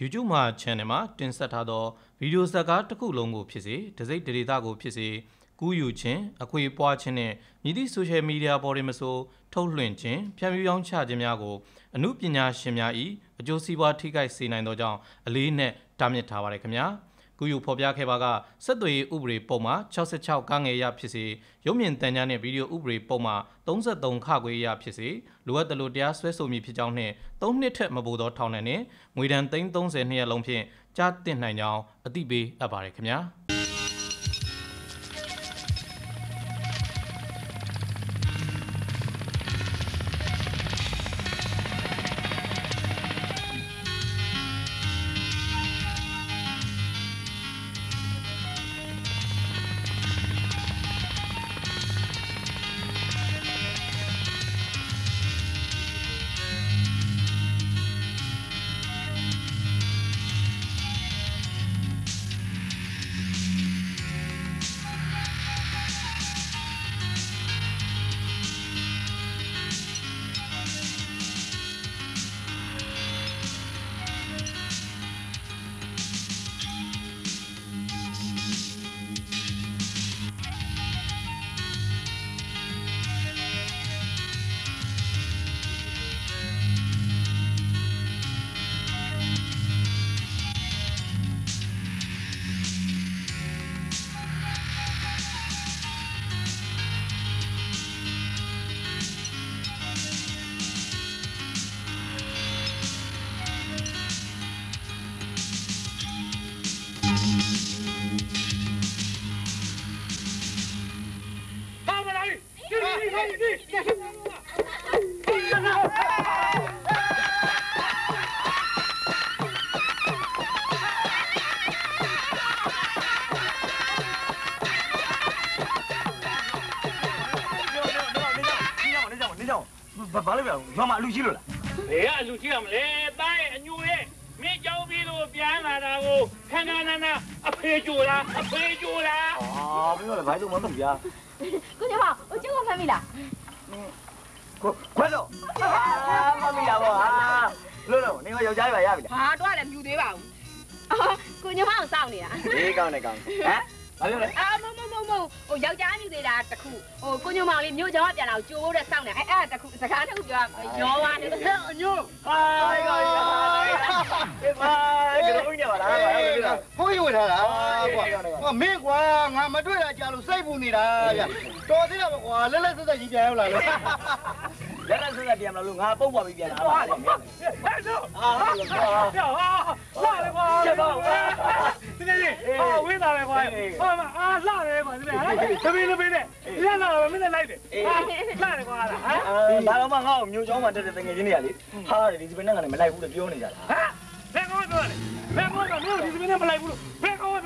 YouTube မှာ channel မှာတင်ဆက်ထားသောဗီဒီယိုဇာတ်ကားတစ်ခုလုံးကိုဖြစ်စေဒစိမ့်ဒေတာကိုဖြစ်စေကူးယူခြင်းအခွေပွားခြင်းနဲ့မြည်သည့် social media ပေါ်တွင်မဆိုထုတ်လွှင့်ခြင်းဖြန့်ဖြူးရောင်းချခြင်းများကိုအမှုပညာရှင်များ၏အကျိုးစီးပွားထိခိုက်စေနိုင်သောကြောင့်အလေးနက်တားမြစ်ထားပါရခင်ဗျာ ကူယူဖော်ပြခဲ့ပါကဆက်သွေးဥပဒေပုံမှာ66ကငယ်ရဖြစ်စေရုပ်မြင်သံကြားနဲ့ဗီဒီယိုဥပဒေပုံမှာ33ခခွေရဖြစ်စေလိုအပ်တယ်လို့တရားစွဲဆိုမိဖြစ်ကြောင်းနှင့်3နှစ်ထက်မပိုသောထောင်ဒဏ်နှင့်ငွေဒဏ်330နှစ်ရက်လုံးဖြင့်ကြားတင်နိုင်ကြောင်းအသိပေးအပ်ပါတယ်ခင်ဗျာ နေတာဗျတော်သေးတယ်ကွာလက်လက်ဆက်ဆက်ကြီးပြန်ရောက်လာလို့လက်လက်ဆက်ဆက်ပြန်မလို့ငါပုတ်ပွားပြီးပြန်လာပါလေဟဲ့တော့အာဟဲ့ဟာလာလေကွာဒီနေ့ဟာဝင်းလာလေကွာဟာမအားလာလေကွာဒီနေ့ဟဲ့သမီးလေးပေးတဲ့လက်လာတော့မင်းလည်းလိုက်တယ်လာလေကွာလားဟမ်အာဒါတော့မှငါ့ကိုမျိုးချောင်းမှာတက်တဲ့တငယ်ချင်းတွေကလေဟာဒီဒီပင်နဲ့ကနေမလိုက်ဘူးလို့ပြောနေကြတာဟမ်ဘယ်ကောပြောလဲဘယ်ကောတော့မြို့ဒီသမီးနဲ့မလိုက်ဘူးလို့ဘယ်ကော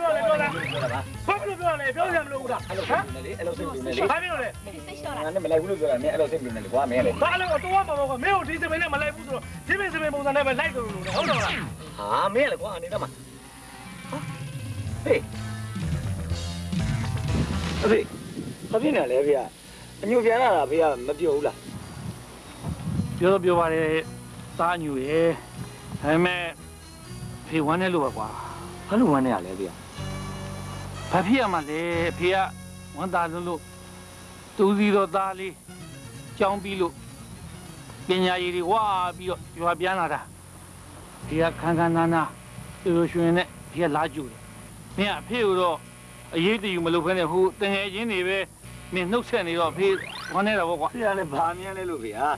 ပြောလဲပြောလားပြောတာပါဘာလို့ပြောလဲပြောရမလို့လားဟအဲ့လိုမ်စိတ်နေလေအဲ့လိုစိတ်နေလေဘာပြောလဲစိတ်လျှော့ငါတာနဲ့မလိုက်ဘူးလို့ပြောတာမင်းအဲ့လိုစိတ်နေလေကွာမင်းလေဘာလို့တော့မှာပေါ့ကွာမင်းတို့ဒီသမီးနဲ့မလိုက်ဘူးဆိုတော့ဒီမင်းသမီးပုံစံနဲ့ပဲလိုက်တယ်လို့ဟုတ်တော့လားဟာမင်းလေကွာအနေတော့မှာဟေးအဖေဘာဖြစ်နေလဲဖေအညိုပြန်လာတာဖေကမပြောဘူးလားပြောတော့ပြောပါတယ်သားညူရဲ့ဒါပေမဲ့ဖေဝမ်းနေလို့ပဲကွာဘာလို့ဝမ်းနေရလဲဖေ ဘာဖြစ်ရမှာလဲဖေကဝမ်းသာလို့လို့တူစီတော့သားလေးကြောင်းပြီးလို့ပညာရည်တွေဝါပြီးတော့ရွာပြန်လာတာဖေကခန်းခန်းနာနာပြိုရွှင်နဲ့ဖေကလာကြည့်တယ်မင်းကအဖေကိုတော့အရေးတယူမလုပ်ဖ ೇನೆ ဟိုတငယ်ချင်းတွေပဲမင်းနှုတ်ဆက်နေတော့ဖေဝမ်းနေတာပေါ့ကွာဖေကလည်းဘာမြင်လဲလို့ဖေဟာ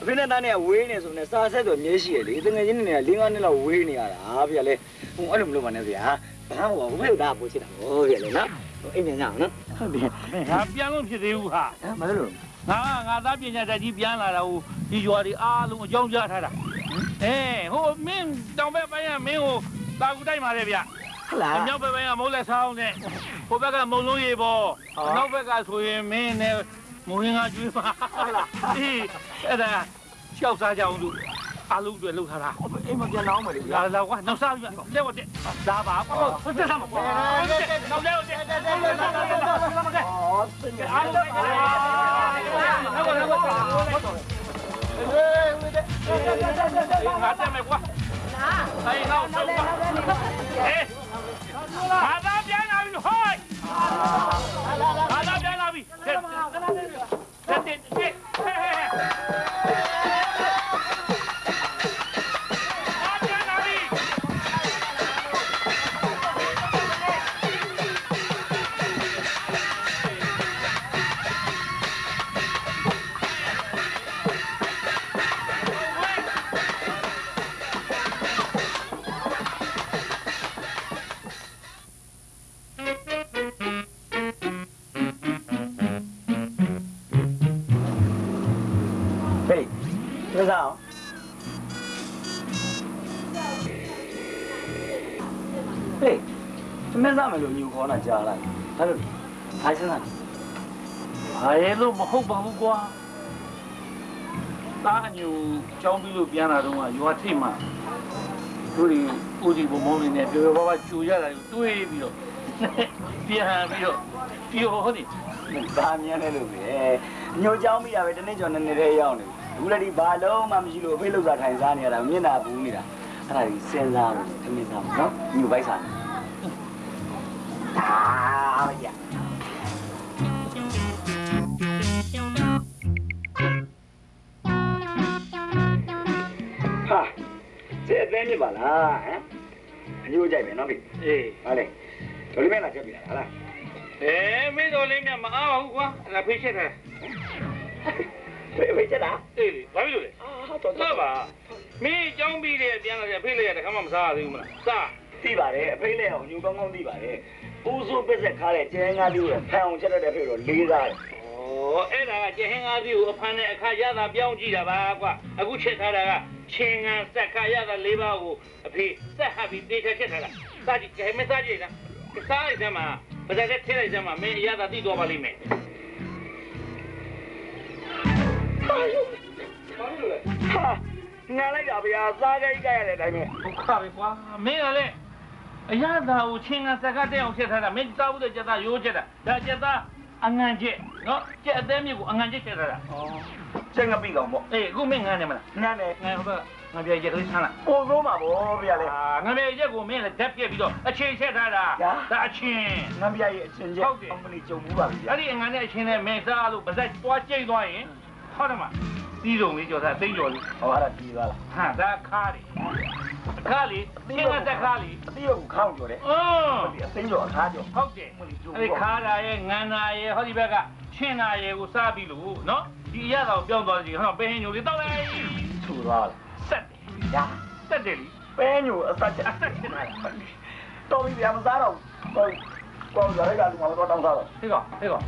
အဖေနဲ့သားနဲ့ဝေးနေဆိုနေစာဆက်ဆိုမြဲရှိရလေတကယ်ချင်းနေက၄၅နှစ်လောက်ဝေးနေရတာဖေကလည်းဟိုအဲ့လိုမလုပ်ပါနဲ့ဖေဟာ ဘာမှမဟုတ်ဘူးဖေကဒါပို့ချစ်တာဟောဖေလေနော်အိမ်မြန်ကြအောင်နော်ဟုတ်ပြီမင်းဟာပြန်လို့ဖြစ်သေးဘူးဟာဟမ်ဘာလို့ငါငါသားပညာတတ်ကြီးပြန်လာတာဟိုဒီရွာတွေအားလုံးအကြောင်းကြားထားတာအဲဟိုမင်းတောင်ဘက်ပိုင်းကမင်းဟိုတာကူတိုက်มาတယ်ဗျဟုတ်လားအမြောက်ဘက်ပိုင်းကမုတ်လက်ဆောင်းနဲ့ဟိုဘက်ကမုံလုံးရေပေါ်အနောက်ဘက်ကဆိုရင်မင်းနဲ့မုံရင်းကကျွေးပါဟုတ်လားအေးအဲ့ဒါချောက်စားကြအောင်လို့ a lu duyệt lu thà là em mà kia nó mà đi là là quá làm sao vậy đeo vào đi đá bà quá rồi thế sao mà quá làm đeo đi Hãy subscribe cho kênh Ghiền Mì Gõ Để không bỏ lỡ những video hấp dẫn ဟေးသမက်သားမယ်လို့ညူခေါ်တာကြားလိုက်ဒါလို့အားစမ်းတာဘာရဲလို့မဟုတ်ပါဘူးကွာတားညူကြောင်းပြီးလို့ပြန်လာတော့ကရွာထိတ်မှတို့ဒီဦးဒီဘုံမောင်းနေတယ်ပျော်ပျော်ပါးပါးကြူရတာကိုတွေးပြီးတော့ပြန်ပြီးတော့ပျော်နေဘာမြင်လဲလို့ပဲညိုကြောင်းမိတာပဲတနေ့ကျော်နေနေလေးရောက်နေဘူးလေဒီဘာလုံးမှမရှိလို့အဖေလှုပ်တာထိုင်စားနေရတာမျက်နာပူးနေတာ အဲ့ဒါကြီးစဉ်းစားလို့သမင်းစားမယ်နော်ညူပိုက်စားတယ်ဒါပဲရဟာကျေအသေးမြစ်ပါလားဟမ်အညိုကြိုက်ပဲနော်ဗျအေးဟာလေဒေါ်လေးမလာချက်ပြီလားဟာလားအဲမင်းတို့လေးမြတ်မအားပါဘူးကွာအဲ့ဒါဖေးချက်တယ် ဖေးဖေးချက်တာအေးလေဘာဖြစ်လို့လဲအာတော်ဟုတ်ပါမင်းအကြောင်းပြီးတဲ့ပြန်လာတဲ့ဖေးလေးရတဲ့ခါမှမစားရသေးဘူးမလားစားသိပါတယ်အဖေးလဲအောင်ညူကောင်းကောင်းသိပါတယ်ဦးစိုးပစ်ဆက်ခါတဲ့ကျန်းကားလေးကိုဖန်အောင်ချက်တတ်တဲ့ဖေးတော့လေးစားတယ်ဩအဲ့ဒါကကျဟင်းကားစီကိုအဖမ်းနဲ့အခါရတာပြောင်းကြည့်တာပါကွာအခုချက်ထားတာကချင်းငံစက်ခါရတာ၄ပါးကိုအဖေစက်ဟပ်ပြီးတေချာချက်ထားတာစားကြည့်ခဲမစားကြည့်လားစားလိုက်စမ်းမှာဗဇက်ထဲလိုက်စမ်းမှာမင်းအရသာသိတော့ပါလိမ့်မယ် ဟာငါလိုက်တာဗျာစားကြိုက်ကြရတဲ့အတိုင်းပဲဒုက္ခပဲကွာမင်းကလည်းအရသာကိုချင်းငံစက်ကတက်အောင်ချက်ထားတာမင်းစားဘူးတဲ့ချက်သားရိုးချက်တာဒါချက်သားအငံချက်နော်ချက်အသေးမြစ်ကိုအငံချက်ချက်ထားတာကျန်ကပိကောင်ပေါ့အေးအခုမင်းငံနေမလားငန်းတယ်ငံဟုတ်ကငါပြည့်ချက်ကလေးဆန်းလာပိုစိုးမှာပေါ့ဗျာလေအာငါပြည့်ချက်ကိုမင်းလည်းဓာတ်ပြက်ပြီးတော့အချင်းချက်ထားတာညာဒါအချင်းငန်းပြရဲ့အချင်းချင်းဟုတ်တယ်အမလီကြုံမှုပါဗျာအဲ့ဒီအငံနဲ့အချင်းနဲ့မင်းစားလို့ပါဇက်တွားကြိတ်သွားရင် ဟုတ်တယ်မပြီးဆုံးလေးကြော်စားသိမ့်ကြော်လေးဟောအဲ့ဒါပြီးသွားလားဟာဒါခါးလေခါးလေချင်းကတက်ခါးလေအတိရုပ်ခေါင်းကြော်တယ်အင်းဟုတ်ပြီအသိကျော်အခါကျော်ဟုတ်တယ်အဲ့ဒီခါးတာရဲ့ငံနာရဲ့ဟောဒီဘက်ကချင်းနာရဲ့ကိုစားပြီးလို့နော်ဒီအရသာကိုပြောင်းသွားစီဟောပဲဟင်းညိုလေးတောက်လိုက်ထူသွားလားဆက်တယ်ညာဆက်တယ်လीပဲညိုအဆက်ချက်အဆက်ချင်တာတော်ပြီဗျာမစားတော့ဟုတ်ကောင်းကြရကလူမတော့တောင်းစားတော့ဟေးကောဟေးကော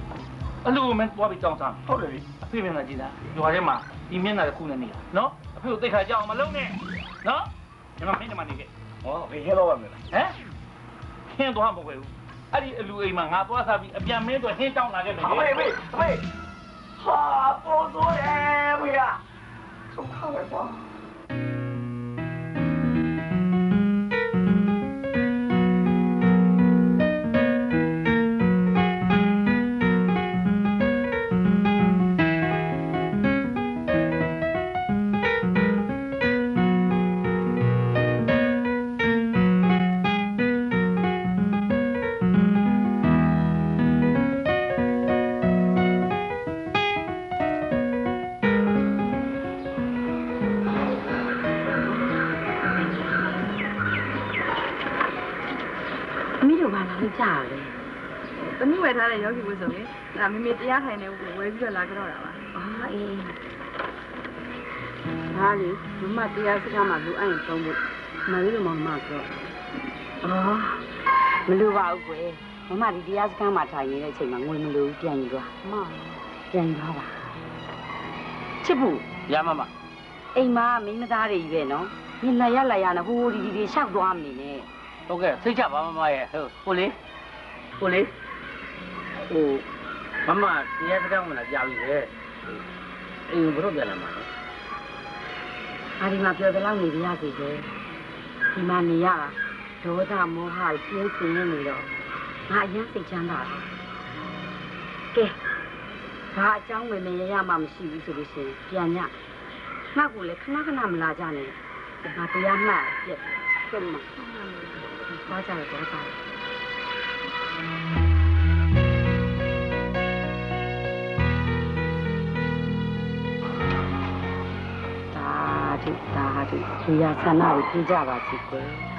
အလူမင်းသွားပြီးတောင်းစားဟုတ်တယ်လေအ ဖေမျက်နှာကြည့်တာရွာထဲမှာဒီမျက်နှာတစ်ခုနဲ့နေတာနော်အဖေကိုသိခါကြအောင်မလုံးနဲ့နော်ညီမမင်းနဲ့မနေခဲ့ဟောဘယ်ခဲတော့ပါမလဲဟမ်ခင်းသွားမဟုတ်ဘူးအဲ့ဒီအလူအိမ်မှာငါသွားစားပြီးအပြန်မင်းတို့ဟင်းတောင်းလာခဲ့မယ်အမေမေအမေဟာပေါ်စိုးတယ်ဗျာဆုံးခါပဲကွာ တနည်းဝယ်ထားတဲ့ယောဂီဝတ်စုံလေဒါမေမေတရားထိုင်နေဝယ်ပြီးတော့လာကြတော့တာပါအော်အေးဒါလေမမတရားစကားမှလူအဲ့ရင်သုံးဖို့မလေးတို့မမပြောအော်မလိုပါဘူးကွယ်မမဒီတရားစကားမှထိုင်နေတဲ့အချိန်မှာငွေမလိုဘူးပြန်ယူသွားမပြန်ယူသွားပါချစ်ဖို့ရမမအိမ်မှာမိန်းမသားတွေကြီးပဲနော်ညနေရလာရနေဟိုဒီဒီတွေရှောက်သွားမနေနဲ့ဟုတ်ကဲ့စိတ်ချပါမမရဲ့ဟုတ်ကိုလေးကိုလေး ဟိုမမတရားစကားမလားကြားပြီလေအိမ်ဘယ်တော့ပြန်လာမှာလဲအာဒီမှာပြောသလောက်နေပြရစီပဲဒီမှာနေရတာဒေါသမောဟပြင်းစင်နေနေတော့ငါအရင်စိတ်ချမ်းသာတယ်ကဲဘာအကြောင်းဝင်နေရမှမရှိဘူးဆိုလို့ရှိရင်ပြန်ညငါ့ကိုလည်းခဏခဏမလာကြနဲ့ငါတရားမှတ်ပြက်ကဲမသွားကြရသွားကြရ ဒါဒီဒါဒီဒီရဆန္ဒကိုပြကြပါစီကွယ်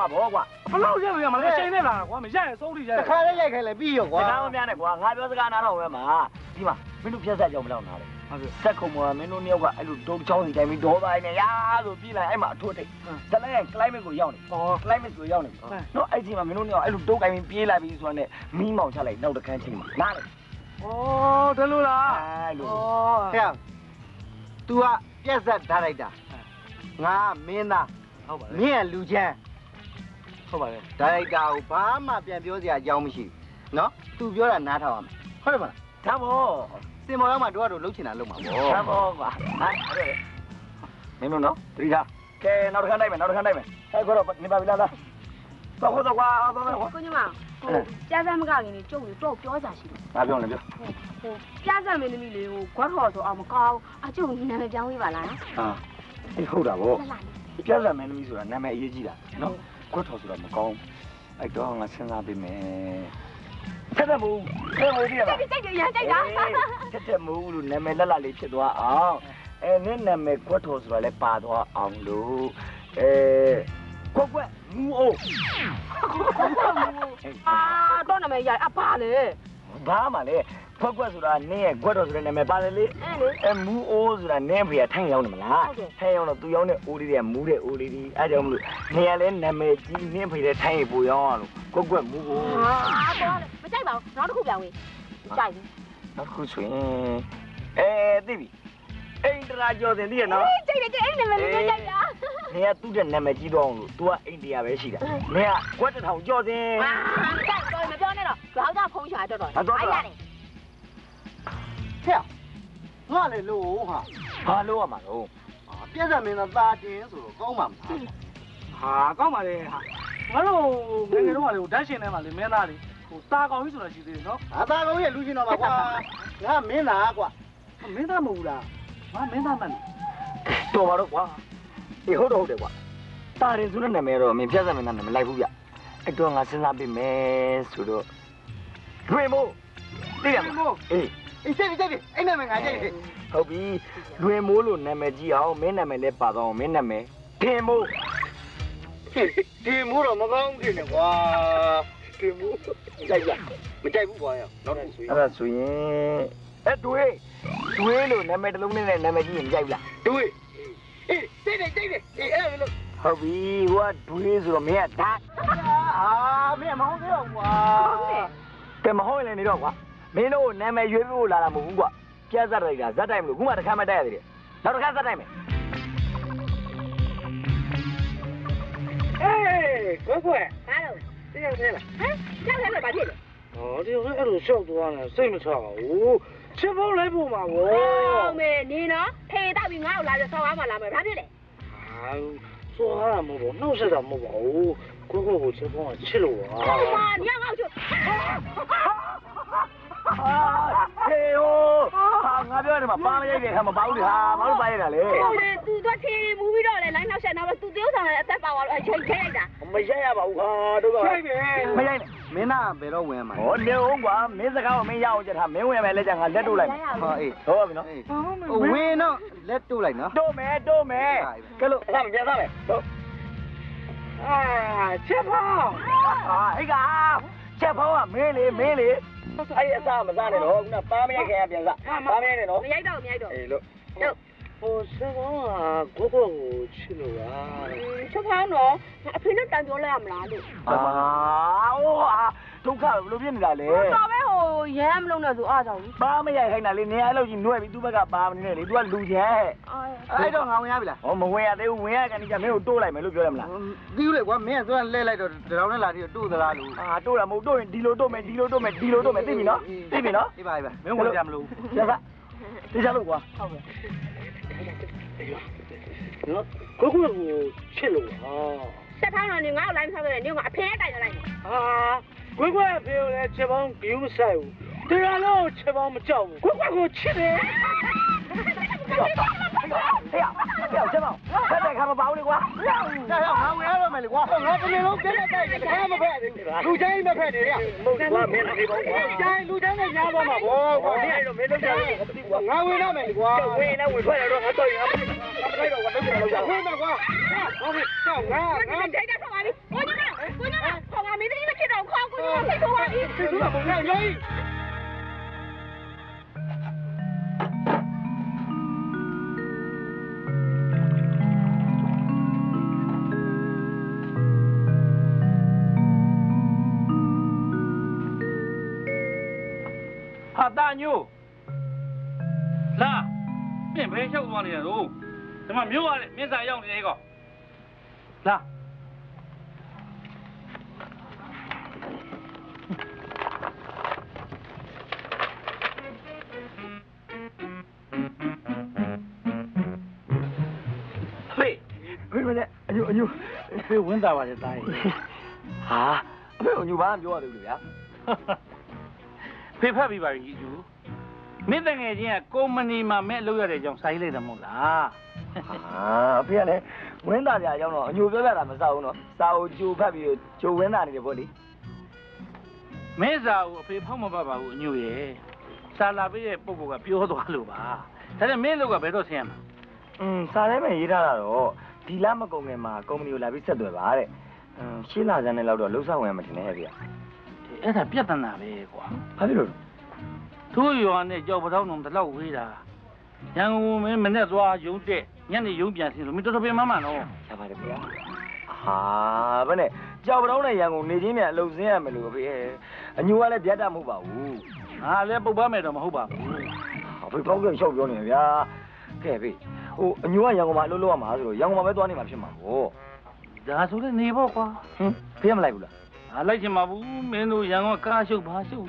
မင်းတို့လည်းကတ်ဆိုရချက်မှာဘောကွာဘလို့ရက်လို့ရမလဲချိန်နေလားကွာမရက်ရင်စိုးလိရက်တခါလေးရိုက်ခိုင်းလဲပြီးရောစကွာကားမများနဲ့ကွာငါပြောစကားနားတော့ပဲမှာဒီမှာမင်းတို့ပြက်ဆက်ကြောင်မလောက်နားလေစက်ခုံမောမင်းတို့နှစ်ယောက်ကအဲ့လိုတုံးချောင်းစီတိုင်းပြီးဒေါ်ပိုင်းနဲ့ရာဆိုပြေးလိုက်အဲ့မှာအထွတ်တိတ်ဇလဲ climate ကိုရောက်နေဟော climate ကိုရောက်နေနော်အဲ့ဒီမှာမင်းတို့နှစ်ယောက်အဲ့လိုတုံးကိုင်းပြီးပြေးလိုက်ပြီးဆိုတော့မီးမောင်ချလိုက်နောက်တစ်ခန်းချိန်မှာနားလေဩဒါလို့လားအဲ့လိုဟဲ့ तू ကပြက်ဆက်ထားလိုက်တာငါမင်းသားဟုတ်ပါမလေင်းကလူချမ်း ဟုတ်ပါလေဒါရိုက်တာကိုဘာမှပြန်ပြောစရာအကြောင်းမရှိဘူးနော် तू ပြောတာနားထောင်ရမယ်ဟုတ်တယ်မလားဒါဘောစင်မော်တော့မှတို့ကတော့လှုပ်ချင်တာလှုပ်မှာပေါ့ဒါဘောကွာဟာအဲ့မင်းတို့နော်တတိထားကဲနောက်တစ်ခန်းတိုက်မယ်နောက်တစ်ခန်းတိုက်မယ်အဲ့ကတော့နေပါပြီလားလားတော့ခေါ်တော့ကွာတော့တော့ကွာကိုညီမဟိုပြားစမ်းမကခင်နေကျုပ်လေတော့ပြောကြရှိတယ်ငါပြောနေပြောဟိုပြားစမ်းမင်းသမီးလေးဟိုခွက်ထော်ဆိုအောင်မကောင်းအကျုပ်နာမည်ပြောင်းပေးပါလားနော်ဟာဒီဟုတ်တာဗောလှလှလေးဒီပြဿနာမင်းသမီးဆိုတာနာမည်အရေးကြီးတာနော် ခွတ်ထော်ဆိုတာမကောင်းအဲ့တော့ငါစဉ်းစားပေးမယ်ဆက်တယ်မို့ဆက်မို့ဒီလားကြိုက်ကြရမ်းကြိုက်တာဆက်တယ်မို့လို့နာမည်လက်လက်လေးဖြစ်သွားအောင်အဲနင်းနာမည်ခွတ်ထော်ဆိုတာလည်းပါသွားအောင်လို့အဲကွက်ကွက်မူအိုးအာတော့နာမည်ရအပါလေဘာမှလေ ခွက်ကွက်ဆိုတာနင်းရဲ့ခွတ်ထော်ဆိုတဲ့နာမည်ပါတယ်လေအဲ့လေအဲမူအိုးဆိုတာနင်းဖေကထိုင်ရောက်နေမလားဟုတ်ကဲ့ထိုင်ရောက်တော့သူရောက်တဲ့အိုးလေးတွေကမူးတဲ့အိုးလေးတွေအဲကြောင့်မလို့နေရာလဲနာမည်ကြီးနင်းဖေတဲ့ထိုင်ရပူရောက်အောင်လို့ကွက်ကွက်မူအိုးအာတော့မကြိုက်ပါဘူးနောက်တစ်ခုပြောင်းဝင်ကြိုက်ဘူးနောက်တစ်ခုဆိုရင်အဲသိပြီအိန္ဒရာကျော်စင်သိရနော်ကြိုက်တယ်ကြိုက်အဲ့နာမည်လေးကြိုက်တာနေကသူ့တဲ့နာမည်ကြီးတော့အောင်လို့ तू ကအိန္ဒိယပဲရှိတာနေကကွက်တစ်ထောင်ကျော်စင်အာကြိုက်တော့မပြောနဲ့တော့ကြောက်ကြဖုံးချာတော့တော့ရတယ် ဟဲ့ငါလည်းလို့ဟာဘာလို့ရမှာလို့ပြက်ဆက်မင်းသားသာတင်ဆိုတော့ကောင်းပါမလားဟာကောင်းပါလေဟာငါတို့ငယ်ငယ်တော့ကလေဓာတ်ရှင်ထဲမှာလေမင်းသားလေဟိုတာကောင်ကြီးဆိုတာရှိသေးတယ်နော်အသာကောင်းရဲ့လူချင်းတော်မှာကွာငါမင်းသားကွာမင်းသားမဟုတ်ဘူးလားငါမင်းသားမှန်တယ်တော်ပါတော့ကွာဒီဟုတ်တော့ဟုတ်တယ်ကွာတာရင်ဆိုတဲ့နာမည်တော့မင်းပြဿနာမင်းသားနာမည်လိုက်ဘူးဗျအဲ့တော့ငါစဉ်းစားပေးမယ်ဆိုတော့တွင်မို့သိရမလားအေး အေးစိတ်စိတ်အဲ့နာမည်ငါကြိုက်တယ်ဟုတ်ပြီတွင်မိုးလို့နာမည်ကြီးအောင်မင်းနာမည်လည်းပါတော့မင်းနာမည်ထင်မို့ဒီမိုးတော့မကောင်းဘူးနေကွာဒီမိုးကြိုက်ရမကြိုက်ဘူးကွာနောက်တစ်ခုဆိုရင်အဲ့ဒါဆိုရင်အဲ့တွေးတွေးလို့နာမည်တစ်လုံးနဲ့နာမည်ကြီးရင်ကြိုက်လားတွေးအေးစိတ်စိတ်စိတ်အေးအဲ့လိုဟုတ်ပြီဟိုကတွေးဆိုတော့မင်းကဓာတ်အာမင်းမောင်းသေးတော့ကွာကဲမဟုတ်ရင်လည်းနေတော့ကွာ မင်းတို့နာမည်ရွေးဖို့လာတာမဟုတ်ဘူးကွာပြတ်ဇက်လိုက်တာဇက်တိုင်းမလို့ခုမှတစ်ခါမှတိုက်ရသေးတယ်နောက်တစ်ခါဇက်တိုင်းမယ်အေးကွက်ကွက်ဘာလို့တရားသေးလားဟမ်ကြောက်တယ်ဘာဖြစ်လဲဟောဒီလိုအဲ့လိုရှောက်သွားနေစိတ်မချဘူးချစ်ဖို့လိုက်ဖို့မှာဗောဟုတ်မေနေနော်ဖေးတော့ပြီးငါ့ကိုလာပြီးဆောင်းအောင်မလာမယ်ဘာဖြစ်လဲဟာသွားတာမဟုတ်ဘူးနှုတ်ဆက်တာမဟုတ်ပါဘူးကိုကိုကိုချစ်ဖို့ကချစ်လို့ပါဟောညငါ့ကိုအာ ဟေးဟိုဟာငါပြောတယ်မှာပါမရိုက်တဲ့ခါမှာပါဦးလေဟာဘာလို့ပါရိုက်တာလဲဟုတ်လေသူတော့ချေမူပြီးတော့လေလိုင်းနောက်ဆက်နောက်တော့သူတယောက်ဆောင်လည်းအသက်ပါသွားလို့အချိန်ခဲလိုက်တာမရိုက်ရပါဘူးဟာတို့ကဆိုင်ပဲမရိုက်နဲ့မင်းသားဘယ်တော့ဝင်မှာဟောနေအောင်ကွာမင်းစကားကိုမင်းရအောင်ကြက်ထားမင်းဝင်မယ်လဲကြငါလက်တို့လိုက်မယ်ဟောအေးဟုတ်ပြီနော်အေးဝင်တော့လက်တို့လိုက်နော်တို့မယ်တို့မယ်ကဲလို့အဲ့ဒါပြန်သားမယ်တို့အာချစ်ဖို့ဟာဟိက ချက်ဖောင်းကမင်းလေမင်းလေအဲ့ဒီအစားမစားနဲ့တော့ခုနပါမရိုက်ခင်ကပြန်စားပါမရိုက်နဲ့နော်မရိုက်တော့မရိုက်တော့အေးလို့ ဟုတ်ဟိုစကောင်းကကိုကိုကိုချစ်လို့ပါချက်ဖောင်းတော့အဖေနဲ့တန်ပြောလိုက်ရမလားလို့အာဟိုဟာဒုက္ခဘယ်လိုဖြစ်နေတာလဲတော်ပဲဟိုရမ်းမလုံးနဲ့ဆိုအားကြောင့်ပါမရိုက်ခိုင်းတာလေနေရာအဲ့လိုကြီးနှွဲပြီးသူ့ဘက်ကပါမနေနဲ့လေ तू ကလူချမ်းဟဲ့အဲ့တော့ငါဝင်ရပြီလားဟောမဝင်ရသေးဘူးဝင်ရကန်ဒီကမင်းကိုတိုးလိုက်မယ်လို့ပြောရမလားဒီလိုလေကွာမင်းကသွားလဲလိုက်တော့တောင်နဲ့လာပြီးတို့သလားလို့အာတိုးတာမဟုတ်တိုးရင်ဒီလိုတိုးမယ်ဒီလိုတိုးမယ်ဒီလိုတိုးမယ်သိပြီနော်သိပြီနော်ဒီပါပြီမင်းဝင်ကြမလို့ရပါသိကြလို့ကွာ နော်ကိုကိုကိုချစ်လို့ပါချက်ဖောင်းတော့နေငါ့ကိုလိုင်းဆောက်ခဲ့တယ်နေကအဖေနဲ့တိုင်လိုက်တယ်ဟာကိုကိုဖေကိုလည်းချစ်ပေါင်းဘီယူဆိုင်ဘူးတရားလုံးချစ်ပေါင်းမကြောက်ဘူးကိုကိုကိုချစ်တယ် ဟေ့ဟေ့ပြောက်ချက်မောင်ဖက်တဲ့ခါမပါဘူးလေကွာဒါတော့ငါဝင်ရတော့မယ်လေကွာငါတစ်နေ့လုံးကျက်တဲ့တိုက်တခါမဖက်သေးဘူးလူချင်းမဖက်နေရမဟုတ်ကွာမင်းနေပေါ့ကွာကျိုင်းလူချင်းနဲ့ညားသွားမှာဘောကွာဒီအဲ့တော့မင်းလုံးကြတယ်မသိကွာငါဝင်ရမယ်လေကွာဝင်နေဝင်ထွက်ရတော့ငါတော့ငါမထိုက်တော့ငါတော့လောက်ကြဝင်မယ်ကွာဟုတ်ပြီကြောက်ငါငါဒိတ်ကဆောင်းပါပြီကိုညီမကိုညီမခေါင်းကမင်းသမီးမဖြစ်တော့ခေါင်းကိုညီမဖိတ်ဆိုပါပြီသူကဘုံနဲ့ရိုင်း ညိုလာပြင်ဘဲလျှောက်သွားနေတယ်တို့ဒီမှာမြို့ရတဲ့မြင်းစာရောက်နေတယ်ကောလာဖေးဖေးမနဲ့အညူအညူဖေးဝင်တာပါလေတာကြီးဟာအဖေအညူဘာမှပြောရတယ်လို့ဗျာ ဖေးဖတ်ပြီးပါပြီသူမင်းတငယ်ချင်းကကုမ္ပဏီမှာမဲ့လုပ်ရတဲ့အကြောင်းစာရေးလိုက်တယ်မဟုတ်လားဟာအဖေကလည်းဝင်းသားကြရောက်တော့အညူပြောပြတာမစောက်ဘူးနော်စာအုပ်ကြိုဖတ်ပြီးကြိုဝင်းသားနေတယ်ဗောလေမင်းစာကိုအဖေဖောက်မပတ်ပါဘူးအညို့ရဲ့စာလာပေးတဲ့ပုံကပြောသွားလို့ပါဒါနဲ့မင်းလုပ်ကဘယ်တော့ဆင်းရမှာอืมစာထဲမှာရေးထားတာတော့ဒီလမကုန်ခင်မှာကုမ္ပဏီကိုလာပြီးဆက်သွယ်ပါတဲ့အင်းရှင်းလာစမ်းတဲ့လောက်တော့လှုပ်ဆောင်ဝင်မှတင်နေဟဲ့ဗျာ အဲ့ဒါပြဿနာပဲကွာဘာဖြစ်လို့လဲသူ့ရွာနဲ့ကြောက်ပထောင်းတော့တလောက်ဝေးတာရန်ကုန်မင်းမနဲ့သွားရုံးတက်ညနေရုံးပြန်စီလို့မင်းတော်တော်ပြင်မမှန်တော့ရပါတယ်ဗျာဟာဘယ်နဲ့ကြောက်ပတော့နဲ့ရန်ကုန်နေချင်းမြန်အလုပ်စင်းရမယ်လို့အဖေရဲ့အညူကလည်းပြတ်တတ်မဟုတ်ပါဘူးငါလည်းပုတ်ပါမယ်တော့မဟုတ်ပါဘူးအဖေကောင်းကင်လျှောက်ပြောနေတယ်ဗျာကဲဖေဟိုအညူကရန်ကုန်မှာအလုပ်လုပ်ရမှာဆိုတော့ရန်ကုန်မှာပဲသွားနေမှာဖြစ်မှာကိုဒါဆိုလည်းနေပေါ့ကွာဟင်ဖေးမလိုက်ဘူးလား ငါလိုက်ချင်ပါဘူးမင်းတို့ရန်ကုန်ကားရှုပ်ပါရှုပ်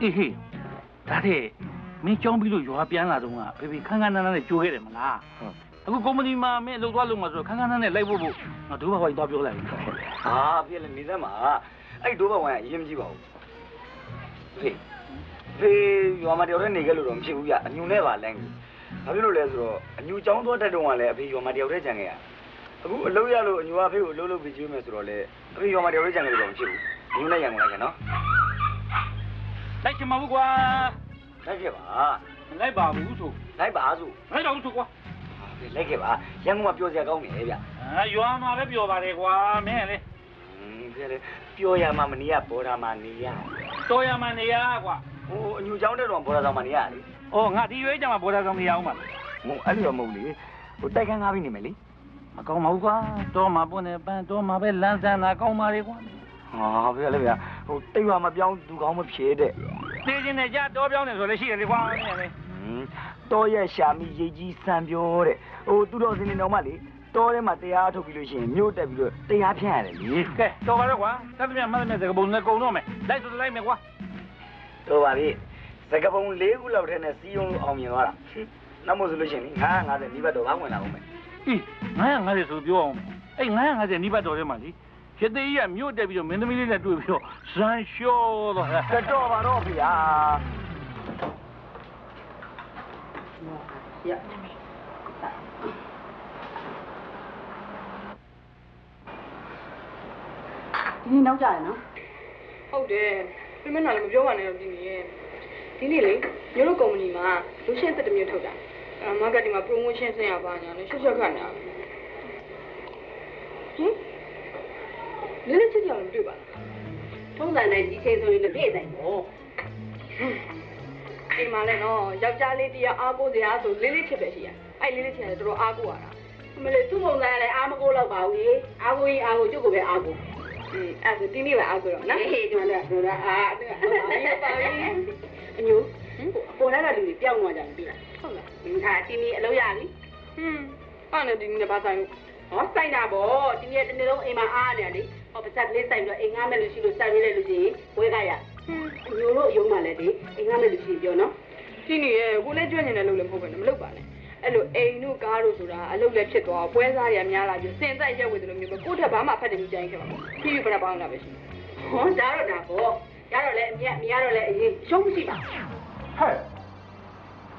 အေးဟေးဒါတဲ့မင်းကြောင်းပြီးလို့ရွာပြန်လာတော့ကဖေဖေခန်းခန်းနားနားနဲ့ကြိုးခဲ့တယ်မလားဟုတ်အခုကုမ္ပဏီမှာမင်းလှုပ်သွားလို့မှာဆိုတော့ခန်းခန်းနားနဲ့လိုက်ဖို့ဖို့ငါဒုဘဝကြီးသွားပြောလိုက်ပြီဟာဖေလည်းနေစမ်းပါအဲ့ဒိုးဘဝကအရင်မကြည့်ပါဘူးဖေဖေရွာမှာတယောက်တည်းနေခဲ့လို့တော့မဖြစ်ဘူးဗျအညူနဲ့ပါလမ်းကြီးဘာဖြစ်လို့လဲဆိုတော့အညူចောင်းသွားတက်တုန်းကလည်းအဖေရွာမှာတယောက်တည်းကြံခဲ့ရ အခုအလုပ်ရလို့အညူအဖေကိုအလုပ်လုပ်ပြီးကျွေးမယ်ဆိုတော့လေအဖေရွာမှာတယောက်တည်းကြံခဲ့လို့တော့မဖြစ်ဘူးအညူနဲ့ရန်ကုန်လိုက်ခင်နော်လိုက်ချင်ပါဘူးကွာလိုက်ခဲ့ပါမလိုက်ပါဘူးဆိုလိုက်ပါဆိုလိုက်တော့ဆိုကွာဖေလိုက်ခဲ့ပါရန်ကုန်မှာပြောစရာကောင်းတယ်ဗျအာရွာမှာပဲပြောပါတယ်ကွာမင်းလေဟင်းဖေလေပြောရမှာမနေရဘောဓာမှာနေရတော်ရမှနေရကွာဟိုအညူចောင်းတက်တော့ဘောဓာဆောင်မှာနေရလေ။အော်ငါဒီရွေးကြမှာပေါ်တာဆောင်နေရအောင်ပါလားမဟုတ်အဲ့လိုတော့မဟုတ်လေဟိုတိုက်ခန်းကားပြီးနေမယ်လေ။ မကောင်းပါဘူးကွာ။တော်မှာပွင့်နေပန်းတော်မှာပဲလန်းဆန်းတာကောင်းပါလေကွာဟာဖေလေဗျာဟိုတိတ်ရွာမပြောင်းသူကောင်းမဖြေတဲ့။သေးချင်းနဲ့ကြတော်ပြောင်းနေဆိုလည်းရှိတယ်လေကွာ။မင်းလေဟင်းတော်ရဲ့ရှာမီရိတ်ကြီးစံပြောတဲ့ဟိုသူတော်စင်းနေတော့မှလေတော်ထဲမှာတရားထုတ်ပြီးလို့ရှိရင်မြို့တက်ပြီးတော့တရားဖြန့်ရတယ်လေ။ကဲတော်ပါတော့ကွာ။သတ္တမြတ်မတ်တဲ့စကပုံနဲ့ကုံတော့မယ်။လိုက်ဆိုလိုက်မယ်ကွာတော်ပါပြီစကပုံ၄ခုလောက်ထဲနဲ့စီးုံလို့အောင်မြင်သွားတာနောက်မို့ဆိုလို့ရှိရင်950နိဘတ်တော်ဘာဝင်လာအောင်မယ်။ အေး950ဆိုပြောအောင်။အဲ့950နိဗ္ဗာန်တော်ထဲမှာလေရသေးကြီးကမြို့တက်ပြီးတော့မင်းသမီးလေးနဲ့တွေ့ပြီးတော့ဇန်လျှောတော့ကတော်ပါတော့ဖေဟာဒီနေ့နောက်ကြရနော်ဟုတ်တယ်ပြမနာလည်းမပြောပါနဲ့တော့ဒီနေ့ရဲ့ဒီနေ့လေမျိုးတို့ကုမ္ပဏီမှာလူရှင်းသက်တစ်မျိုးထုတ်တာ အဲမားကတ်တင်မှာ promotion ဆင်းရပါညာလဲရှော့ရှော့ခတ်နေတာဟင်လေးလေးချစ်ကြအောင်တွေ့ပါလားထုံးစံနဲ့ဒီချိန်ဆိုရင်လည်းပြည့်ဆိုင်ပေါ့အိမ်မှာလည်းနော်ယောက်ျားလေးတရားအားကိုးစရာဆိုလေးလေးချစ်ပဲရှိရအဲ့လေးလေးချစ်ရတယ်တော်တော်အားကိုးရတာမလေးသူ့ပုံစံလည်းအားမကိုလောက်ပါဘူးလေအားကိုကြီးအားကိုကျုပ်ကိုပဲအားကိုอืมအဲ့ဒါဒီနေ့ပဲအားကိုးတော့နော်ဟေးကျွန်တော်တို့အားဟုတ်ပါပြီအညိုပေါ်လာတဲ့လူတွေပျောက်သွားကြတယ်ပြီလား ဟုတ်လားဒီခါတီမီအလုပ်ရပြီဟွန်းအဲ့နဲ့ဒီနေ့ပါဆိုင်ဟောစိုက်တာပေါ့ဒီနေ့တနေ့လုံးအိမ်မှာအားရတယ်လေဟောပါစက်ကလေးစိုက်ပြီးတော့အိမ်ငားမဲ့လူရှိလို့စိုက်ရတဲ့လူကြီးဝဲခရအညိုတို့အယုံမှလည်းဒီအိမ်ငားမဲ့လူရှိပြောနော်ဒီနေ့ရဲ့ကိုလည်းကြွညင်တဲ့လုပ်လည်းမဟုတ်ပဲနဲ့မလုပ်ပါနဲ့အဲ့လိုအိမ်တို့ကားတို့ဆိုတာအလုပ်လည်းဖြစ်သွားပွဲစားတွေကများလာပြီးစင်သက်ရက်ဝေတယ်လို့မျိုးပဲကိုယ့်ထက်ဘာမှဖတ်တယ်လို့ကြိုင်းခဲ့ပါဘူးဖြည်းဖြည်းပရပေါင်းလာပဲရှိဟောဒါတော့ဒါပေါ့ရတော့လည်းအမြတ်မရတော့လည်းအရင်ရှုံးမရှိပါဟဲ့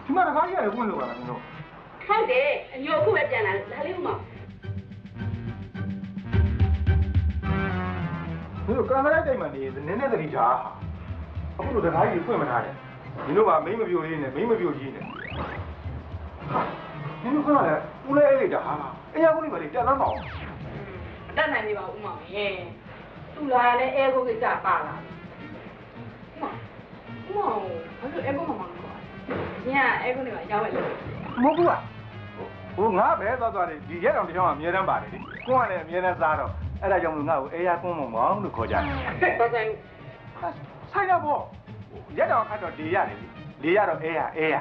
ဒီမှာတခါကြီးရတယ်ဝင်လို့ပါလားမင်းတို့ကဟုတ်တယ်အညိုအခုပဲပြန်လာတယ်ဒါလေးဥမမင်းတို့ကံမလိုက်တိုင်မှနေနည်းနည်းတတိထားဟာအခုလိုတခါကြီးဖွင့်မထားတယ်မင်းတို့ကမိမ့်မပြိုလေးနဲ့မိမ့်မပြိုကြီးနဲ့ဟာမင်းတို့ကလည်းဦးလေးအိတ်တာဟာအရာကုလေးပါလေတက်လမ်းမအောင်အတတ်နိုင်နေပါဦးမမေသူလာလည်းအဲကိုကိစ္စပါလာဥမဥမဘာလို့အဲကိုမမ လို့ညအဲကိုနေပါရောက်ရလေမဟုတ်ဘူးอ่ะဟိုငါပဲသွားသွားတယ်ဒီရက်တော်တစ်ချောင်းကအမြဲတမ်းပါတယ်လေကိုကလည်းအမြဲတမ်းစားတော့အဲ့ဒါကြောင့်မလို့ငါ့ကိုအေးရကွန်းမမောင်းလို့ခေါ်ကြတယ်တော့ဆိုင်ဆိုင်ရပေါ့ရက်တော်ခတ်တော့ဒီရတယ်လေလေရတော့အေးရအေးရ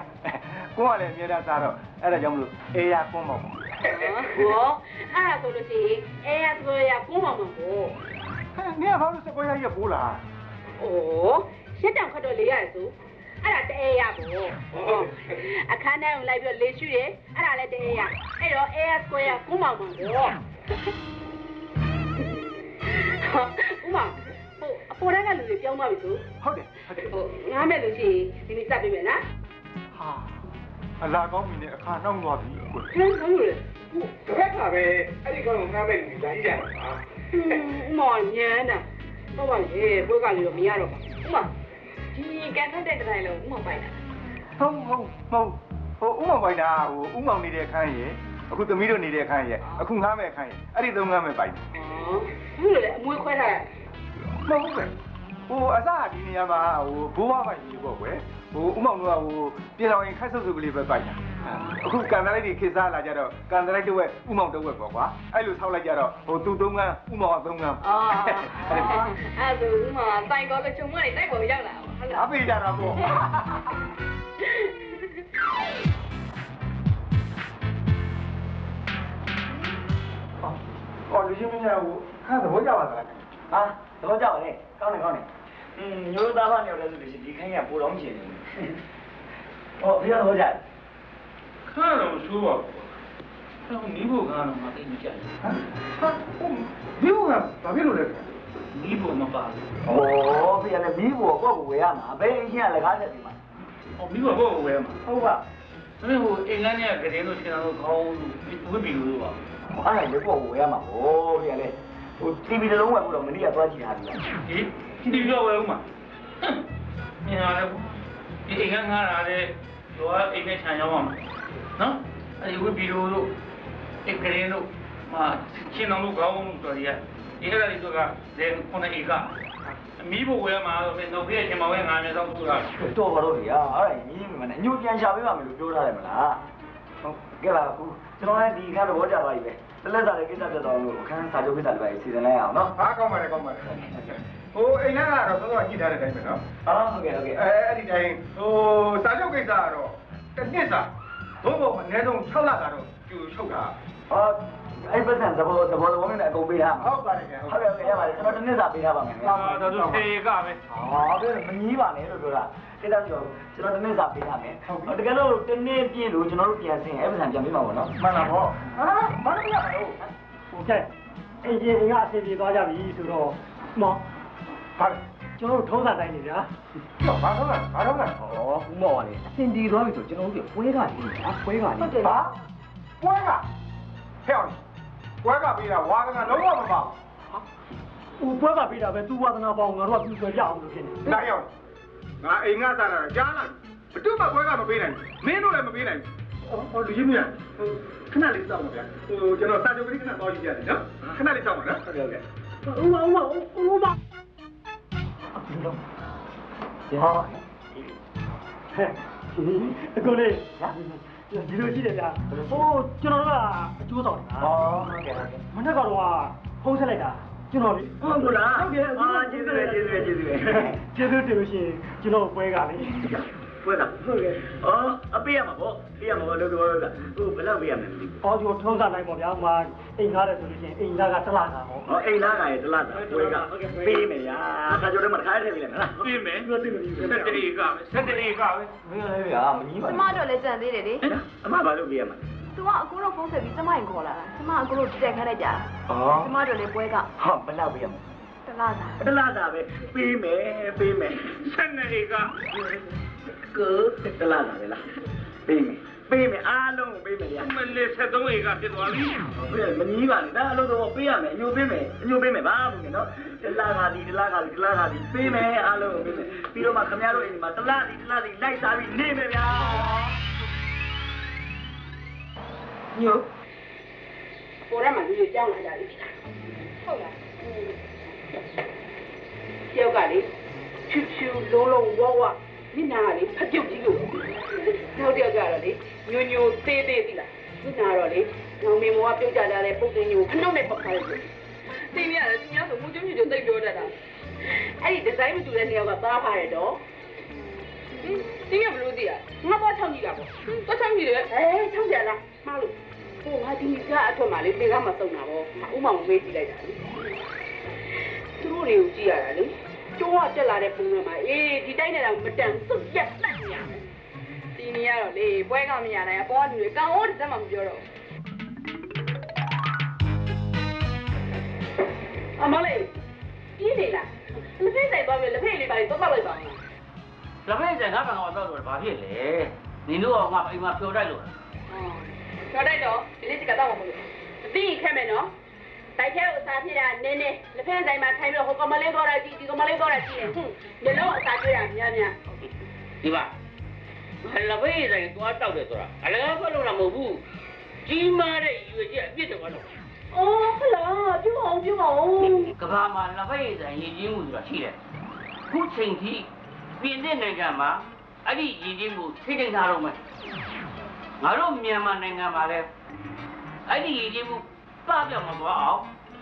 ကိုကလည်းအမြဲတမ်းစားတော့အဲ့ဒါကြောင့်မလို့အေးရကွန်းမောင်းဟောအဲ့ဒါဆိုလို့ရှိရင်အဲရဆိုရကိုမမကိုဟဲ့နင်ကဘာလို့စကွဲရကြီးပိုးလာ။အိုးရှစ်တောင်ခတ်တော့လေးရတယ်ဆို။ အဲ့ဒါတအဲရပေါ့။အခန်းထဲကိုလိုက်ပြီးလေးရှူတယ်။အဲ့ဒါလည်းတအဲရ။အဲ့တော့ air square ကိုမောင်မောင်ပေါ့။ဥမာဟိုအပေါ်တန်းကလူတွေပြောင်းသွားပြီဆိုဟုတ်တယ်ဟုတ်တယ်ဟိုငားမဲ့လို့ရှိရင်ဒီနေ့စပ်ပေးမယ်နော်ဟာအလာကောင်းပြီနဲ့အခါနှောင်းသွားပြီကို။ဟင်းဘာလို့လဲတစ်ခါကပဲအဲ့ဒီကောင်ငါမဲ့လူတိုင်းကြတာ။ဥမာညမ်းတာ။တော့ပါလေဘွဲကလေးတော့မရတော့ပါ။ဥမာ ဒီကန်ထက်တဲ့တိုင်းလုံးဥမာပိုက်တာဟုတ်ဟုတ်ဟုတ်ဟိုဥမောင်ပိုင်တာဟိုဥမောင်နေတဲ့အခန်းရယ်အခုသမီးတို့နေတဲ့အခန်းရယ်အခုငားမဲ့အခန်းရယ်အဲ့ဒီသုံးငားမဲ့ပိုင်။ဟောဘယ်လိုလဲအမွေးခွဲထားတာမဟုတ်ဘူးပဲဟိုအစဒီနေရာမှာဟိုဘိုးဘွားပိုင်ကြီးပေါ့ကွယ်ဟိုဥမောင်တို့ကဟိုပြင်တော်ရင်ခက်ဆုပ်ဆုပ်ကလေးပဲပိုင်တာအခုကန်တလိုက်တွေခေစားလာကြတော့ကန်တလိုက်တစ်ဝက်ဥမောင်တစ်ဝက်ပေါ့ကွာအဲ့လိုဆောက်လိုက်ကြတော့ဟိုသူသုံးငန်းဥမောင်ကသုံးငန်း။အော်အဲ့ဒါဥမာတိုင်ကောလည်းချုံမနေတိုက်ပေါ်ရောက်လာ အောင်ဟုတ်လားအပေးကြတာပေါ့အော်လူချင်းမင်းကဟိုခါသဘောကျပါသလားဟာတော့ကြောက်လေကောင်းတယ်ကောင်းတယ်อืมညိုသားဖနေရတယ်ဆိုလို့ရှိရင်ဒီခိုင်းကပိုတော့ချင်တယ်ဟောဘယ်တော့ကြာခါတော့ဆိုးပါဘူးအဲ့ဟိုနီးဖို့ခါတော့မသိမကြိုက်ဟမ်ဟာဘီဘူးကဘာဖြစ်လို့လဲ နီးဖို့မပါဘူးဩဖေရတယ်မီးဘောကောကိုဝယ်ရမှာဘယ်အင်းချင်းကလည်းကားချက်ဒီမှာဟောပြီးတော့ဘောဝဲမှာဟုတ်ပါဒါပေမဲ့ဟိုအိမ်လန်းနဲ့ကလေးတို့ခြေတော်တို့ခေါင်းဝစ်ပြီးလို့ပါအဲ့ဒါလေကောကိုဝယ်ရမှာဟောဖေရတယ်ဟို TV တစ်လုံးဝယ်ဖို့တော့မနေ့ကသွားကြည့်ထားပြီဟေးဒီပြောဝဲဦးမှာမြင်ရတယ်ဒီအိမ်ကငားတာလေတော့အိမ်နဲ့ခြံရောက်အောင်နော်အဲ့ဒီဝစ်ပြီးလို့အိမ်ကလေးတို့မှာခြေတော်တို့ခေါင်းတော်ရည် ဒီအဲ့ဒါလေးတို့ကလေခုနအိမ်ကအမီးဖို့ဝဲမှာတော့မင်းတို့ပြည့်ချင်မဝဲငါမြေတော့ပူတာတော်ပါတော့လေဟာအဲ့ဒါညီးမနဲ့ညိုပြန်ရှာပေးပါမယ်လို့ပြောထားတယ်မလားဟုတ်ကဲပါအခုကျွန်တော်လည်းဒီခါတော့ကြာသွားပြီပဲလက်လက်စားတဲ့ကိစ္စပြတ်သွားလို့အခန်းစာချုပ်ကိစ္စတွေပဲစီစဉ်လိုက်အောင်နော်ဟာကောင်းပါလေကောင်းပါလေဟိုအိမ်ကတော့သောသောကြည့်ထားတဲ့အတိုင်းပဲနော်အာဟုတ်ကဲ့ဟုတ်ကဲ့အဲအဲ့ဒီတိုင်းဟိုစာချုပ်ကိစ္စကတော့တစ်နှစ်စာဘုံဘုံအနည်းဆုံး6လကတော့ကျူချုပ်တာအော် အဲ့ပတ်စံသဘောသဘောသဘောနဲ့အကုန်ပေးထားမှာဟုတ်ပါတယ်ခင်ဟုတ်ကဲ့ဟုတ်ကဲ့ရပါတယ်ကျွန်တော်တစ်နှစ်စာပေးထားပါမယ်ခင်ဗျာအာတော့သူထေကပဲဟာဘယ်မကြီးပါနဲ့လို့ပြောတာကိစ္စကြောကျွန်တော်တစ်နှစ်စာပေးထားမယ်တကယ်လို့တစ်နှစ်ပြည့်လို့ကျွန်တော်တို့ပြန်ဆင်းအဲ့ပတ်စံပြန်ပေးမှာပေါ့နော်မှန်လားဗောဟာမနမရပါဘူးဟိုကဲအင်ဂျင်အင်ကအစီအပြေသွားကြပြီဆိုတော့မောင်ဟာလေကျွန်တော်တို့ထုံးစံတိုင်းနေဗျာကျော်ဘာတော့လဲဘာတော့လဲဩဦးမော်ကလေအစင်ဒီသွားပြီဆိုကျွန်တော်တို့ပွဲကလေးညာပွဲကလေးဟုတ်တယ်ဟာပွဲကဟဲ့အောင် ပွဲကပြီးတာဝါကကလုံးဝမပါဟိုပွဲကပေးတာပဲသူဝါသနာပေါင်းငါတို့ကပြဆွဲပြအောင်လို့ဖြစ်နေဘူးနိုင်အောင်ငါအိမ်ကစားတာကြားလာဘသူမှပွဲကမပေးနိုင်ဘူးမင်းတို့လည်းမပေးနိုင်ဘူးဟောလူကြီးမြတ်ဟိုခဏလေးစောင့်ပါဗျာဟိုကျွန်တော်စာချုပ်ကလေးခဏတော့ယူပြရတယ်နော်ခဏလေးစောင့်ပါနော်ဟုတ်ကဲ့ဟုတ်ကဲ့ဦးမဦးမဦးမဟာဟဲ့အခုလေ ဒီလိုရှိတယ်ဗျာဟိုကျွန်တော်တို့ကအကျိုးဆောင်နေတာဟောဟုတ်ကဲ့ဟုတ်ကဲ့မနေ့ကတော့ဖုံးဆက်လိုက်တာကျွန်တော်လေဟုတ်ကဲ့လားဟုတ်ကဲ့အာကျေးဇူးပဲကျေးဇူးပဲကျေးဇူးပဲကျေးဇူးတင်လို့ရှိရင်ကျွန်တော်ပွဲကလေ ပွဲကဟုတ်ကဲ့အော်အပေးရမှာပေါ့ပေးရမှာပေါ့လို့ပြောတာဟိုဘယ်လောက်ပေးရမလဲမသိဘူးအော်ဒီထုံးစံတိုင်းပေါ့ဗျာဟိုမှာအိမ်ကားတယ်ဆိုလို့ရှိရင်အိမ်သားကတစ်လတာဟောဟောအိမ်သားကရဲ့တလားတာပွဲကပေးမယ်ညာစာချုပ်ထဲမှာတစ်ခါတည်းထည့်ပေးလိုက်မယ်လားပြင်မယ်ဆက်တရီကပဲဆက်တရီကပဲမင်းလည်းဗျာမကြီးပါကျနဲ့မတို့လည်းကြံသေးတယ်လေအမဘာလို့ပေးရမှာ။ तू ကအကိုတို့ဖုန်းဆက်ပြီးကျမရင်ခေါ်လာတာ။ကျမအကိုတို့တက်ခန်းလိုက်ကြတာအော်။ကျမတို့လည်းပွဲကဟောဘယ်လောက်ပေးရမှာတလားသာတလားတာပဲပေးမယ်ပေးမယ်ဆက်နေက ကိုတလားတာပဲလားပေးမယ်ပေးမယ်အားလုံးကိုပေးမယ်ဗျာမလေး73ဧကဖြစ်သွားပြီဟုတ်ကဲ့မကြီးပါနဲ့ဒါအလုပ်တော့ပေးရမယ်အညိုပေးမယ်အညိုပေးမယ်ဘာမှမဟုတ်နော်တလားခါဒီတလားခါဒီတလားခါဒီပေးမယ်အားလုံးကိုပေးမယ်ပြီးတော့မှခင်ဗျားတို့အိမ်မှာတလားဒီတလားဒီလိုက်စားပြီးနေမယ်ဗျာညိုပေါ်ရမှာဒီလိုကြောင်းလာကြပြီဟုတ်လားတယောက်ကလေချူချူလုံးလုံးဝဝ ညနာကလေဖပြုတ်ကြီးလို့နောက်တယောက်ကတော့လေညိုညိုသေးသေးသီလားညနာတော့လေငောင်မင်းမောကပြုတ်ကြတာလေပုတ်တင်ညိုခဏနဲ့ပတ်ခါလို့တင်းရတယ်သူများဆိုမူကျုံညိုတိတ်ပြောတတ်တာအဲ့ဒီဒီဇိုင်းမတူတဲ့နေရာကသားဖားရတော့တင်းရဘလို့တည်ရငါတော့ချောင်းကြည့်တာပေါ့တော့ချောင်းကြည့်တယ်အဲချောင်းကြလားမှားလို့ဟိုငါဒီကအထွတ်မှာလေတေကားမစုံတာပေါ့ဥမောင်မေးကြည့်လိုက်တာလေသူတို့တွေကိုကြည့်ရတာလေ ကျိုးကတက်လာတဲ့ပုံစံမှာအေးဒီတိုင်းနဲ့တော့မတန်စွတ်ရက်တက်နေရတယ်ဒီနေရတော့လေပွဲကမရနိုင်အပေါ်ကလူတွေကောင်းအောင်တစ်စက်မှမပြောတော့အမလေးကြီးနေလားလက်ဖေးဆိုင်သွားပြီလက်ဖေးလေးပါတော့တော့လိုက်ပါဦးလက်ဖက်ကျန်ငါဘန်ကောင်တော့တော့ဘာဖြစ်လဲနင်တို့ကငါအိမ်မှာဖြော်တိုက်လို့ကျော်တိုက်တော့ဒီလေးစကတော့မဟုတ်ဘူးအသိခက်မယ်နော် တိုက်ထဲကိုအစာဖြစ်တာနင်းနေလက်ဖက်ဆိုင်မှာထိုင်ပြီးတော့ဟိုကမလေးတော့တာကြည့်ဒီကမလေးတော့တာကြည့်ရင်ဟွန်းမျိုးလုံးအစာကျွေးတာများများဒီပါငါလက်ဖက်ဆိုင်သွားတောက်တယ်ဆိုတာအလကားဖတ်လို့လားမဟုတ်ဘူးကြီးမားတဲ့ရွေချက်အပြစ်တော့တော့အော်ဟလာပြုံးအောင်ပြုံးအောင်ကဘာမှာလက်ဖက်ဆိုင်ရည်ကြီးမှုဆိုတာရှိတယ်ခုချိန်ထိပြင်တဲ့နိုင်ငံမှာအဲ့ဒီရည်ကြီးမှုထိထိန်ထားတော့မယ်ငါတို့မြန်မာနိုင်ငံမှာလည်းအဲ့ဒီရည်ကြီးမှု ပပြောင်းမသွားအောင်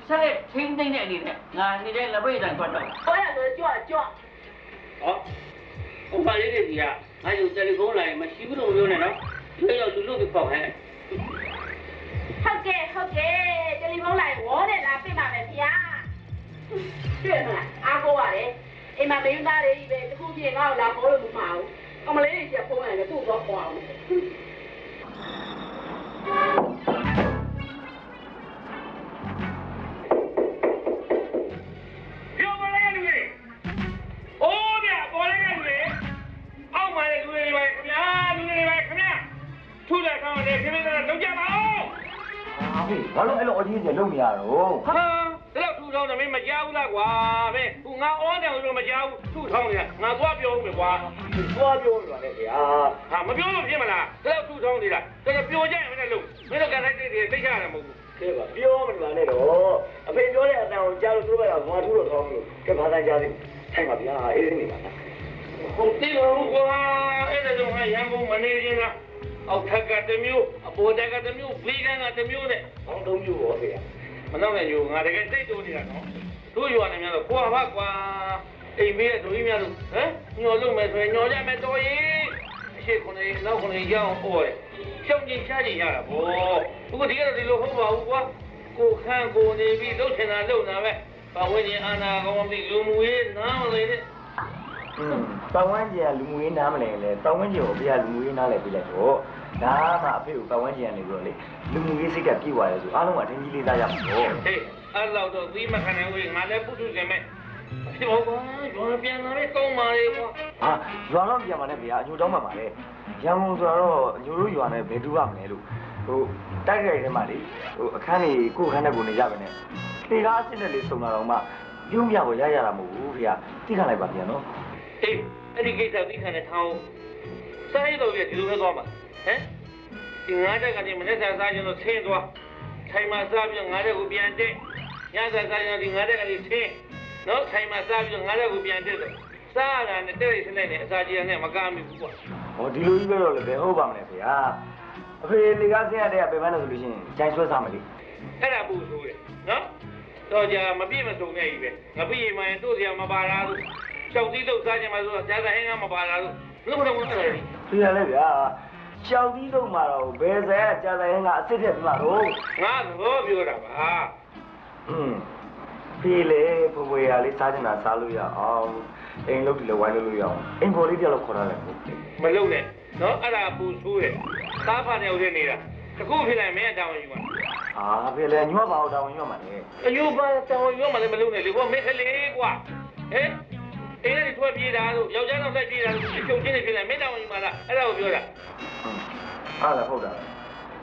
ဆက်လက်ထိန်းသိမ်းတဲ့အနေနဲ့ငါနေတဲ့လက်ဖက်ဆိုင်ထွက်တော့ဟောရလို့ကြွကြွဟောဥပလေးတွေကြီးကငါ့ကိုတယ်လီဖုန်းလာရင်မရှိဘူးလို့မပြောနဲ့နော်ဒီရောက်လူလူပြီးပေါက်ဟဲ့ဟုတ်ကဲ့ဟုတ်ကဲ့တယ်လီဖုန်းလိုက်ဝေါ်တယ်လားပြပါမယ်ဗျာတွေ့မလားအားကိုရတယ်အိမ်မှာမင်းသားတွေကြီးပဲတခုပြင်ငါ့ကိုလာခေါ်လို့မမအောင်ကမလေးကြီးကဖုန်းလိုက်တယ်သူ့တော့ခေါ်အောင် တွေပဲခင်ဗျာလူတွေပဲခင်ဗျာထူတဲ့ကောင်လေခင်ဗျာလုံးကြပါဦးဟာဖေးဘာလို့အဲ့လိုအကြီးကြီးလုံးမရတော့ဟာဒီလောက်ထူထောင်းတယ်မင်းမကြောက်ဘူးလားကွာပဲဟိုငါအောတယ်လို့မကြောက်ဘူးထူထောင်းနေတာငါသွားပြောဦးမယ်ကွာသွားပြောနေပါလေဗျာဟာမပြောလို့ဖြစ်မလားဒီလောက်ထူထောင်းနေတာတော်ပြောကြရင်မင်းလည်းလုံးမင်းတို့ကလည်းတိတ်တိတ်သိချရတယ်မဟုတ်ဘူးကဲပါပြောမနေပါနဲ့တော့အဖေပြောတဲ့အတန်ကိုကြားလို့သူတို့ကဘာထူးတော့ထောင်းလို့ကဲဘာသာကြားသေးဆိုင်ပါဗျာအေးနေပါလား ဟုတ်တယ်လို့ကွာအဲ့ဒါကြောင့်ရန်ကုန်မနေခြင်းလားအောက်ထက်ကတစ်မျိုးအပေါ်တက်ကတစ်မျိုးဘေးကကတစ်မျိုးနဲ့ဘောင်းသုံးမျိုးပေါ့ဗျာမနောက်နဲ့ညိုငါတကယ်စိတ်တိုးနေတာနော်တို့ရွာနေများတော့ကွာပါကွာအိမ်မေးတဲ့ဒူကြီးများတို့ဟမ်ညော်လို့မယ်ဆိုရင်ညော်ကြမယ်တော်ရင်အရှိခုနေနောက်ခုနေရအောင်ဟောတယ်ရှောင်းချင်းရှားချင်းရတာဗောအခုဒီကတော့ဒီလိုဟုတ်ပါဘူးကွာကိုခန့်ကိုနေပြီးလှုပ်ချင်တာလှုပ်တာပဲပတ်ဝန်းကျင်အာနာကောင်းမသိလူမှုရေးနားမလဲတဲ့อืม ပတ်ဝန်းကျင်ကလူမှုရေးနားမလဲလေပတ်ဝန်းကျင်ကိုဖေကလူမှုရေးနားလဲပြလိုက်တော့ဒါမှအဖေကိုပတ်ဝန်းကျင်ကနေပြီးတော့လေလူမှုရေးစိတ်ကပြည့်သွားတယ်ဆိုအားလုံးကထင်ကြီးလေးသားရမှာပေါ့ဟေးအဲ့လောက်တော့သီးမခံနိုင်ဘူးငါလည်းပုထုဇဉ်မဲ့ဖြစ်ပါကွာရွာပြန်လာတဲ့ကောင်းပါလေကွာဟာရွာတော့ပြန်ပါနဲ့ဗျာအညိုတောင်းမှပါလေရန်ကုန်ဆိုတော့ညိုတို့ရွာနဲ့ဘယ်တူရမလဲလို့ဟိုတိုက်ခိုက်ထဲမှာလေဟိုအခန်းကြီးကိုခန်းနဲ့ကိုနေကြပဲနဲ့လေကားအစ်စ်နဲ့လေးစုံတာတော့မှပြုံးပြကိုရရတာမဟုတ်ဘူးဖေကသိခံလိုက်ပါပြန်နော်အေး အဲ့ဒီကိစ္စသိခံတဲ့ထောင်းစားရတော့ပြဒီလိုပဲသွားမှာဟမ်ဒီငါးတက်ကနေမနေ့ကစားရင်တော့ဆင်းသွားထိုင်မှာစားပြီးငါးတက်ကိုပြန်တက်ညစားစားရင်ဒီငါးတက်ကနေဆင်းနော်ထိုင်မှာစားပြီးငါးတက်ကိုပြန်တက်တော့စားရတာနဲ့တဲ့ရစလိုက်နဲ့အစာကြီးနဲ့မကားမိဘူးကွာဟောဒီလိုကြီးပဲတော့လည်းဘယ်ဟုတ်ပါမလဲဖေကအဖေလေကားဆင်းရတဲ့ကပဲမန်းလို့ဆိုလို့ရှိရင်ဂျိုင်းဆွဲစားမလို့အဲ့ဒါပူဆိုးတယ်နော်တော့ကြာမပြည့်မစုံနဲ့ကြီးပဲငါပြည့်မှရင်တို့စရာမပါလားလို့ ရှောက်သီးတော့စားကြမှာဆိုတော့ဂျာသာဟင်းကမပါလားလို့ဘယ်လိုလုပ်မလဲဖေရလဲဗျာရှောက်ပြီးတော့မှာတော့ဘယ်ဆဲကြာတယ်ဟင်းကအစ်စ်ထက်ပြီးမှာတော့ငါသဘောပြောတာပါอืมဖေလေဖွယ်ဖွယ်ရလေးစားချင်တာစားလို့ရအောင်အိမ်လုပ်ပြီးလည်းဝိုင်းလို့လို့ရအောင်အိမ်ပေါ်လေးတယောက်လောက်ခေါ်ရတယ်ကိုမလုံနဲ့နော်အဲ့ဒါပူဆိုးတယ်သားဖာနေဦးတဲ့နေတာတခုဖြစ်လိုက်မင်းအတောင်းယူပါအာဖေလေညောပါအောင်တောင်းညောမှာလေအယူပါတောင်းယူမှလည်းမလုံနဲ့လေဘောမင်းကလေးကွာဟဲ့ အေးလေထွက်ပြေးတာလို့ယောက်ျားတော့လိုက်ပြေးတာလို့အချုပ်ချင်းနေဖြစ်လိုက်မင်းတောင်းယူမှလားအဲ့ဒါကိုပြောတာဖအားလည်းဟုတ်တာ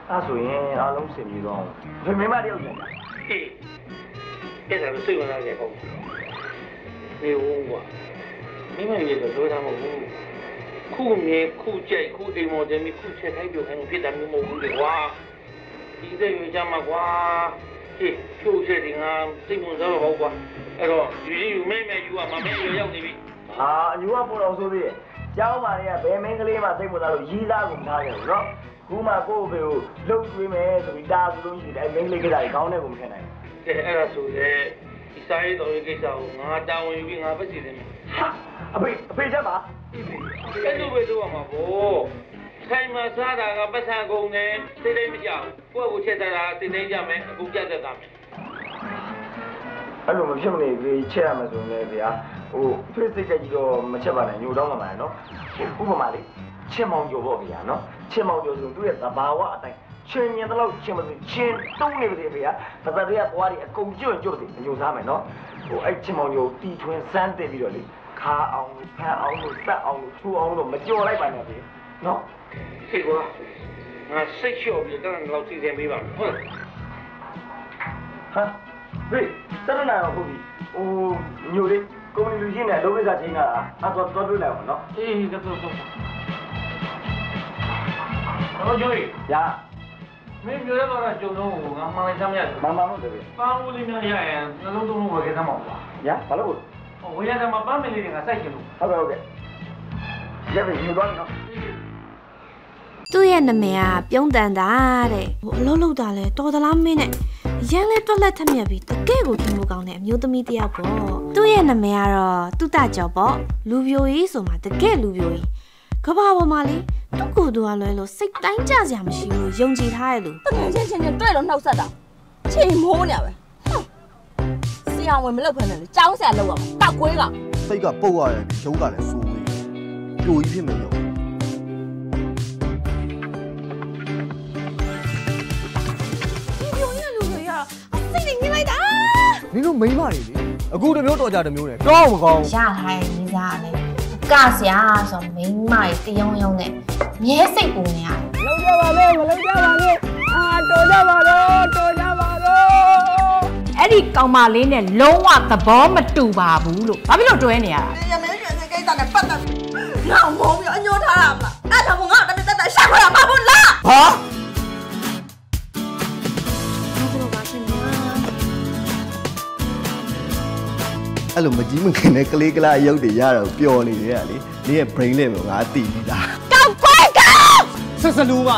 အဲ့ဆိုရင်အားလုံးစင်ပြီးတော့ဖေမင်းမတယောက်ပြန်ကြဟေးအဲ့ဒါကိုစိတ်ဝင်စားကြပေါ့နေဦးကွာမိမရေဆိုတော့မဟုတ်ဘူးခုမြင်ခုကြိုက်ခုအိမ်မော်တယ်မိခုချက်ထိုက်ပြုတ်ခိုင်းဖြစ်တာမျိုးမဟုတ်ဘူးလေကွာဒီတဲ့ရွေးကြမှာကွာဟေးချိုးချက်ဒီငါစိတ်ဝင်စားတော့ကွာ အဲ့တော့ယူကြီးယူမဲမဲယူကမမဲရရောက်နေပြီဟာအညူကပေါ်တော့ဆိုသေးတယ်ကျောင်းမာတွေကဘယ်မင်းကလေးမှစိတ်ဝင်စားလို့ရီးသားကုန်ထားကြတယ်နော်ခုမှကိုယ့်အဖေကိုလှုပ်ကျွေးမယ်ဆိုပြီးတာစုလုံးရှိတယ်အဲ့မင်းကလေးကလေးကောင်းတဲ့ကုန်မထင်နိုင်ကဲအဲ့ဒါဆိုလေဒီစာရေးတော်ရေးကိစ္စကိုငါတာဝန်ယူပြီးငါပဲစီစဉ်မယ်ဟာအဖေအဖေချက်ပါအဲ့လိုပဲလုပ်ရမှာပေါ့ဆိုင်မှာစားတာကပတ်စံကုန်တယ်စိတ်တိုင်းမကြောက်ကိုယ့်ကိုချက်တာစိတ်တိုင်းကြမယ်အခုကြက်တတ်တာမယ် အဲ့လိုမဖြစ်မနေကြီးချက်ရမယ်ဆိုရင်လည်းဗျာဟိုဖေးစိတ်ကြကြီးတော့မချက်ပါနဲ့ညိုတော့မှမှာနော်ဥပမာလေးချင်မောင်ကျော်ပေါ့ဗျာနော်ချင်မောင်ကျော်ဆိုသူ့ရဲ့သဘာဝအတိုင်းချင်းမြင်တော့ချင်းမသိချင်းတုံးနေပါသေးဗျာပါသက်တွေကပွားတွေအကုန်ကျွတ်ကျွတ်တယ်ညိုစားမယ်နော်ဟိုအဲ့ချင်မောင်ကျော်တီထွင်စမ်းတက်ပြီးတော့လေခါအောင်ဖန်အောင်လို့စက်အောင်လို့ထူအောင်လို့မကြော်လိုက်ပါနဲ့ဗျာနော်ဟေ့ကွာငါစိတ်လျှော့ပြီးတန်းတော့စီစဉ်ပေးပါမယ်ဟုတ်လားဟာ ဟေးတရနာရောဟုတ်ပြီဟိုညိုလေးကုမ္ပဏီလူချင်းနဲ့လောကိစ္စချင်းကအဲ့တော့တော်တွေ့လိုက်အောင်နော်အေးကတော့တော့တော့ကြွေးညာမင်းပြောရတော့ကြုံတော့ငါမှန်လိုက်သားမရတယ်မမမလို့တကယ်ပန်းဦးလေးများရရင်နှလုံးသွင်းလို့ဝယ်ခဲ့သမှာပါညာဘာလို့ဟိုဝယ်ရတဲ့မှာပန်းမလေးတွေကစိုက်ချင်လို့ဟုတ်ကဲ့ဟုတ်ကဲ့ရပ်ပြီညိုသွားပြီနော်သူ့ရဲ့နာမည်ကပြုံးတန်တာတဲ့ဟိုအလုံးလုံးတာလဲတော်သလားမင်းနဲ့ ရန်လဲတွက်လက်ထက်မြက်ပြီးတကယ့်ကိုထမှုကောင်းတဲ့အမျိုးသမီးတစ်ယောက်ပေါ့သူ့ရဲ့နာမည်ကတော့တုတကြော်ပေါ့လူပြိုကြီးဆိုမှတကယ့်လူပြိုကြီးကဘာပေါ်မှာလေသူ့ကိုယ်သူကလွဲလို့စိတ်တိုင်းကြစရာမရှိဘူးယုံကြည်ထားရဲ့လူတကယ်ချင်းချင်းချင်းတွေ့လို့နှောက်ဆက်တာချိန်မိုးနေရပဲဆရာဝန်မလုပ်ဖ ೇನೆ လေကြောင်းဆရာလောက်အောင်တောက်ကွေးကောင်စိတ်ကပုတ်ရတယ်ရုံးကလည်းစိုးနေပြိုကြီးဖြစ်မယ်ရော နင်တို့မိန်းမတွေလေအခုတစ်မျိုးတော်ကြတစ်မျိုးနဲ့ကောင်းမကောင်းရထားရဲ့မိစားကလည်းကဆရာဆိုမိန်းမကြီးတယုံယုံနဲ့မြဲစိတ်ပူနေရတယ်လုံးကြပါလေမလုံးကြပါနဲ့အာတော်ကြပါတော့တော်ကြပါတော့အဲ့ဒီကောင်မလေးနဲ့လုံးဝသဘောမတူပါဘူးလို့ဘာဖြစ်လို့တွဲနေရတာလဲရမင်းပြန်စကိစ္စနဲ့ပတ်သက်ငါ့မောပြီးအညိုးထားရမလားအဲ့ဒါကငါ့တနေ့တက်တက်ရှာခွင့်ရမှာဘူးလားဟာ အဲ့လိုမကြီးမခင်တဲ့ကလေးကလာရုပ်တွေရတော့ပျော်နေတယ်ကလေနေရဲ့ brain လေးကိုငါတီးပြီးသားကောက်ခွဲကောက်ဆက်စလူမ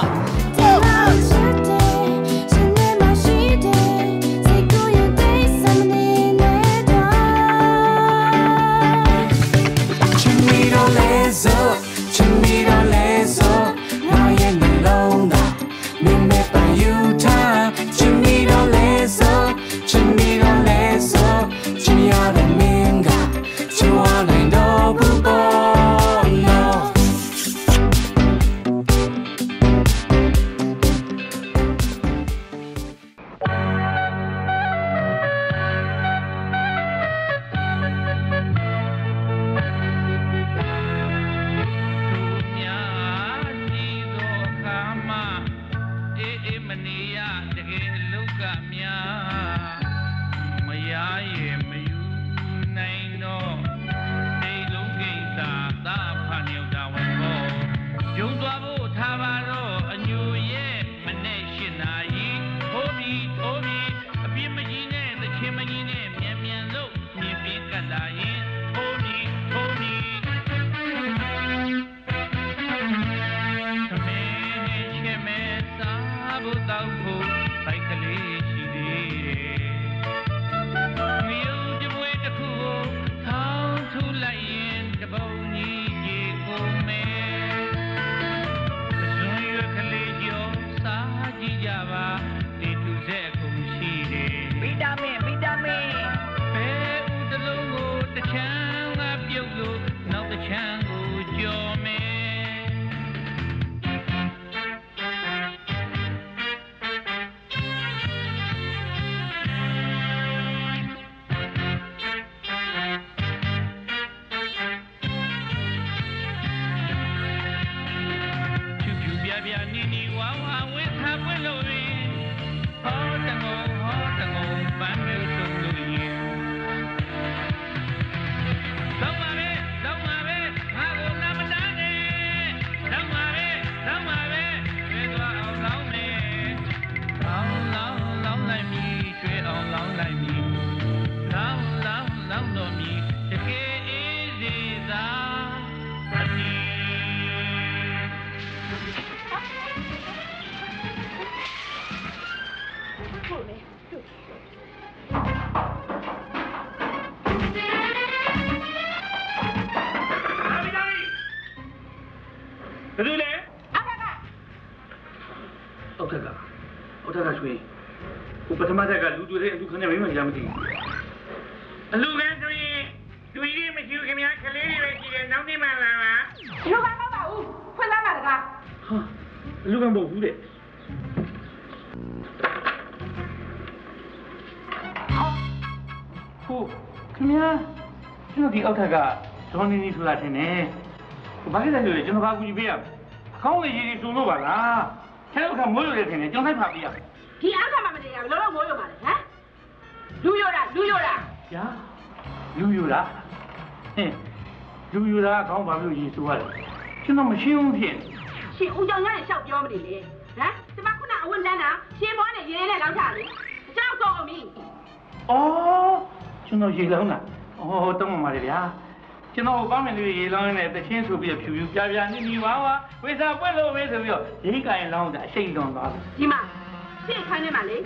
ဖြစ်လဲလို့လဲကျွန်တော်ဘာကူညီပေးရမလဲအကောင်းလေးရေးဆိုလို့ပါလားဆဲတော့ကမိုးရတယ်ထင်တယ်ကျွန်တော်လိုက်ပါပေးရမယ်ဒီအောက်ကမှမတင်ရဘူးလုံးလုံးမိုးရပါလေဟမ်လူရတာလူရတာဗျာလူယူတာဟင်လူယူတာအကောင်းဘာလို့ရေးဆိုရလဲကျွန်တော်မရှင်းဘူးဖြစ်နေရှင်ဦးကြောင့်ညနေလျှောက်ပြောမနေလေဟမ်ဒီမှာခုနအဝတ်လန်းတာရှင်မောနဲ့ရေလေးနဲ့လောက်ချလေအကြောက်တော့အောင်ပြီ။အော်ကျွန်တော်ရေလောင်းတာ။အော်တောင်းပါပါလေဗျာ။ ကျွန်တော်ဘာမင်းလေးရေလောင်းနေတဲ့တချင်းဆိုပြီးဖြူဖြူပြပြနေနေပါပါဝိစားပွက်လို့ပဲဆိုပြီးတော့ရိတ်ကင်လောင်းတာအရှိန်တွန်သွားတယ်ဒီမှာရှင့်ခိုင်းနေမှာလေ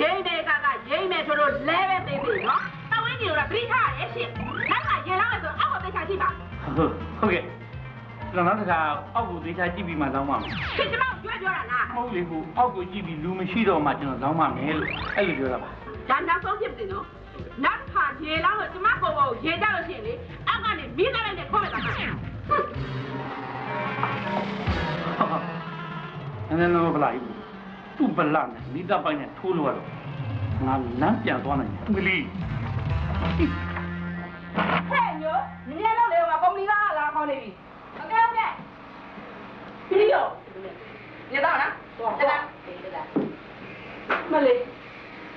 ရိမ့်တဲ့ကကရိမ့်မယ်ဆိုတော့လဲပဲသေးသေးနော်တဝင်းကြီးတို့ကပြိထားရဲရှင့်နောက်ကရေလောင်းရဆိုအောက်ကိုသိချာကြည့်ပါ။ဟုတ်ဟုတ်ကဲ့။ကျွန်တော်နောက်တစ်ခါအောက်ကိုသေချာကြည့်ပြီးမှလောင်းပါမယ်ရှင်ကျမကိုကြွပြောတာလား။မဟုတ်လေဘူးအောက်ကိုကြည့်ပြီးလူမရှိတော့မှကျွန်တော်လောင်းပါမယ်လို့အဲ့လိုပြောတာပါဒါနောက်ဆုံးဖြစ်တယ်နော် နောက်တစ်ခါရေလောက်လို့ကျမကိုဘောကိုရေကြလို့ရှိရင်လေအောက်ကနေမီးသားလိုက်နဲ့ခေါ်လိုက်တာဟမ်အဲ့ဒါတော့ဘလာကြီးသူ့ဘလာနဲ့မိသားပိုင်းနဲ့ထိုးလို့ရတော့ငါလမ်းပြန်သွားနိုင်တယ်ငလီဟဲ့ညိုနည်းနည်းတော့လေငါကုမ္ပဏီသားလာခေါ်နေပြီဟုတ်ကဲ့ဟုတ်ကဲ့ပြီးရောညတော့နော်တော်တော်မလေး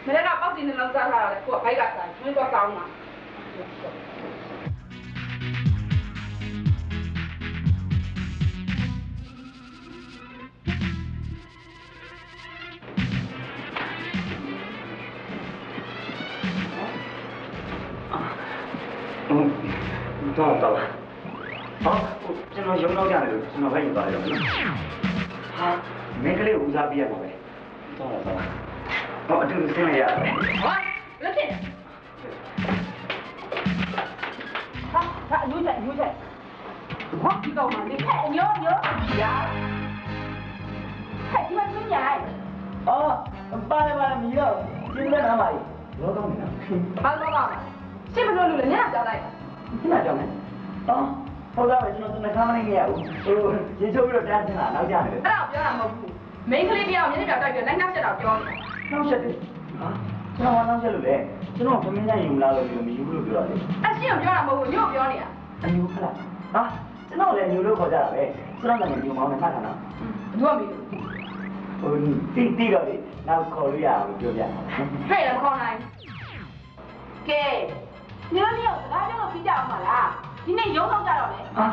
မလေးကပေါက်တင်နေလောက်စားထားတယ်ကိုကဘိုက်ကစားကျွေးတော့ကောင်းမှာဟုတ်တော့တော့ဟောကျွန်တော်ရုံတော့ကြတယ်လို့ကျွန်တော်ပဲယူသွားတယ်နော်ဟာမင်းကလေးဦးစားပြရမှာပဲတော့တော့ ဟောအတူတူဆင်းလိုက်ရတယ်ဟာလက်ဖြစ်ဟာဒါအယူချက်အယူချက်ဟာဒီကောင်မလေးဟဲ့ညိုညိုရာဟဲ့ဒီမှာတွင်းရိုက်အော်ပါလေပါလေမီတော့ကျင်းတဲ့နားပါလေလောကောင်းနေတာဘာလို့ပါရှင်းမလို့လို့လည်းညနေကြောက်လိုက်ခဏကြောင်နေအော်ဟုတ်သားပဲကျွန်တော်တနခါမနေရဘူးဟိုရေချိုးပြီးတော့တန်းစင်လာနောက်ကျနေတယ်အဲ့ဒါပြောတာမဟုတ်ဘူးမိန်းကလေးတယောက်မျက်နှာပြောက်တိုက်ပြီးလိုက်နောက်ချက်တော့ပြောနေ နောက်ချက်တယ်ဟာကျွန်တော်နောက်ချက်လို့လေကျွန်တော်သမင်းနဲ့ယူလာလို့ပြီးမယူလို့ပြောတာလေအရှင်းကိုပြောတာမဟုတ်ဘူးညို့ပြောနေတာအယူခလားဟာကျွန်တော်လည်းယူလို့ခေါ်ကြတာပဲကျွန်တော်လည်းယူမောင်းနဲ့မှတ်တာနော်ဘယ်သူကမေးဟိုတီးတီးတော့လေနောက်ခေါ်လို့ရအောင်ပြောပြဟဲ့လည်းမခေါ်နိုင်ကဲညို့ညို့စကားပြောလို့ပြီးကြအောင်ပါလားဒီနေ့ရုံးတော့ကြတော့လေဟာ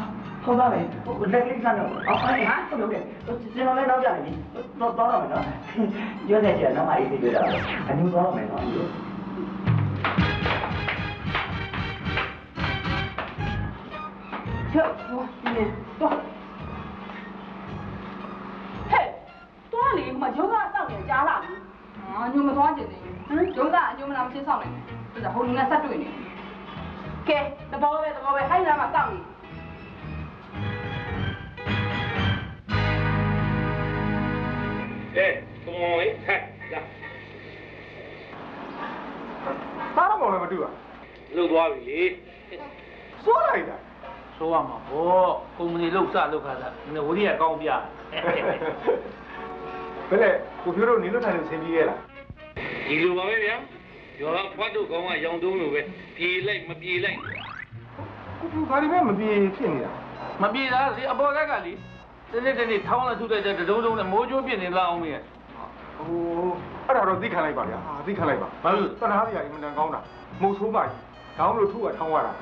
ဟုတ်ပါပဲဟိုလက်ကလေးကတော့အော်အဲ့ဟာဟုတ်တယ်ကျွန်တော်လည်းနောက်ကြနေပြီတော့တော့တော့မယ်နော်ပြောတဲ့ချက်တော့အေးသေးတယ်အနူတော့မယ်နော်ချောဟိုနေတော့ဟဲ့တော့လေမရုံးကစောင့်နေကြားလာပြီအာညို့မသွားချင်သေးဘူးဟမ်ရုံးကအညို့မလားမချင်းစောင့်နေတယ်ဒါဟိုလူ နဲ့ဆက်တွေ့နေကဲတဘောပဲတဘောပဲဟိုင်းလာမှစောင့်နေ။အဲကုမောင်လေးဟဲ့လာသားတော့မောင်လည်းမတူပါလုတ်သွားပြီလေစိုးလိုက်တာ။ဆိုရမှာဗောကုမ္ပဏီလုတ်စလုတ်ခါတာငဝရီကကောင်းပြဘယ်လဲကိုပြောတော့နေလို့ထိုင်လို့ဆင်းပြီးခဲ့လားဒီလိုပါပဲဗျာကျော်ကဖွတ်တို့ကောင်းကရောင်တုံးလိုပဲပြေလိုက်မပြေလိုက်ကိုဘာဒီမဲ့မပြေဖြစ်နေတာမပြေတာလေအပေါ်ကကလေ တနေ့တနေ့ထောင်းလာထုလိုက်တဲ့တုံးတုံးနဲ့မိုးကြိုးပြစ်နေလောက်အောင်လေဟိုအဲ့ဒါတော့သိခံလိုက်ပါဗျာဟာသိခံလိုက်ပါဘာလို့တနာစရာအင်မတန်ကောင်းတာမုတ်ဆိုးပါကြီးတောင်းလို့ထုကထောင်းရတာ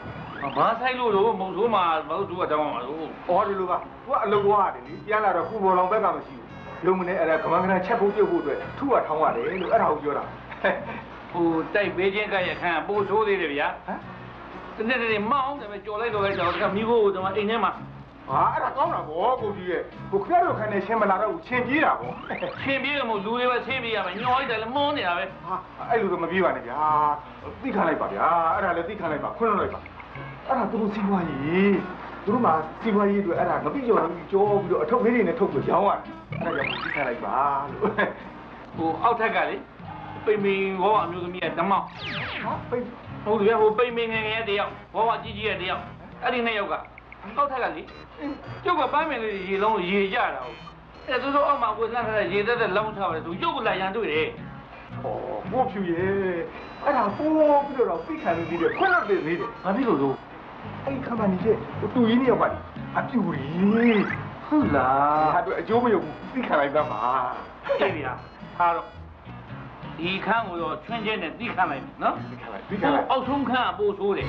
ဘာဆိုင်လို့လို့မုံဆိုးမှာဘာလို့သူကတောင်းမှာလို့ဩဒီလိုပါကိုကအလုပ်သွားရတယ်လေပြန်လာတော့ခုဘော်လောင်ဘက်ကမရှိဘူးလုံမနေအဲ့ဒါကမန်ကနာချက်ဖို့ပြုတ်ဖို့အတွက်ထုကထောင်းရတယ်လို့အဲ့ဒါကိုပြောတာဟိုတိုက်ပေးခြင်းကရခန့်ပို့ဆိုးသေးတယ်ဗျာဟမ်တနေ့တနေ့မအောင်တယ်ပဲကြော်လိုက်တော့လိုက်တော့ကမိဖို့ကျွန်မအိမ်ထဲမှာ ဟာအဲ့ဒါကောင်းတာဗောကိုကြီးရဲ့ကိုခရတို့ခန်းနဲ့ရှင်းမလာတော့ဘူးချင်းပြေးတာဗောရှင်ပြေးတယ်မို့လူတွေပဲချင်းပြေးရမယ်ညှော်လိုက်တယ်လည်းမုန်းနေတာပဲဟာအဲ့လိုတော့မပြေးပါနဲ့ဗျာသိခံလိုက်ပါဗျာအဲ့ဒါလည်းသိခံလိုက်ပါခွင့်လွှတ်လိုက်ပါအဲ့ဒါသူတို့စီးပွားရေးသူသူတို့မှာစီးပွားရေးအတွက်အဲ့ဒါငပိကျော်ကြီးကြောပြီးတော့အထုပ်လေးတွေနဲ့ထုတ်ပြီးရောင်းရတယ်အဲ့ဒါကြောင့်ပြီးထားလိုက်ပါလို့ဟိုအောက်ထက်ကလေပိမင်ဘောအမျိုးသမီးကဓမောက်ဟာပိတ်ဟုတ်တယ်ဗျဟိုပိမင်ငယ်ငယ်တယောက်ဘောအကြီးကြီးရဲ့တယောက်အဲ့ဒီနှစ်ယောက်ကအောက်ထက်ကလေ ကျုပ်ကပန်းမင်လေးရေလုံးရေကြတာဟုတ်အဲ့သူတို့အောက်မှာကိုလှမ်းထားတဲ့ရေသက်သက်လောင်းထားတယ်သူကျုပ်ကလာရန်တွေ့တယ်ဟောဘောဖြူရဲ့အဲ့ဒါပိုးပြီးတော့သိခံနေသေးတယ်ခွန်းလို့သေးသေးတယ်ဘာဖြစ်လို့လို့အဲ့ဒီခမနီကျတူရင်းနေရောက်ပါလေအပြူကြီးဟုတ်လားဟာတို့အကျိုးမရဘူးသိခံလိုက်သားပါအေးဗျာဟာတော့ဒီခန်းကိုတော့ချွင်းချင်းနဲ့တိခတ်လိုက်မယ်နော်သိခံလိုက်သိခံလိုက်အောက်ဆုံးခန်းအပိုးဆိုးတယ်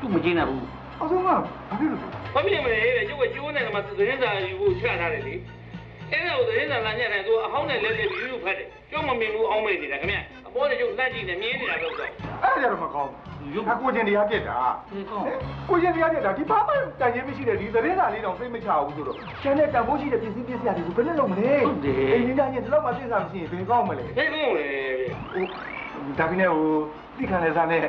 သူ့မကျင်းနိုင်ဘူး အောက်ဆုံးကဘာဖြစ်လို့ဘာဖြစ်လဲမလဲတဲ့ကျုပ်ကကျိုးနေကမှသတင်းစာယူဖို့ချထားတယ်လေအဲ့ဒါကိုသတင်းစာလာညက်တယ်သူအဟောင်းနဲ့လဲလဲပြီးယူဖတ်တယ်ကျုပ်မမြင်ဘူးအောင်းမိတ်နေတာခင်ဗျအပေါ်ကကျုပ်လှမ်းကြည့်နေမြင်နေတာတော့တော့အဲ့ဒါကြတော့မကောင်းဘူးအကိုချင်းတရားပြက်တာကိုချင်းတရားပြက်တာဒီဘာမှတန်ရင်မရှိတဲ့ဒီသတင်းစာလေးတော့သိမချဘူးဆိုတော့ကျန်တဲ့တန်ဖိုးရှိတဲ့ပစ္စည်းပစ္စည်းတွေကိုဘယ်နဲ့လုပ်မလဲအိမ်ကြီးသားချင်းဒီလောက်မှသိစားမရှိရင်ဘယ်ကောင်းမလဲဟဲ့ကောင်းလေဟိုဒါပြင်းနဲ့ဟိုသိခံလဲစားနဲ့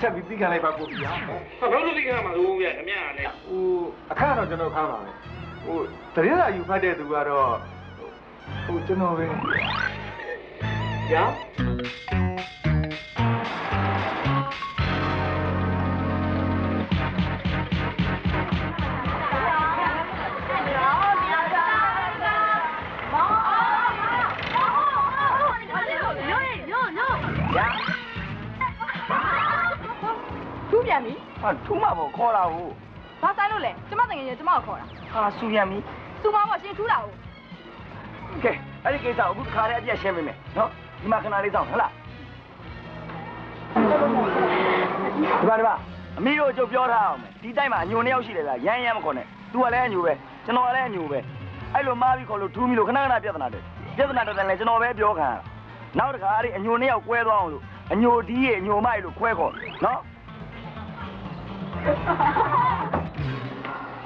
ဆက်ပြီးသိခံလိုက်ပါကိုဗျာဟာဘာလို့ဒီကမှာလို့ဗျာခင်ဗျာလေဟိုအခါတော့ကျွန်တော်ခမ်းပါမယ်ဟိုသတင်းစာယူဖတ်တဲ့သူကတော့ဟိုကျွန်တော်ပဲညာ ဟာထူးမှာပေါ့ခေါ်လာဟုတ်ဘာဆိုင်လို့လဲကျမတကယ်ရင်ကျမကိုခေါ်တာဟာစူပြန်ပြီစူမပေါ့ရှင်ထူးတာကိုကဲအဲ့ဒီကိစ္စအခုတစ်ခါတည်းအပြတ်ရှင်းပေးမယ်နော်ဒီမှာခဏလေးစောင့်ဟုတ်လားဒီပါဒီပါအမေတို့ကြုတ်ပြောထားအောင်မယ်ဒီတိုက်မှာအညိုနှစ်ယောက်ရှိတယ်ဗျာရမ်းရမ်းမခေါ်နဲ့ तू ကလည်းအညိုပဲကျွန်တော်ကလည်းအညိုပဲအဲ့လိုမားပြီးခေါ်လို့ထူးမိလို့ခဏခဏပြဿနာတယ်ပြဿနာတက်တယ်လေကျွန်တော်ပဲပြောခံရနောက်တစ်ခါအဲ့ဒီအညိုနှစ်ယောက်ကွဲသွားအောင်လို့အညိုဒီးရဲ့အညိုမိုက်လို့ခွဲခေါ်နော်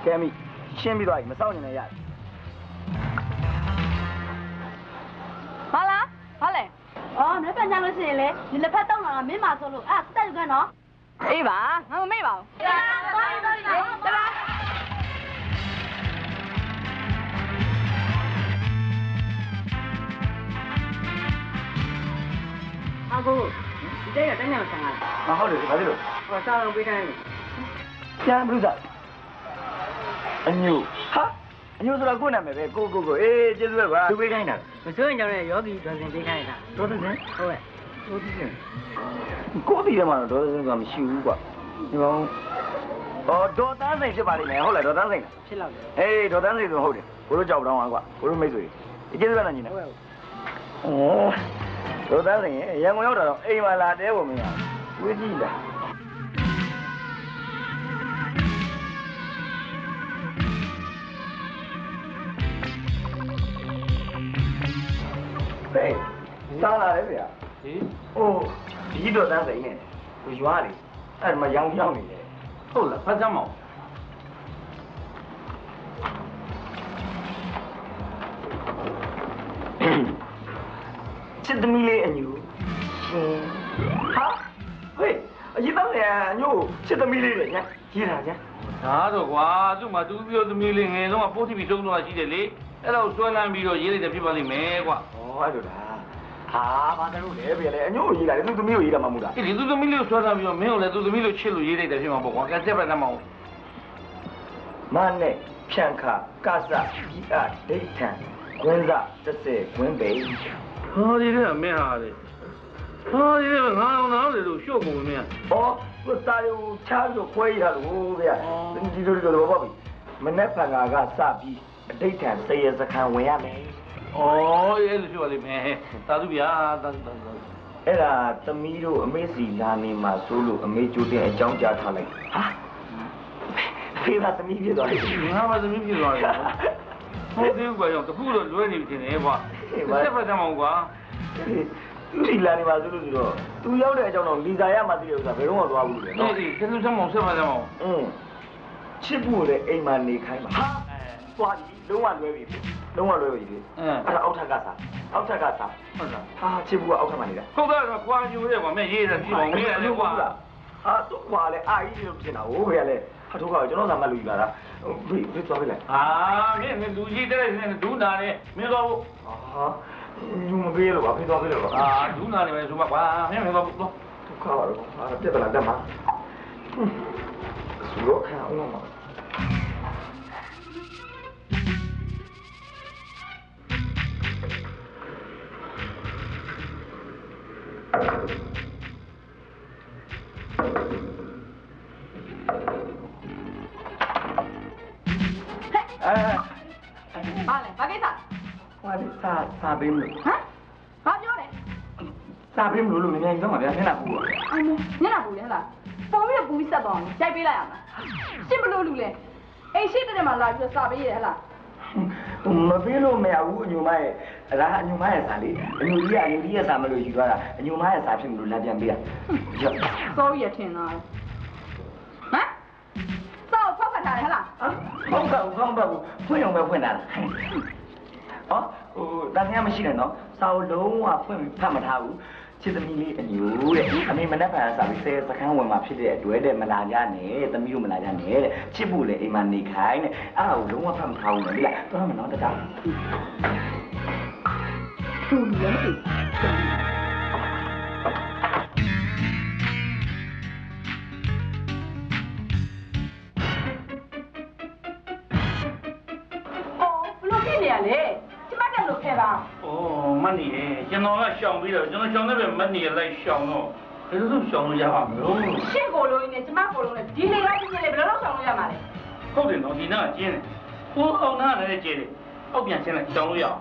ကဲမိရှင်းပြီးသွားပြီမစောင့်နေလည်းရတယ်ဘာလားဘာလဲအော်နေ့ပြန်ကြလို့ရှိရင်လေဒီလက်ဖက်တောင်းလာတာမင်းမဆိုလို့အဲ့တက်ယူခဲ့နော်အေးပါငါမမေ့ပါဘူးတပါတပါအကိုဒီတဲ့ကတန်းညံဆန်လာမဟုတ်တယ်ဘာဖြစ်လို့ဟောစားတော့ပေးတိုင်း ပြန်ဘုရားအညိုဟာအညိုဆိုတော့ကိုယ့်နာမည်ပဲကိုကိုကိုအေးကျေးဇူးပဲကွာသူပေးခိုင်းတာမစိုးရင်ကြောင့်လည်းယောဂီဒွန်စင်ပေးခိုင်းတာဒေါ်သင်းဟုတ်ကဲ့ဒေါ်သင်းကိုအတီထဲမှာတော့ဒေါ်သင်းကမရှိဘူးကွာဒီကောင်အော်ဒေါ်တန်းစိန်ဖြစ်ပါလိမ့်မယ်ဟုတ်လားဒေါ်တန်းစိန်ဖြစ်လောက်တယ်အေးဒေါ်တန်းစိန်ဆိုဟုတ်တယ်ဘိုးတို့ကြောက်တောင်းပါကွာဘိုးတို့မိတ်ဆွေကျေးဇူးပဲနော်ညီနော်ဟုတ်ကဲ့ဩဒေါ်တန်းစိန်ရန်ကုန်ရောက်တာတော့အိမ်မှာလာတဲဖို့မရဘူးဝေးကြည့်လား ဟေးစားလာတယ်ဗျာဟေး။အိုးဒီတော့တန်းစိန်နဲ့ဟိုရွာလေအဲ့ဒါမှရောင်ပြောင်းနေတယ်ဟုတ်လားဖတ်စမ်းမအောင်။စစ်သမီးလေးအညူရှင်ဟာဟေးအရင်တော့လည်းအညို့စစ်သမီးလေးလေညာရေးတာညာဒါတော့ကွာသူ့မှာသူပြောသမီးလေးငယ်ဆုံးကပိုးတီဗီတုံးသွားရှိတယ်လေ အဲ့တော့ဆွဲလန်းပြီးတော့ရေးလိုက်တယ်ဖြစ်ပါလိမ့်မယ်ကွာ။ဩအဲ့လိုလား။ဟာဘာကြလို့လဲဗျလေအညို့ရေးတာလေသူသမီးကိုရေးတာမှမဟုတ်လားဒီသူသမီးလေးကိုဆွဲလန်းပြီးတော့မင်းကိုလည်းသူသမီးလေးချစ်လို့ရေးလိုက်တယ်ဖြစ်မှာပေါ့ကွာကဲတက်ပဲတတ်မအောင်။မနဲ့ဖြန့်ခကစပြီးအဒိဋ္ဌံကွင်းစတစ်စဲကွင်းပေဟောဒီကမင်းဟာလေဟောဒီကငါအောင်တော့လေလို့ရှုပ်ကုန်မင်း။ဩသူစာရုံချားပြီးတော့ခွဲရလို့ဗျာ။ဒီလိုလိုတော့ပေါ့ပြီ။မနဲ့ဖန်ကာကစပြီး အဒိဋ္ဌံစေရစခန်းဝင်ရမယ်။။အော်အဲ့လိုဖြစ်ပါလိမ့်မယ်။သာဓုဗျာသာဓုသာဓုအဲ့ဒါသမီးတို့အမေစီလာနေမှာဆိုလို့အမေကြိုတင်အကြောင်းကြားထားလိုက်ဟာဖေးကသမီးဖြစ်သွားတယ်။ငါမှသမီးဖြစ်သွားတယ်။ဟုတ်သေးဘူးကွာရောက်တခုတော့လွဲနေပြီထင်တယ်ကွာ။တက်ပဲတတ်မအောင်ကွာသူစီလာနေမှာဆိုလို့ဆိုတော့သူရောက်တဲ့အကြောင်းတော့လီစာရမှသိတယ်ဥစ္စာဘယ်တော့မှသွားဘူးလေ။ဒီနော်ဒီတက်တတ်မအောင်ဆက်ပါတတ်မအောင်อืมချစ်ဖို့လည်းအိမ်မှာနေခိုင်းပါဟာ သွားပြီလုံးဝလွဲပြီလုံးဝလွဲပြီလေ။အဲအဲ့ဒါအောက်ထက်ကစားအောက်ထက်ကစားဟုတ်လားဟာချစ်ဖို့ကအောက်ထက်မှာနေတာ။ဟုတ်တယ်ကွာညိုတယ်ကွာမဲ့ရေးတယ်ကြည့်အောင်မင်းလည်းကွာဟာတော့ကွာလေအာကြီးလို့ဖြစ်တာဟိုဘယ်လဲဟအထုကကျွန်တော်သာမှလူယူလာတာဖေးဖေးသွားပြီလားအာမင်းလူကြီးတဲ့နေဒူးနာနေမင်းတော့ဟာယူမပေးလို့ပါဖေးသွားပြီလို့ပါအာဒူးနာနေမယ်ဆိုမှကွာမင်းမင်းတော့တော့ဒုက္ခပါတော့အာပြက်လာတက်မှာစူရောခံအောင်မှာ ဘာအဲလဲဘာကိစ္စဟိုဒီစာစာပေးမလို့ဟမ်ဘာပြောလဲစာပေးမလို့လို့မြန်မြန်ပြောမှာဗျာမျက်နှာပူပါအမေညနာပူလဲဟလားတော်ပြီးတော့ပူပြီးဆက်သွားအောင်ကြိုက်ပေးလိုက်ရမှာရှင်းမလို့လူလဲအိမ်ရှိတဲ့မှာလာပြီးတော့စာပေးရတယ်ဟလား မပေးလို့မရဘူးအညူမရဲ့အလားအညူမရဲ့စာလေးအညူကြီးကအညူကြီးရဲ့စာမလို့ယူရတာအညူမရဲ့စာဖြစ်မလို့လက်ပြန်ပေးတာကြောက်စောရထင်တာဟမ်စောဖောက်ခတ်ထားတယ်ဟလားဟုတ်ကဲ့ဟုတ်ကဲ့ဖွင့်ရုံပဲဖွင့်တာလားဟောဟိုတန်ခါမရှိနဲ့နော်စာအုပ်လုံးဝဖွင့်ဖတ်မထားဘူး ချစ်သမီးလေးအညူတဲ့အမေမနဲ့ဖန်စာပြီးဆယ်စခန်းဝင်มาဖြစ်တဲ့အတွက်တဲ့မလာကြနဲ့သမီးတို့မလာကြနဲ့တဲ့ချစ်ဖို့လေအိမ်မှာနေခိုင်းတဲ့အဲ့ဒါကိုလုံးဝဖတ်မထားဘူးလေလားတော့မနော်တကားသူ လည်းမသိအော်ဘလို့ဖြစ်နေရလဲကျမကလို့ခဲ့ပါဩမနီရေကျွန်တော်ကရှောင်ပြီးတော့ကျွန်တော်ရှောင်တဲ့ပဲမနီလိုက်ရှောင်တော့ဘယ်လိုရှောင်လို့ရအောင်လို့ရှင့်ကိုလိုရင်းနဲ့ကျမကိုလိုနဲ့ဒီလေကဒီလေဘယ်လိုလုပ်ဆောင်လို့ရမှာလဲဟုတ်တယ်နော်ဒီနားကျင်းတယ်ဟိုအောင်နားလည်းကျင်းတယ်အောက်ပြန်ရှင်းလိုက်ရှောင်လို့ရအောင်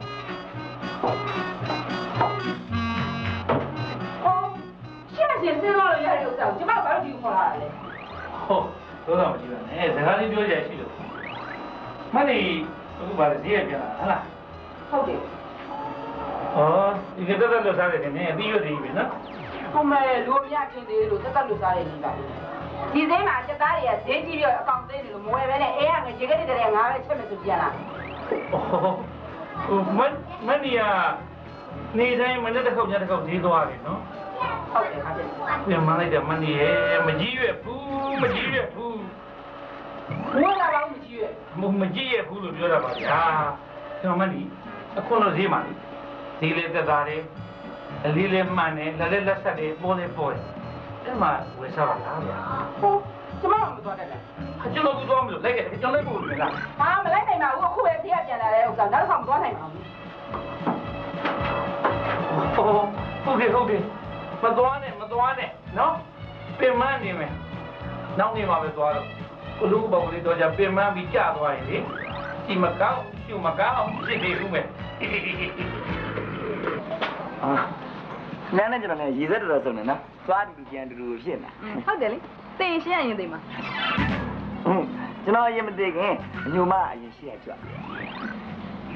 အော်ရှင့်ရှင်စဉ်းစားလို့ရတဲ့ဥစ္စာကိုကျမဘာလို့ဒီကိုခေါ်လာတာလဲဟုတ်တော့တော့မကြည့်ပါနဲ့စကားလေးပြောကြရှိလို့မနီအခုပါလေဈေးရပြန်လာဟလား ဟုတ်တယ်ဩဒီကတော့တော့စားတယ်နည်းအပြီးရသေးပြီနော်ဟိုမဲ့လူမရခင်သေးလို့တက်တက်လို့စားရနေပါလေဒီစိမ်းမှာစက်သားတွေကဈေးကြီးပြီးတော့အကောင်သိနေလို့မဝယ်ပဲနဲ့အဲကငရေကတိတဲ့ငါပဲချက်မယ်ဆိုပြန်လာဟိုမမနီယာနေတိုင်းမနေ့တစ်ခေါက်ညတစ်ခေါက်ဈေးသွားတယ်နော်ဟုတ်တယ်ဟုတ်တယ်ပြန်မလိုက်တယ်မနီရဲ့မကြီးရွက်ဘူးမကြီးရွက်ဘူးဘိုးလာပါဦးမကြီးရဲ့မမကြီးရွက်ဘူးလို့ပြောတာပါဗျာကျွန်တော်မနီ အခုတော့ဈေးမှာလေဈေးလေးသက်သာတယ်အလေးလေးမှန်တယ်လက်လေးလက်ဆက်လေးပေါ်လေးပေါ်တယ်အဲ့မှာဝယ်စားပါလားဗျာဟိုကျမတို့မသွားတတ်တာအကျွန်တော်ကတော့မလို့လိုက်ခဲ့ကျွန်တော်လိုက်ဖို့လေလားဟာမလိုက်နိုင်ပါဘူးအခုပဲဈေးကပြန်လာတဲ့ဥစ္စာနောက်တစ်ခါမသွားနိုင်ပါဘူးဟုတ်ကဲ့ဟုတ်ကဲ့မသွားနဲ့မသွားနဲ့နော်ပင်မနေမယ်နောက်နေမှာပဲသွားတော့ကိုလူဘောင်လေးတော့じゃပင်မပြီးကြာသွားရင်လေဒီမကောင်း ရှုမကောင်းဖြစ်နေဦးမယ်အာနန်းနဲ့ကျွန်တော်နဲ့ရေစက်တော်တော်စုံနေနော်သွားတူတူကြံတူတူဖြစ်နေဟုတ်တယ်လေသိရင်ရှင်းရင်သိမှာဟွန်းကျွန်တော်ရင်မသိခင်အညူမအရင်ရှိရကြွ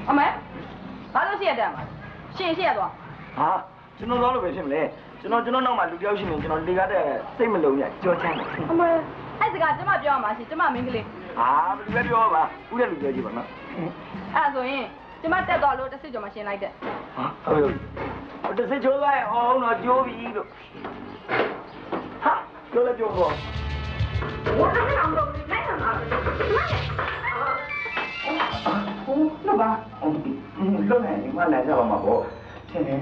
အမေဘာလို့ရှင်းရတဲ့မှာရှင်းရှင်းရသွားဟာကျွန်တော်တော့လို့ပဲဖြစ်မလဲကျွန်တော်ကျွန်တော်နောက်မှာလူတယောက်ရှိနေကျွန်တော်လေကားတဲ့စိတ်မလုံးရကြောချမ်းတယ်အမေအဲ့စကားကျမပြောရမှာရှင်းကျမမင်းကလေးဟာဘယ်လိုပဲပြောပါဥတဲ့လူပြောကြည့်ပါနော် အဲ့ဒါဆိုရင်ကျမတက်သွားလို့တစ်စစ်ကြော်မရှင်းလိုက်တဲ့ ဟာဟုတ်ဟုတ်တစစ်ချိုးလိုက်အောင်တော့ကြိုးပြီလို့ဟာပြောလဲပြောတော့ 我还没让我来干嘛？ ဟိုလောပါလောနေဒီမှာလည်းကြပါမှာပေါ့ဆင်းနေ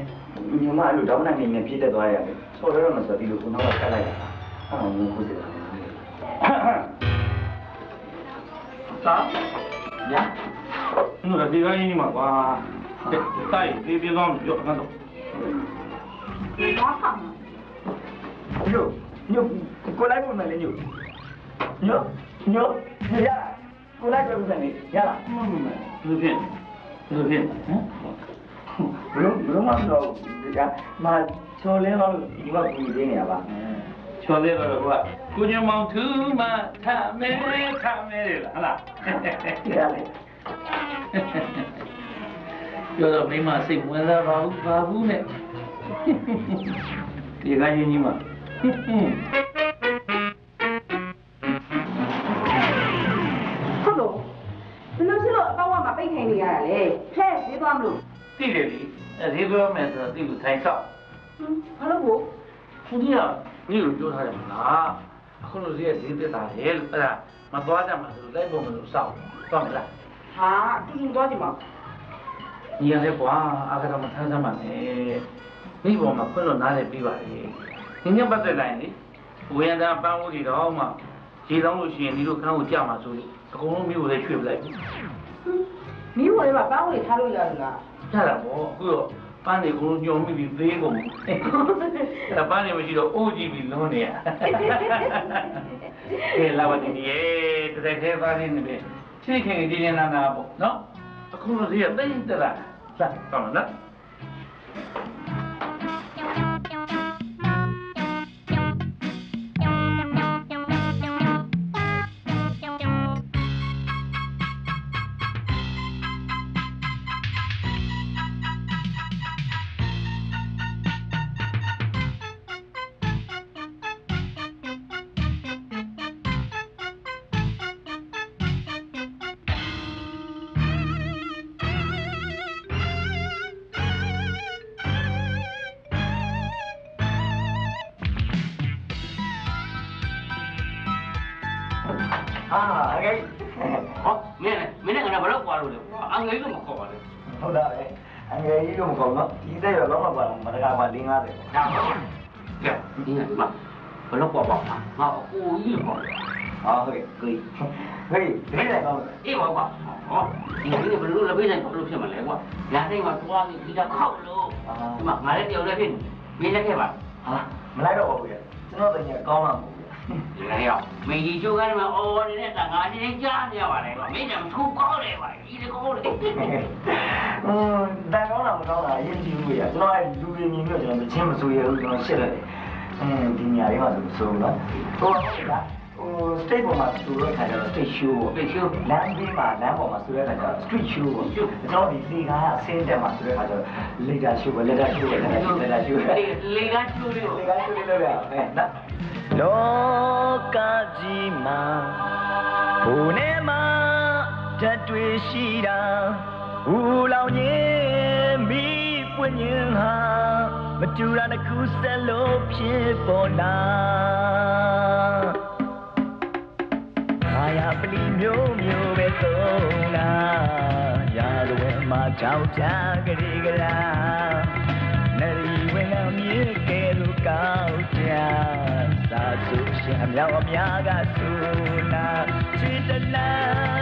ညီမအဲ့လိုတောင်းနိုင်နေပြည့်တက်သွားရတယ်ဆော်ရတော့မဆိုဒီလိုခုနောက်ကဆက်လိုက်တာဟာငိုခုစစ်တာ သာ ညာနော်ဒီကကြီးမှာကွာတိုက်ပြေးပြေးကောင်းပြောကတော့我操！ညို့ညို့ကိုလိုက်ပုံနဲ့လေညို့ညို့ညို့ရကိုလိုက်ပုံနဲ့လေရလားမမမလူဖြင့်လူဖြင့်ဟမ်ဘလုံးဘလုံးမတော့ဒီကမချော်လဲတော့ဒီကပူနေနေရပါချော်လေးတော့ကွာ ကိုညမောင်သူမထမဲထမဲလေဟလားရတယ်ပြောတော့မိမစိတ်ဝင်စားပါဘူးပါဘူးနဲ့ဒီကရင်ကြီးမှာဟုတ်လို့ဘယ်လိုဖြစ်လို့အကောင့်ကမပိတ်ထိုင်နေရတာလဲဖဲဈေးသွားမလို့သိတယ်လေအဲဈေးပြောမယ်ဆိုတော့သိလို့ထိုင်ဆောက်ဘာလို့ကိုခုကြီးကညီကိုပြောထားတယ်မလားအ ခုလိုဈေးကဈေးသက်တာလေလို့အဲ့ဒါမသွားကြမှာဆိုလို့လိုက်ပုံမလို့စောက်သွားမလားဟာတူတူသွားကြည့်ပါညီရလေကွာအာကရမထမ်းစမ်းပါနဲ့မိဘမှာခွင့်လို့နားလေပြီးပါလေညီညပတ်သက်လိုက်လေဝေယံတာပန်းဦးတွေတော့မှရေလောင်းလို့ရှိရင်ဒီလိုခန်းကိုကြာမှာဆိုလို့အကုန်လုံးမိကိုလည်းရွှေ့ပလိုက်ပြီမီးဝင်မှာပန်းဝင်ထားလို့ရတယ်လားကြတာပေါ့အခုတော့ ပန်းတွေအကုန်လုံးညှော်မိပြီးသေးကုန်ပြီအဲ့ဒါပန်းတွေမရှိတော့အိုးကြည့်ပြီးလုံးနေရကဲလာပါဒီရေတတဲ့သေးပါနေတယ်ချိခင်ကြီးနေလာတာပေါ့နော်အခုလိုစီးရသိမ့်တလားလာကောင်းလား ဟာဟုတ်ကဲ့ကိုဟေးဒီနေ့တော့အေးပါကွာဟောဒီကနေ့ဘလို့လည်းပြေးနိုင်ဘလို့ဖြစ်မလဲကွာညာတိုင်းမှာသွားပြီးဒီကခောက်လို့ဒီမှာငါလည်းတယောက်လည်းဖြစ်မင်းလည်းခဲ့ပါဟာမလိုက်တော့ဘူးဗျကျွန်တော်တကယ်ကောင်းမှာမဟုတ်ဘူးဒီကနေ့ရောမင်းကြီးချိုးကမ်းမှာအော်နေတဲ့တန်ငါနေကြားနေရပါလေကွာမင်းကမထူကောင်းတယ်ကွာဒီကောင်းတယ်ဟွန်းတန်ကောင်းတာမကောင်းတာအရင်ကြည့်လို့ရကျွန်တော်အဲလူတွေမြင်လို့ကျွန်တော်မချင်းမဆိုရဘူးကျွန်တော်ရှစ်လိုက်တယ်အင်းဒီညာလေးမှဆိုဆိုတော့ဟိုဟုတ်လား ဟို state ပေါ်မှာဆိုတဲ့ခါကျတော့ state show ပေါ့ state show လမ်းဘေးမှာလမ်းပေါ်မှာဆိုတဲ့ခါကျတော့ street show ပေါ့ကျွန်တော်ဒီလေကားအဆင်းတက်မှာဆိုတဲ့ခါကျတော့ leader show ပဲ leader show ပဲ leader show leader show လေကချိုးလေးကိုလေကား show လေးလုပ်ရအောင်ဟဲ့နော်လောကကြီးမှာဘုန်းနဲ့မှာတတ်တွေ့ရှိတာဦးလောင်ညင်းမိပွင့်ညင်းဟာမတူတာတစ်ခုဆက်လို့ဖြစ်ပေါ်လာအာ ရပလီမျိုးမျိုးပဲသုံးလာရာဇဝင်မှာကြောက်ကြကြရကလားနရီဝင်ကမြေကဲလို့ကောက်ကြစာစုရှင်အမြောက်အများကဆူနာချစ်တနာ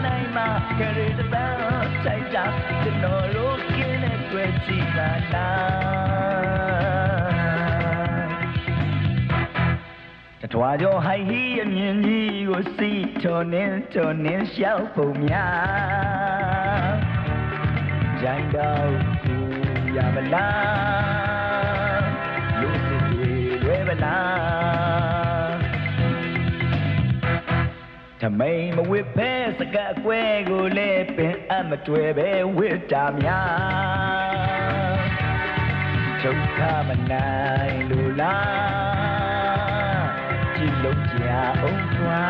နိုင်မှာကလေးတပန်းဆိုင်တာကျွန်တော်တို့ကင်းနဲ့တွေ့ကြည့်တာလား တထွားကျော်ဟိုင်ဟီအမြင်ကြီးကိုစီထော်နေထော်နေရှောက်ပုံများဂျန်တော့သူရမလားလူစစ်တွေလွယ်မလားထမိန်မဝစ်ဖဲစကအကွဲကိုလည်းပင်အမတွေ့ပဲဝစ်တာများချုပ်ခမနိုင်လူလား ကြည့်လို့ကြအောင်ကွာ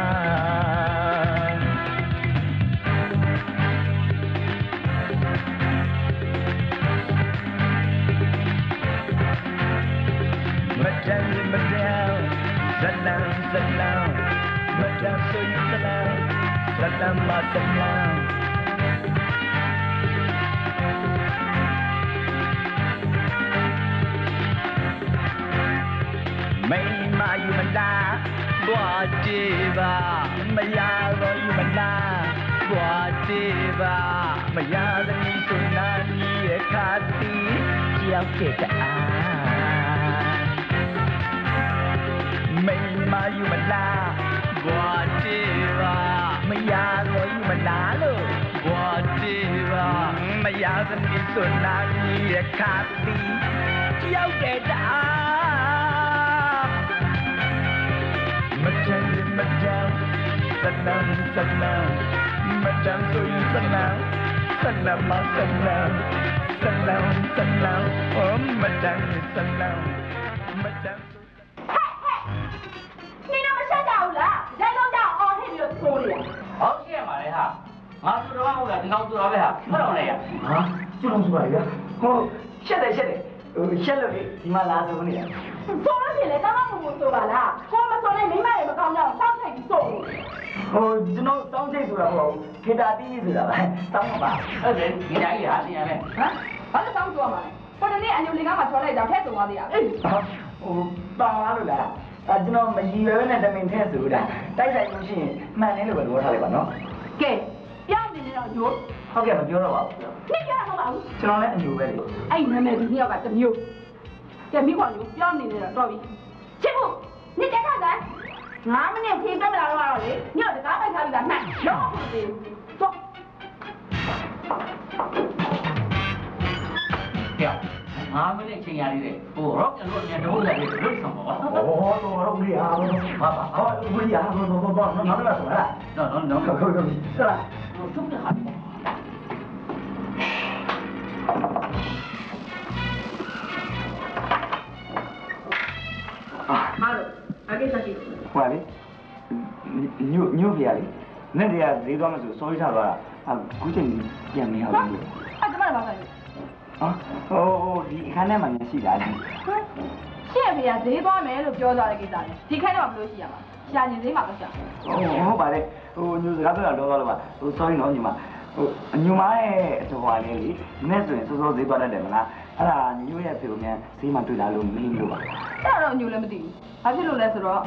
မတန်မတန်ဇလန်ဇလန်မတန်ဆိုရင်ဇလန် ဇလန်မဇလန်မိမယူမလားဘွာတေပါမရတော့ယူမလားဘွာတေပါမရသမီးဆိုနာနီးရခါတီကြောက်တဲ့တအားမိမယူမလားဘွာတေပါမရတော့ယူမလားလို့ဘွာတေပါမရသမီးဆိုနာနီးရခါတီကြောက်တဲ့တ madam salam salam madam so you salam salam salam salam salam oh madam salam madam နေတော့မဆက်တော့လားရိုက်တော့ကြောက်အောင်ထည့်ပြီးတော့ဆိုးနေတာဟောက်ရှိရမှာလေဟာငါဆိုတော့ဟုတ်လားဒီကောင်ဆိုတော့ပဲဟာဖတ်တော့လေဟာကျွန်တော်ဆိုပါရဟောရှက်တယ်ရှက်တယ် ဟိုရှက်လို့လေဒီမှာလာဆုံးနေတာဆိုလို့ရှိရင်လည်းတောင်းမမှုဆိုပါလားကိုမဆိုနဲ့မိမရေမကောင်းကြအောင်စောင့်ထိုင်ပြီးဆို့ဟိုကျွန်တော်စောင့်ချိတ်ဆိုတာမဟုတ်ဘူးခေတာတီးကြီးဆိုတာပါစောင့်ပါဟုတ်တယ်ဒီတိုင်းကြီးဟာတင်ရမယ်ဟမ်ဘာလို့စောင့်ကြရမှာလဲပေါ်တနေ့အညိုလင်ကားမှာချောလိုက်တာထက်ဆုံးသွားသေးတာအေးဟိုပါလာလို့လားအဲကျွန်တော်မကြီးပဲနဲ့တမင်ထဲဆိုလို့တာတိုက်ဆိုင်လို့ရှိရင်မှန်တယ်လို့ပဲပြောထားလိုက်ပါနော်ကဲ မျိုးဟုတ်ကဲ့မပြောတော့ပါဘူးမိကြတော့မဟုတ်ပါဘူးကျွန်တော်လည်းအညိုပဲလေအဲ့နာမည်ဒီမျိုးကတမျိုးကဲမိကောင်မျိုးပြောင်းနေနေတာတော့ပြီချစ်ဖို့နေတက်ခါစားငါမနဲ့ဖြေပြမလာတော့တော့လေညော့တကားပိုက်ထားပြီးသားမှန်တော့ဘူးသေးတော့ Yeah. 5မိနစ်ချိန်ရသေးတယ်ဟိုရော့ကန်လို့အမြန်တဘုတ်ရတယ်လွတ်ဆောင်ပါဘာ Oh, no, no, no, no. ဘာဘာ Oh, we are, no, no, no, no, no, no, no, no, no. နော်နော်နော် Go, go, go. Sala. ဟိုစုပ်တဲ့ဟာ Ah, မလို့အကိစ္စရှိတယ် voilà le. New new ပြရလေ။နေ့တည်းကဈေးသွားမှဆိုစောရထားသွားတာ။အခုချိန်ပြန်မရဘူးလို့ အဲ့ဒါမှမပါဘူး ဟာဟိုဟိုဒီအခန်းထဲမှာညရှိတာလေရှေ့ဖေကဈေးသွားမယ်လို့ပြောသွားတဲ့ကိစ္စလေဒီခိုင်းတော့ဘယ်လိုရှိရမှာရှာနေဈေးမှာပဲရှာဟုတ်ဟုတ်ပါတယ်ဟိုညို့စကားပြောတာတော့တော့ပါဟို sorry နော်ညီမဟိုညိုမရဲ့အတော်ပါလေလေဒီနေ့ဆိုရင်စောစောဈေးသွားတတ်တယ်မလားအဲ့ဒါညို့ရဲ့ဖေကိုမြန်ဈေးမှာတွေ့လာလို့မင်းလို့ပါအဲ့တော့အညူလည်းမသိဘူးဘာဖြစ်လို့လဲဆိုတော့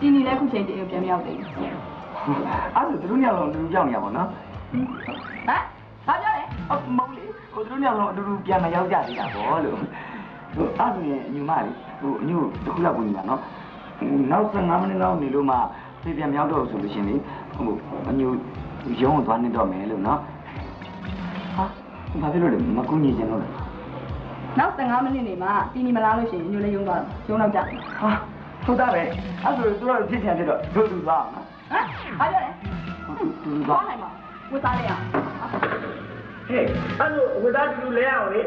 တီနီလည်းခုချိန်တည်းပြန်မရောက်သေးဘူးဟမ်အဲ့ဒါသူတို့ညလုံးလူကြောက်နေရပါတော့ဘာပြောလဲအမုန်းလေ ဟိုသူတို့ညလုံးအတူတူပြန်မရောက်ကြသေးတာပေါ့လို့ဟိုအဲ့ဆိုရင်အညူမလေဟိုအညူတစ်ခုလောက်ကိုညီမနော်နောက်15မိနစ်လောက်နေလို့မှပြေပြန်ရောက်တော့ဆိုလို့ရှင်လေဟိုအညူရုံးကိုသွားနေတော့မယ်လို့နော်ဟာဘာဖြစ်လို့လဲမကူညီချင်လို့လဲနောက်15မိနစ်နေမှာတီနီမလာလို့ရှိရင်အညူလည်းယုံသွားတော့ယုံတော့ကြဟမ်ဟာဟုတ်တာပဲအဲ့ဆိုသူတို့ဖြစ်ချင်ဖြစ်တော့တို့သူသွားအောင်နော်ဘာပြောလဲသူသူသွားသွားနိုင်မှာဝတ်သားလိုက်အောင် ဟေးအဲ့လိုဝသားတူလဲအောင်လေ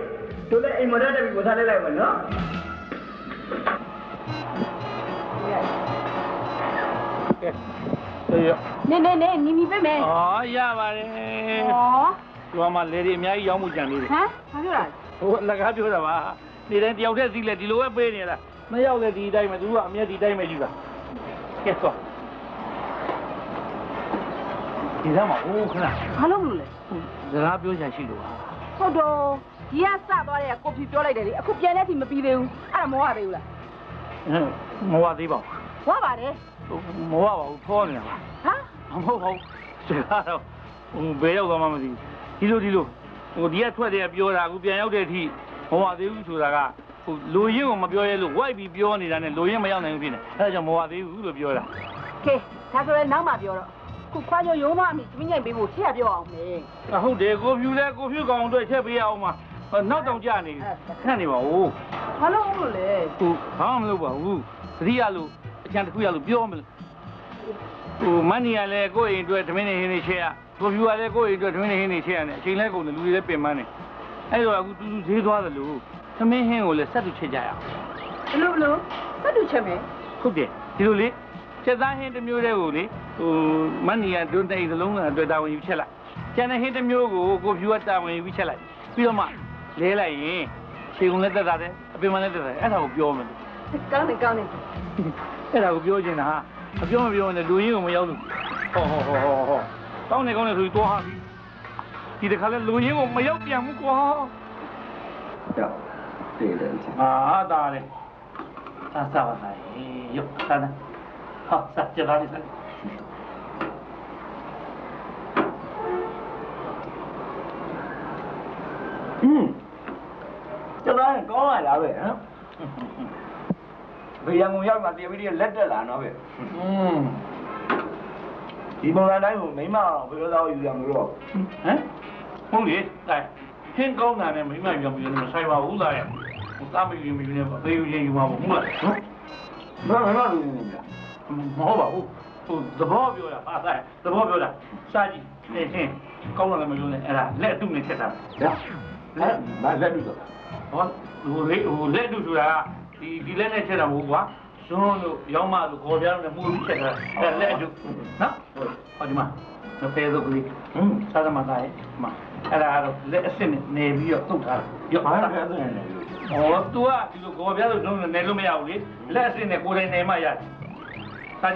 တို့လည်းအိမ်မတက်တက်ပြီးဝသားလဲလိုက်မယ်နော်တေးရနေနေနေညီမီပြမယ်အော်ရပါတယ်ဩဒီမှာလေဒီအများကြီးရောင်းမှုကြံနေတယ်ဟမ်ဘာပြောတာဟိုအလကားပြောတာပါနေတိုင်းတယောက်တည်းစီးလဲဒီလိုပဲပေးနေလားမရောက်လဲဒီတိုင်းပဲသူကအမြက်ဒီတိုင်းပဲယူတာကဲသွားဒီသားမှာဟိုခဏဘာလို့မလို့လဲ စကားပြောချင်ရှိလို့ပါဟုတ်တော့ဒီကစသွားတဲ့ကိုဖြူပြောလိုက်တယ်လေအခုပြန်တဲ့အထိမပြီးသေးဘူးအဲ့ဒါမောရသေးဘူးလားဟမ်မဝသေးပါဝါပါတယ်ဘူးမဝပါဘူးဖောနေတာပါဟမ်မဟုတ်ပါဘူးစကားတော့ဟိုဘယ်ရောက်သွားမှမသိဘူးဒီလိုဒီလိုဟိုဒီကထွက်တယ်ပြောတာအခုပြန်ရောက်တဲ့အထိမဝသေးဘူးဆိုတာကဟိုလူရင်းကိုမပြောရဲလို့ဝိုက်ပြီးပြောနေတာနဲ့လူရင်းမရောက်နိုင်ဘူးဖြစ်နေအဲဒါကြောင့်မဝသေးဘူးလို့ပြောတာကဲဒါဆိုရင်နောက်မှပြောတော့ ခုခွားကြရုံးမအမိသမီးညိုင်ပေးဖို့ချက်ပြောအောင်မေအဟုတ်တယ်ကိုဖြူလဲကိုဖြူကောင်အတွက်ချက်ပေးရအောင်မှာဟောနောက်တောင်ကြနေခန့်နေပါဦးဘာလို့လို့လဲဟိုဘာမှမလုပ်ပါဘူးသတိရလို့အချမ်းတစ်ခုရလို့ပြောမလို့ဟိုမန်နီကလည်းကိုယ့်အိမ်အတွက်ဓမင်းနေဟင်းနေချက်ရကိုဖြူကလည်းကိုယ့်အိမ်အတွက်ဓမင်းနေဟင်းနေချက်ရတယ်အချိန်လဲကုန်တယ်လူတွေလည်းပင်ပန်းနေအဲ့တော့အခုတူတူဈေးသွားတယ်လို့ဓမင်းဟင်းကိုလည်းဆက်သူချက်ကြရအောင်ဘလို့ဘလို့စက်တူချက်မယ်ဟုတ်တယ်ဒီလိုလေချက်သားဟင်းတစ်မျိုးတည်းကိုလေ ဟိုမန်နီကဒုတိယသလုံးအတွက်တာဝန်ယူချက်လိုက်ကျန်တဲ့ဟင်းတစ်မျိုးကိုကိုဖြူကတာဝန်ယူပြီးချက်လိုက်ပြီးတော့မှလဲလိုက်ရင်ခြေကုန်လည်းတက်တာတယ်အပင်မလည်းတက်တာတယ်အဲ့ဒါကိုပြောမယ်ကောင်းတယ်ကောင်းတယ်အဲ့ဒါကိုပြောချင်တာဟာမပြောမပြောနဲ့လူရင်းကိုမရောက်လို့ဟောဟောဟောဟောဟောတောင်းနေကောင်းနေဆိုပြီးသွားပြီဒီတခါလဲလူရင်းကိုမရောက်ပြန်ဘူးကွာကြောက်တည်တယ်ချင်းအာတာလေသာသာပါဆိုင်ယောသာနာဟာစကြလာလိစ อืมကျွန်တော်ကောင်းလာလားပဲဟမ်ဘေးရန်ကုန်ရောက်မှတရားပြီးလက်တက်လာတော့ပဲ อืม ဒီပုံစံတိုင်းကိုမိမအောင်ဘယ်လိုသာယူရမလို့ ဟမ်ဟုတ်လေတိုင်ဟင်းကောင်းတာနဲ့မိမပြောင်းပြီးတော့ဆိုင်ပါဘူးသားရဲ့ဟိုသားမယူမယူနဲ့ဘေးယူချင်းယူမှာပေါ့ဟုတ်လား ဘာမှမလုပ်နေကြ မဟုတ်ပါဘူးဟိုသဘောပြောတာပါသားသဘောပြောတာစာကြည့်ဟင်းဟင်းကောင်းတယ်မပြောနဲ့အဲ့ဒါလက်တုနဲ့ချက်တာ ဗျာ လက်မလက်ပြီးတော့ဟောဟိုလေဟိုလက်တုဆိုတာဒီဒီလက်နဲ့ချက်တာမဟုတ်ကွာဇွန်းတို့ရောင်းမတို့ခေါ်ပြားတို့နဲ့မှုပြီးချက်တာအဲ့လက်တုနော်ဟောဒီမှာမဖဲတော့ဘူးဟင်းသာသမသားရဲ့မှာအဲ့ဒါကတော့လက်အစ်စ်နဲ့နေပြီးတော့တုတ်ထားတာရောဘာ့လဲအဲ့ဒါနဲ့ဟော तू ကဒီလိုခေါ်ပြားလို့လုံးနေလို့မရဘူးလေလက်အစ်စ်နဲ့ကိုယ်တိုင်နေမှရတယ်တား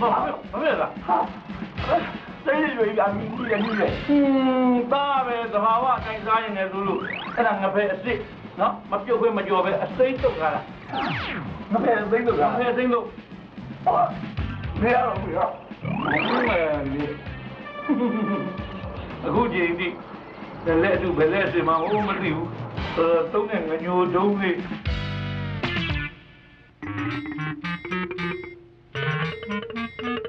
ဘာဘာလဲလားဟာစိတ်ရွေးပြမြည်ရမြည်ရဟင်းပါပဲသဘာဝအတိုင်းစားရင်လည်းလို့လို့အဲ့ဒါငဖဲအစ်စ်နော်မပြုတ်ခွင့်မကြော်ပဲအစိမ့်တုတ်လာတာငဖဲအစိမ့်တုတ်ငဖဲအစိမ့်တုတ်ဟာမရတော့ဘူးရောအခုကြည့်ဒီဘယ်လဲသူဘယ်လဲစီမဟုတ်မသိဘူးအဲတုံးနဲ့ငညိုတုံးလေးမ Thank you.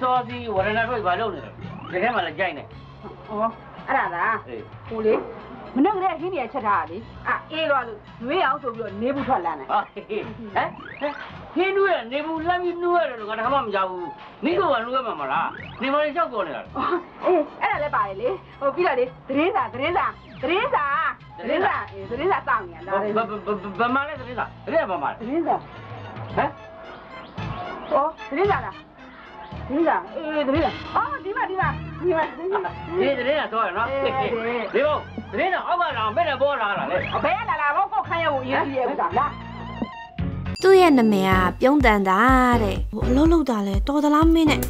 စောစီဝရဏတို့ဘာလုပ်နေလဲဒီထဲမှာလည်းကြိုက်နေဟောအဲ့ဒါလားအေးဟိုလေမနေ့ကလေးဟင်းနေချက်ထားတာလေအာအေးလွားလို့နှွေးအောင်ဆိုပြီးတော့နေဘူးထွက်လာနေဟာဟေးဟမ်ဟင်းနူးရနေဘူးလမ်းပြီးနူးရတယ်လို့ငါတခါမှမကြောက်ဘူးမိကကနူးရမှာမလားနေမလေးလျှောက်ပေါ်နေတာအေးအဲ့ဒါလည်းပါတယ်လေဟိုပြီးတော့လေသတင်းစာသတင်းစာသတင်းစာသတင်းစာအေးသတင်းစာစောင့်နေရလားဘဘဘမလဲသတင်းစာသတင်းဘာမှလဲသတင်းစာဟမ်ဟောသတင်းစာလား သတင်းစာအေးသတင်းစာအော်ဒီမှာဒီမှာဒီမှာသတင်းစာဒီသတင်းကတော့ရနော်ဒီဘုသတင်းတော့အောက်ကလာမဲ့တဲ့ဘောလာတာလေဘယ်လာလာဘောကိုခန့်ရဖို့အရေးကြီးရဲ့ဥစ္စာလားသူ့ရဲ့နာမည်ကပြုံးတန်တာတဲ့ဟိုအလုံးလုံးတာလဲတော်သလားမင်းနဲ့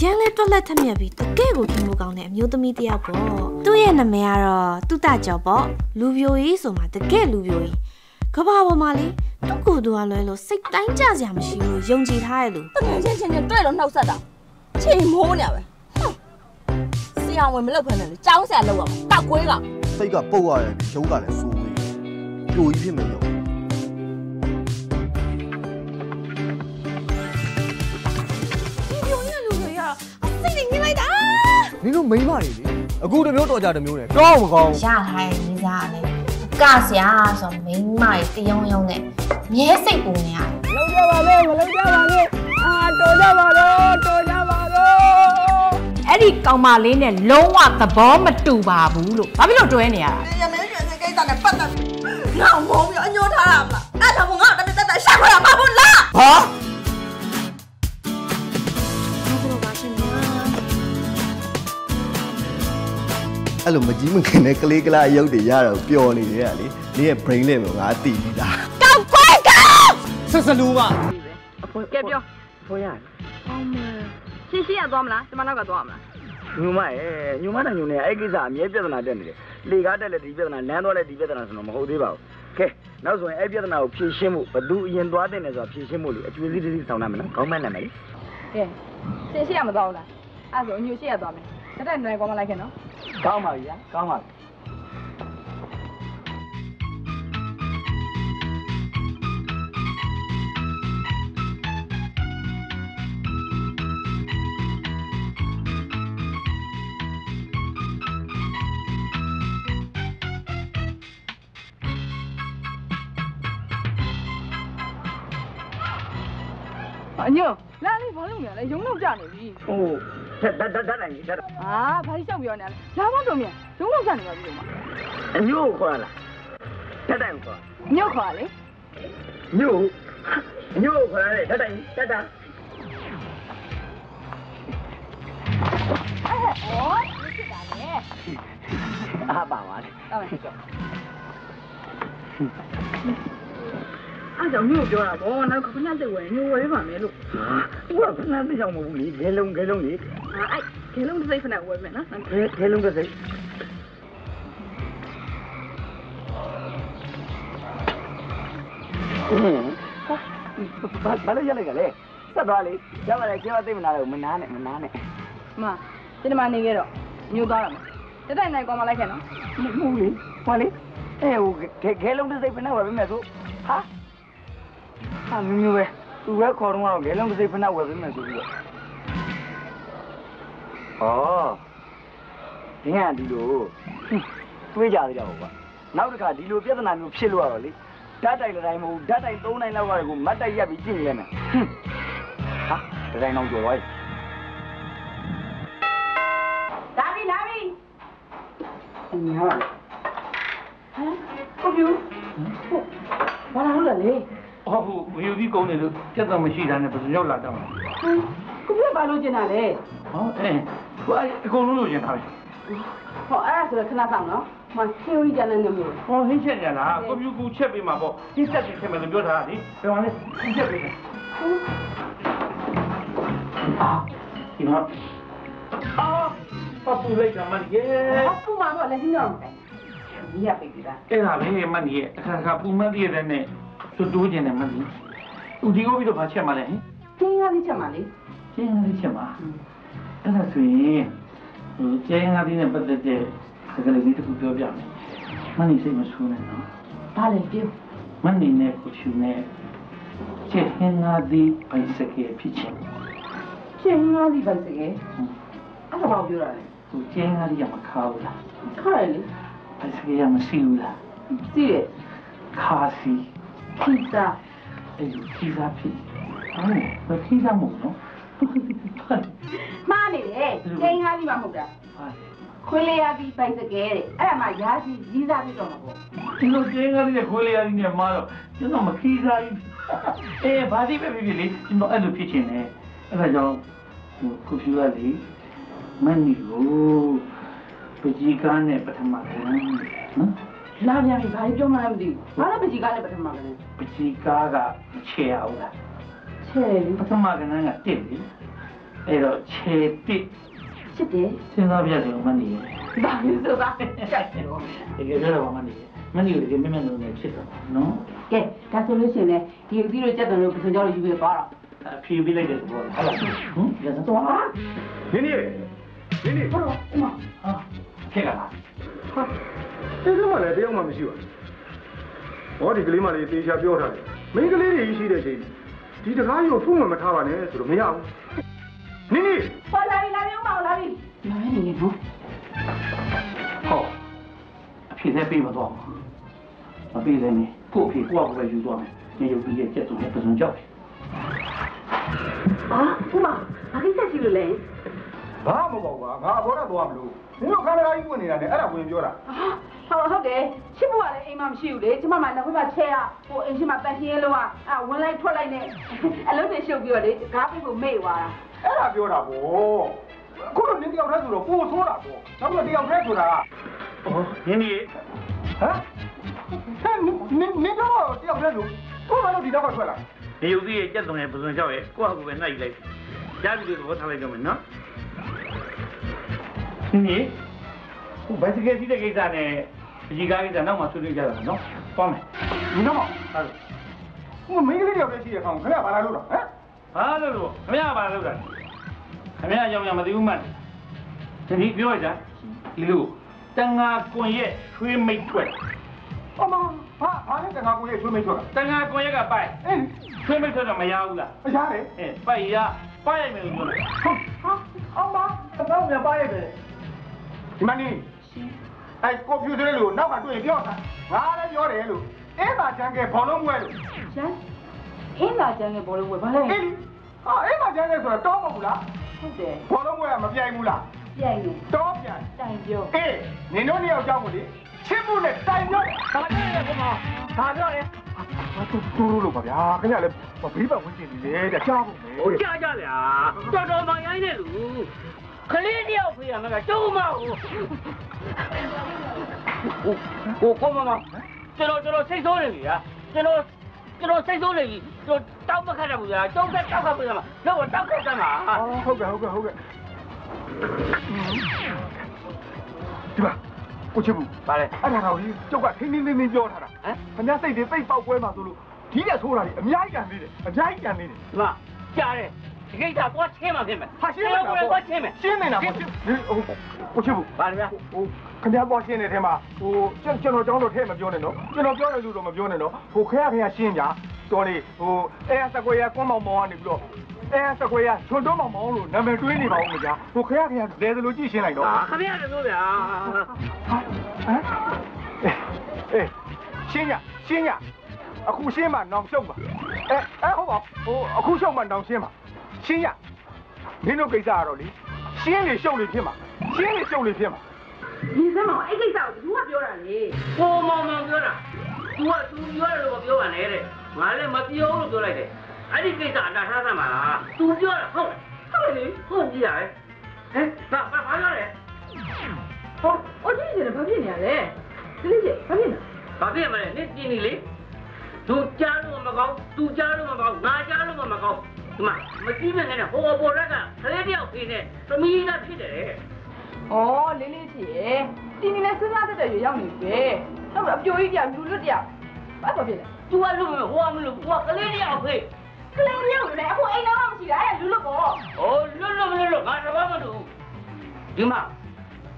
ရန်လဲတွက်လက်ထက်မြက်ပြီးတကယ့်ကိုထင်မှုကောင်းတဲ့အမျိုးသမီးတစ်ယောက်ပေါ့သူ့ရဲ့နာမည်ကတော့တုတကြော်ပေါ့လူပြိုကြီးဆိုမှတကယ့်လူပြိုကြီးကဘာပေါ်မှာလေသူ့ကိုယ်သူကလွဲလို့စိတ်တိုင်းကြစရာမရှိဘူးလို့ယုံကြည်ထားရဲ့လူတကယ်ချင်းချင်းချင်းတွေ့လို့နှုတ်ဆက်တာ ချိန်မိုးနေရပဲဆရာဝန်မလုပ်ဖ ೇನೆ လေကြောင်းဆရာလောက်အောင်တောက်ကွေးကစိတ်ကပုတ်ရတယ်ရုပ်ကလည်းစိုးနေပြိုကြီးဖြစ်မယ်ရောဒီလိုရလူတွေကအစိတ်နေငင်းလိုက်တာနင်တို့မိန်းမတွေလေအခုတစ်မျိုးတော်ကြတစ်မျိုးနဲ့ကောင်းမကောင်းရထားတဲ့မိစားကလည်းကဆရာဆိုမိန်းမတွေတယုံယုံနဲ့မြဲစိတ်ပူနေရတယ်လုံးကြပါလေမလုံးကြပါနဲ့အာတော်ကြပါတော့တော်ကြပါတော့ အဲ့ဒီကောင်မလေးနဲ့လုံးဝသဘောမတူပါဘူးလို့ဘာဖြစ်လို့တွဲနေရတာလဲရမင်းပြန်စကိစ္စနဲ့ပတ်သက်ငါ့မုန်းပြီးအညိုးထားတာမလားအဲ့ဒါကငါ့တမင်တက်တက်ရှာခွင့်ရမှာဘူးလားဟာအဲ့လိုမကြီးမခင်တဲ့ကလေးကလားရုပ်တွေရတော့ပျော်နေတယ်ကလေနင်ရဲ့ brain လေးကိုငါတိပြီးသားကောက်ခွဲကောက်ဆက်စလူမကဲပြောဖွင့်ရအောင်မ ရှင်းရှင်းရသွားမလားကျမနောက်ကသွားမလားညူမရဲ့ညူမနဲ့ညူနေအဲ့ကိစ္စအမြဲပြဿနာတက်နေတယ်လေကားတက်လဲဒီပြဿနာလမ်းသွားလဲဒီပြဿနာဆိုတော့မဟုတ်သေးပါဘူးကဲနောက်ဆိုရင်အဲ့ပြဿနာကိုဖြေရှင်းဖို့ဘသူအရင်သွားတဲ့နေဆိုတာဖြေရှင်းဖို့လေအကျွေးစီးတစ်စီးဆောင်ရမယ်နော်ခေါင်းမက်နာမယ်လေကဲရှင်းရှင်းရမသွားဘူးလားအဲ့ဆိုအညိုရှင်းရသွားမယ်တက်တက်နိုင်ကောမလိုက်ခဲ့နော်ကောင်းပါပြီဗျာကောင်းပါပြီ အညိုလာလေးဘာလုပ်နေလဲရုံလုံးကြနေပြီဟိုတက်တက်တက်တက်နိုင်တက်အာဘာလျှောက်ပြောနေလဲလာမတော့မြန်ရုံလုံးကြနေပါပြီလို့မအညို့ခေါ်လာတက်တိုင်ခေါ်ညို့ခေါ်လေညို့ညို့ခေါ်လာတက်တိုင်တက်တာအဲ့ဟောဖြစ်တာလေအားပါပါလေဟုတ်မယ်ကြောက် အဲ့ကြောင့်ညို့ပြောတာဗောနောက်ကခဏစိတ်ဝင်ညို့ဝဲပါမယ်လို့ဟိုကခဏသိအောင်မဟုတ်ဘူးလေခဲလုံးခဲလုံးလေအာအဲ့ခေလုံးတစ်စိတ်ခဏဝဲမယ်နော်ခဲခဲလုံးတစ်စိတ်ဘာဘာလို့ရလိုက်ကလဲဆက်သွားလေရပါလေကျမသိမနာလို့မနာနဲ့မနာနဲ့မဒီမှာနေခဲ့တော့ညို့သွားတော့မယ်တက်တက်နိုင်ကောမလိုက်ခဲ့နော်မဟုတ်လေဟောလေအဲဟိုခဲခဲလုံးတစ်စိတ်ဖနဲ့ဝယ်ပေးမယ်ဆိုဟာ ဟာမျိုးမျိုးပဲသူပဲခေါ်တော့တော့ဂဲလုံးတစ်စိတ်ဖက်နှက်ဝယ်ပေးမယ်ဆိုပြီးတော့ဩဒီကဒီလိုတွေးကြသေးတာပေါ့ကွာနောက်တစ်ခါဒီလိုပြဿနာမျိုးဖြစ်လို့ရတော့လေဓာတ်တိုက်တစ်တိုင်းမဟုတ်ဓာတ်တိုက်၃တိုင်းလောက်ရတယ်ကိုမတ်တိုက်ရက်ပြီးကြည့်နေလဲမယ်ဟာတစ်တိုင်းတော့ကြော်သွားပြီလာပြီလာပြီအင်းဟာဟမ်ကိုပြူဘာလာလို့လဲလေ ဟုတ်ဟုတ်ဝီယူပြီးကုန်းနေလို့ပြတ်တော့မရှိတာနဲ့ဘယ်လိုရောက်လာတော့လဲဟမ်ကိုပြူဘာလို့ကျင်တာလဲဟောအဲဟိုအဲ့အကုန်လုံးလို့ရှင်ထားတယ်ဟောအဲ့ဒါဆိုတော့ခဏဆောင်နော်မသေဝီကျန်တဲ့နေမျိုးဟောဟင်းချက်ညာလားကွန်ပျူတာချက်ပေးမှာပေါ့ဒီဆက်ပြီးချက်မယ်လို့ပြောထားတာလေဘယ်မှာလဲဟင်းချက်ပေးမယ်အာဒီမှာအာပပူလိုက်တာမန်ရဲ့ဟောပူမှာတော့လည်းဟင်းတော့မယ်ဒီရပိတ်ပြီလားအဲ့ဒါပဲမန်ရဲ့အခါခါပူမန်းတည့်တဲ့နဲ့ သူတိုးကျင်တယ်မန်ကြီးဦးဒီကိုပြီးတော့ဗာချက်မှာလဲဟင်ကျင်းကားလေးချက်မှာလေကျင်းလေးချက်မှာအဲ့ဒါဆိုရင်ဟိုကျင်းကားလေးနဲ့ပတ်သက်တဲ့စကားလေးတစ်ခုပြောပြမယ်မန်ကြီးစိတ်မဆိုးနဲ့နော်ဘာလဲပြူမန်နေနဲ့ကိုချူနဲ့ကျင်းငါဒီပိုင်စကေဖြစ်ချင်ကျင်းကားလေးပဲစကေအဲ့ဒါဘာပြောတာလဲဟိုကျင်းငါဒီကမခါဘူးလားခါရလေပိုင်စကေကမရှိဘူးလားစီးရခါစီ ခီတာအဲ့လိုခီးစားဖြစ်ဟုတ်ဘယ်ခီးစားမို့နော်မှားနေတယ်ကျင်းကားလေးမှမဟုတ်တာခွေးလေးရပြီးပိုက်စကဲတဲ့အဲ့ဒါမှရာစီရီးစားပြီးတော့မှာပေါ့ဒီလိုကျင်းကားလေးနဲ့ခွေးလေးရည်နဲ့မာတော့ကျွန်တော်မခီးစားဘူးအေးဘာဒီပဲဖြစ်ဖြစ်လေကျွန်တော်အဲ့လိုဖြစ်ချင်တယ်အဲ့ဒါကြောင့်ဟိုကွန်ပျူတာလေးမန်နီကိုပကြီးကားနဲ့ပထမကနော် လာပြန်ပြီဘာလို့ပြောမှလည်းမသိဘူးဘာလို့ပကြီးကားနဲ့ပထမကလည်းပကြီးကားကမချေအောင်လားချဲလေပထမကနန်းကတစ်လေအဲ့တော့ခြေတစ်ချစ်တယ်စဉ်းစားပြတယ်မန်နီရဲ့ဘာလို့ဆိုတာချက်တယ်တော့တကယ်ပြောတော့မန်နီရဲ့မန်နီကိုတကယ်မြင်မြင်လုံးနဲ့ဖြစ်တော့နော်ကဲဒါဆိုလို့ရှိရင်လည်းဒီအသီးတို့ကြက်တယ်လို့ပစုံကြောလို့ယူပြီးပါတော့အဖြေပေးလိုက်တဲ့သဘောလားဟုတ်လားဟမ်ရစတော့နင်းနေနင်းနေဟုတ်တော့အမဟာဖြစ်လာလားဟာ ဒီကမှလည်းတယောက်မှမရှိပါဘူးဟောဒီကလေးမလေးတေချာပြောထားတယ်မိန်းကလေးတွေရှိတဲ့ချိန်ဒီတကားကြီးကိုဖုံးမမထားပါနဲ့ဆိုတော့မရဘူးနင်းနေပေါ်လာပြီလာပြီအောင်ပါလာပြီလာမယ်နေနော်ဟောအဖြေသက်ပေးမတော့မပေးလည်းနေကို့အဖြေကိုယ့်အကူပဲယူသွားမယ်နေရုပ်ကြီးရဲ့ကြက်စုံနဲ့ပစုံကြောက်တယ်အာဥမာဘာကိစ္စရှိလို့လဲ ဘာမှမပေါ့ကွာငါအဘောတော့သွားမလို့နင်တို့ခန္ဓာကြီးဝင်နေတာနဲ့အဲ့ဒါဝင်ပြောတာဟုတ်ဟုတ်တယ်ချစ်ဖို့ကလည်းအိမ်မှာမရှိဘူးလေကျမမှနောက်ဘက်ကချဲရဟိုအိမ်ရှိမှာပန်ရှင်းရေးလုံးကအာဝင်လိုက်ထွက်လိုက်နဲ့အလုံးတွေရှုပ်ပြီးတော့လေကားပိတ်ကိုမေ့သွားတာအဲ့ဒါပြောတာပေါ့အခုတော့နင်တယောက်တည်းဆိုတော့ပိုဆိုးတာပေါ့နောက်တော့တယောက်တည်းဆိုတာဟောနင်းဒီဟမ်ဟဲ့နင်နင်တော့တယောက်တည်းဆိုကိုယ်ကတော့ဒီတော့ကထွက်လာနေရုပ်ကြီးရဲ့ကြက်စုံနဲ့ပစုံကြောက်ရဲ့ကိုယ့်အကူပဲနှိုက်လိုက်ကြားပြီးတော့သဘောထားလိုက်ကြမယ်နော် နင်းဒီဟိုဘယ်စကယ်စီးတဲ့ကိစ္စနဲ့ပကြီးကားကိစ္စနောက်မှဆွေးနွေးကြတာနော်သွားမယ်ဒီတော့ဟုတ်ဟိုမိန်းကလေးတယောက်တည်းရှိတဲ့ကောင်ခင်ဗျာဘာလာလို့တော့ဟမ်ဘာလို့လို့ခမရပါလို့တာခမရအကြောင်းရမသိဘူးမှတ်တတိပြောကြဒီလိုတန်ငါကွန်ရဲ့ချွေးမိတ်ထွက်အမဟာဘာလဲတခါကိုရဲ့ချွေးမိတ်ထွက်တန်ငါကွန်ရက်ကပိုက်အေးချွေးမိတ်ထွက်တော့မရဘူးလားအရားလေအဲပိုက်ရပိုက်ရမယ်လို့ပြောတယ်ဟာအမတော့မြပါရဲ့ပဲ ဒီမနီအဲ့ကွန်ပျူတာလို့နောက်ကတွေ့ရင်ပြောတာငါလည်းပြောတယ်လို့အဲ့မှာချမ်းကဲဘောလုံးပွဲလို့ကျန်အင်းလာကျန်တဲ့ဘောလုံးဝယ်ဘာလဲအေးဟာအဲ့မှာချမ်းကဲဆိုတော့တောင်းမဟုတ်လားဟုတ်တယ်ဘောလုံးပွဲကမပြိုင်ဘူးလားပြိုင်နေတောပြန်တိုင်ပြောအေးနင်တို့နှစ်ယောက်ကြောင့်ကိုလေချစ်မှုနဲ့တိုင်ပြောတယ်ဒါလည်းရဲ့ကွာဒါပြောတယ်ဟာတူတူလို့ပါဗျာခင်ဗျာလည်းဘေးပတ်ဝန်းကျင်နေလေတခြားဖို့လေဟိုကြားကြဗျာတော်တော်မှရိုင်းတဲ့လူ ခလေးတယောက်ဖေးရမှာကကျုံမဟုတ်ဟိုကိုမမကျွန်တော်ကျွန်တော်စိတ်ဆိုးနေပြီဗျာကျွန်တော်ကျွန်တော်စိတ်ဆိုးနေပြီကျွန်တော်တောက်မခတ်ရဘူးဗျာကျုံတက်တောက်ခတ်ပြရမှာတော့တောက်ခတ်စမ်းပါဟုတ်ကဲ့ဟုတ်ကဲ့ဟုတ်ကဲ့ဒီမှာကိုချစ်ဘူးပါလေအဲ့ဒါကောင်ကြီးကျုပ်ကထင်းထင်းထင်းထင်းပြောထားတာဟမ်ခင်ဗျားစိတ်တွေပိတ်ပေါက်ပွဲမှာဆိုလို့ဒီတဲ့ဆိုးတာတွေအများကြီးကြံသေးတယ်အများကြီးကြံသေးတယ်ဒီမှာကြားတယ် ဒီကိစ္စသွားချင်းမှဖြစ်မယ်ဟာရှင်းမယ်ကွာသွားချင်းမယ်ရှင်းနေတာပေါ့ဟိုကိုချစ်ဘူးဗာခင်ဗျာဟိုခင်ဗျာသွားရှင်းနေတယ်မှာဟိုကျွန်တော်ကြောင်းတော့ထဲမပြောနဲ့နော်ကျွန်တော်ပြောတယ်လို့တော့မပြောနဲ့နော်ဟိုခင်ဗျာခင်ဗျာရှင်းကြတော်လေဟိုအဲစကွေရကွန်မောင်မောင်ကနေပြီးတော့အဲစကွေရထွန်းတွန်းမောင်မောင်လို့နာမည်တွေးနေပါဦးမကြာဟိုခင်ဗျာခင်ဗျာလဲသလိုကြည့်ရှင်းလိုက်တော့ခင်ဗျာလည်းပြောဗျာဟမ်အေးရှင်းကြရှင်းကြအခုရှင်းမှနောင်ရှုပ်ပါအဲအဲဟုတ်ပါဟိုအခုရှုပ်မှနောင်ရှင်းပါ ရှင်းရမင်းတို့ကိစ္စကတော့လေရှင်းလေရှုပ်လေဖြစ်မှာရှင်းလေရှုပ်လေဖြစ်မှာဒီစမောင်အဲ့ကိစ္စကိုဘူးကပြောတာလေကိုမောင်မောင်ပြောတာ तू က तू ပြောတယ်လို့ပြောပါနဲ့တဲ့ငါလည်းမပြောလို့ပြောလိုက်တယ်အဲ့ဒီကိစ္စအတားထားသမှာလား तू ပြောတာဟုတ်လားဟုတ်လေဟုတ်ကြည့်ရပဲဟဲ့ဘာဘာပြောလဲဟောအိုကြီးနေတယ်ဘာဖြစ်နေရလဲဒီလေးကြီးဘာဖြစ်နေဘာဖြစ်မလဲနင့်ပြင်းနေလေ तू ကြားလို့မကောင်း तू ကြားလို့မကောင်းငါကြားလို့မကောင်း ဒီမှာမကြည့်မနဲ့ဟိုဘောရက်ကကလေးတယောက်ခေနေသမီးကဖြစ်တယ်ဩလေးလေးကြီးရယ်တင်းနေလဲစဉ်းစားတတ်တဲ့ရွရောက်နေပြီဟုတ်လားအပြိုကြီးပြောင်လူလွတ်တယောက်ဘာဖြစ်လဲ तू ကလို့ဟိုကမလို့ဟိုကကလေးတယောက်ခေကလေးတယောက်လည်းအခုအိမ်တော့မရှိတာအဲ့လူလွတ်ပေါ့။အိုးလွတ်လွတ်မလွတ်လွတ်ငါတဘာမလို့ဒီမှာ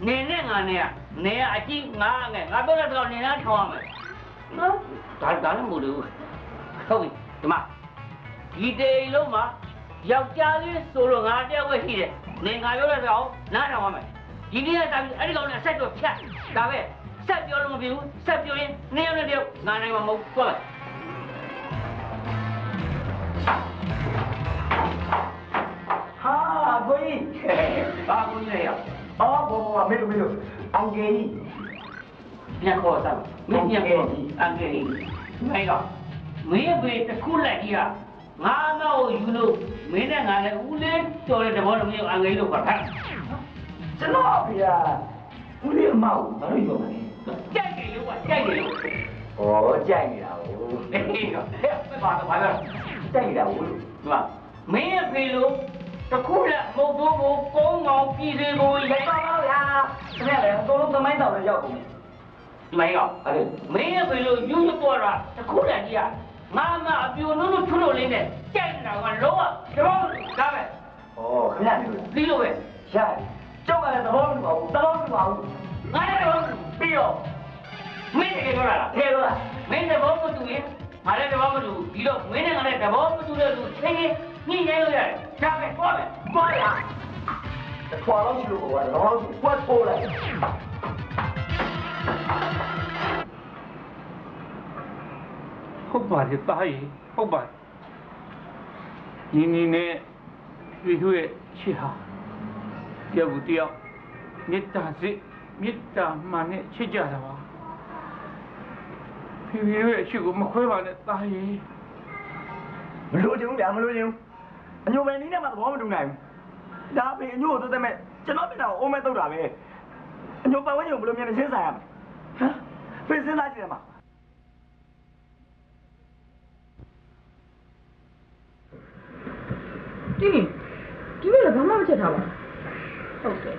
နေနဲ့ငါနဲ့ကနေကအကြည့်ငါငယ်ငါပြောတဲ့ကောင်နေလားထောင်းရမယ်။နော်ဒါဒါလည်းမလို့ဟုတ်ပြီဒီမှာ ဒီတေလုံးမှာယောက်ျားလေးဆိုလို့ငါတယောက်ပဲရှိတယ်။နေငါပြောတဲ့ကောင်နားထောင်ရမယ်။ဒီနေ့ကတာပြီးအဲ့ဒီကောင်နဲ့ဆက်တော့ဖြတ်ဒါပဲဆက်ပြောလို့မဖြစ်ဘူးဆက်ပြောရင်နေရောက်တဲ့တယောက်ငါနိုင်မှာမဟုတ်ဘူးသွားမယ်ဟာကိုကြီးဘာကိုနေရအော်ဘောဘောမေလိုမေလိုအန်ဂေကြီးပြန်ခေါ်စမ်းမင်းပြန်ခေါ်အန်ကယ်မိုင်းကမင်းဘေးတစ်ခုလက်ကြီးက ငါမောက်ယူလို့မင်းနဲ့ငါလည်းဦးလေးတော်တဲ့တဘောလုံးမျိုးအန်ကယ်လို့ခေါ်တာကျွန်တော်အဖေကဦးလေးအမောက်ဘာလို့ပြောမလဲကြိုက်တယ်လို့ကကြိုက်တယ်လို့ဩကြိုက်နေတာဟိုအေးတော့ဟဲ့ဘာဘာလဲကြိုက်နေတာဟိုဒီမှာမင်းရဲ့ဖေလို့တခုလက်မုတ်တို့ကိုကုန်းအောင်ပြည်စီကိုရိုက်ပါပါဗျာခင်ဗျာလည်းအကုန်လုံးသမိုင်းတော်လည်းရောက်ကုန်ပြီမိုင်းကအဲ့ဒါမင်းရဲ့ဖေလို့ယူရပေါ်တာတခုလက်ကြီးက ငါမအပြိုနုနုထွလို့လေးနဲ့ကြိုက်နေတာကလောကတဘောဒါပဲဩခင်ဗျာဒီလိုဒီလိုပဲရတယ်ကျောက်ကလည်းသဘောမတူပါဘူးသဘောမတူပါဘူးငါလည်းတော့ပြီးတော့မင်းတကယ်ပြောတာလားတကယ်လို့လားမင်းတဘောမတူရင်ငါလည်းတဘောမတူဒီတော့မင်းနဲ့ငါလည်းတဘောမတူတဲ့လူချင်းချင်းညှိနှိုင်းလို့ရတယ်ဒါပဲသွားမယ်သွားရထွာတော့ရှိလို့ကတော့တော့ပွတ်ပိုးလိုက် ဟုတ်ပါတယ်တားရီဟုတ်ပါတယ်ညီညီနဲ့တွေ့တွေ့ရဲ့ချစ်ဟာတယောက်ကိုတယောက်မေတ္တာစိတ်မေတ္တာမှန်နဲ့ချစ်ကြတာပါဖေဖေရဲ့အချစ်ကိုမခွဲပါနဲ့တားရီမလို့ချင်ဘူးဗျာမလို့ချင်ဘူးအညိုမယ်နီးနဲ့မှသဘောမတူနိုင်ဘူးဒါပေအညို့ကိုသက်သက်မဲ့ကျွန်တော်ပြင်တာကိုအိုးမဲ့တုတ်တာပဲအညိုပတ်ဝန်းကျင်ကိုဘယ်လိုမြင်နေရှင်းဆိုင်ရမလဲဟမ်ဖေစဉ်းစားကြည့်တယ်မှာ တင်းနေဒီနေ့လည်းဘာမှမချက်ထားပါဟုတ်တယ်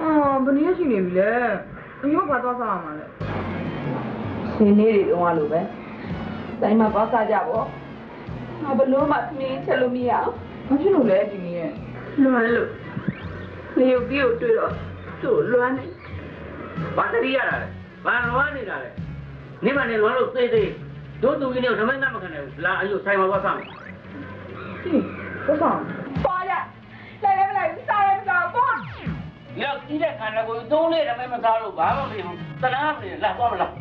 အော်ဘယ်နည်းရှိနေပြီလဲအမျိုးဘာသွားစားရမှာလဲဆင်းနေတွေတော့လို့ပဲတိုင်းမှာသွားစားကြပေါ့ငါဘလို့မှသမီးချက်လို့မရအောင်ဘာဖြစ်လို့လဲဒီနေ့ရဲ့လွမ်းလို့နေရုပ်ပြီးကိုတွေ့တော့သူ့လွမ်းနေဘာတတိရတာလဲဘာလွမ်းနေတာလဲနေမနေလွမ်းလို့သေးသေးတို့သူကြီးနဲ့ဓမ္မနဲ့မခံနိုင်ဘူးလာအယုဆိုင်မှာသွားဆောင်တ င်းဘာဆောင်သွားရလိုက်လည်းမလိုက်ဘူးစားလည်းမစားဘူးသွားရောက်ကြည့်တဲ့ခန္ဓာကိုယ်သုံးလေးဓမ္မမစားလို့ဘာမှမဖြစ်ဘူးတနာမနေလာသွားမလား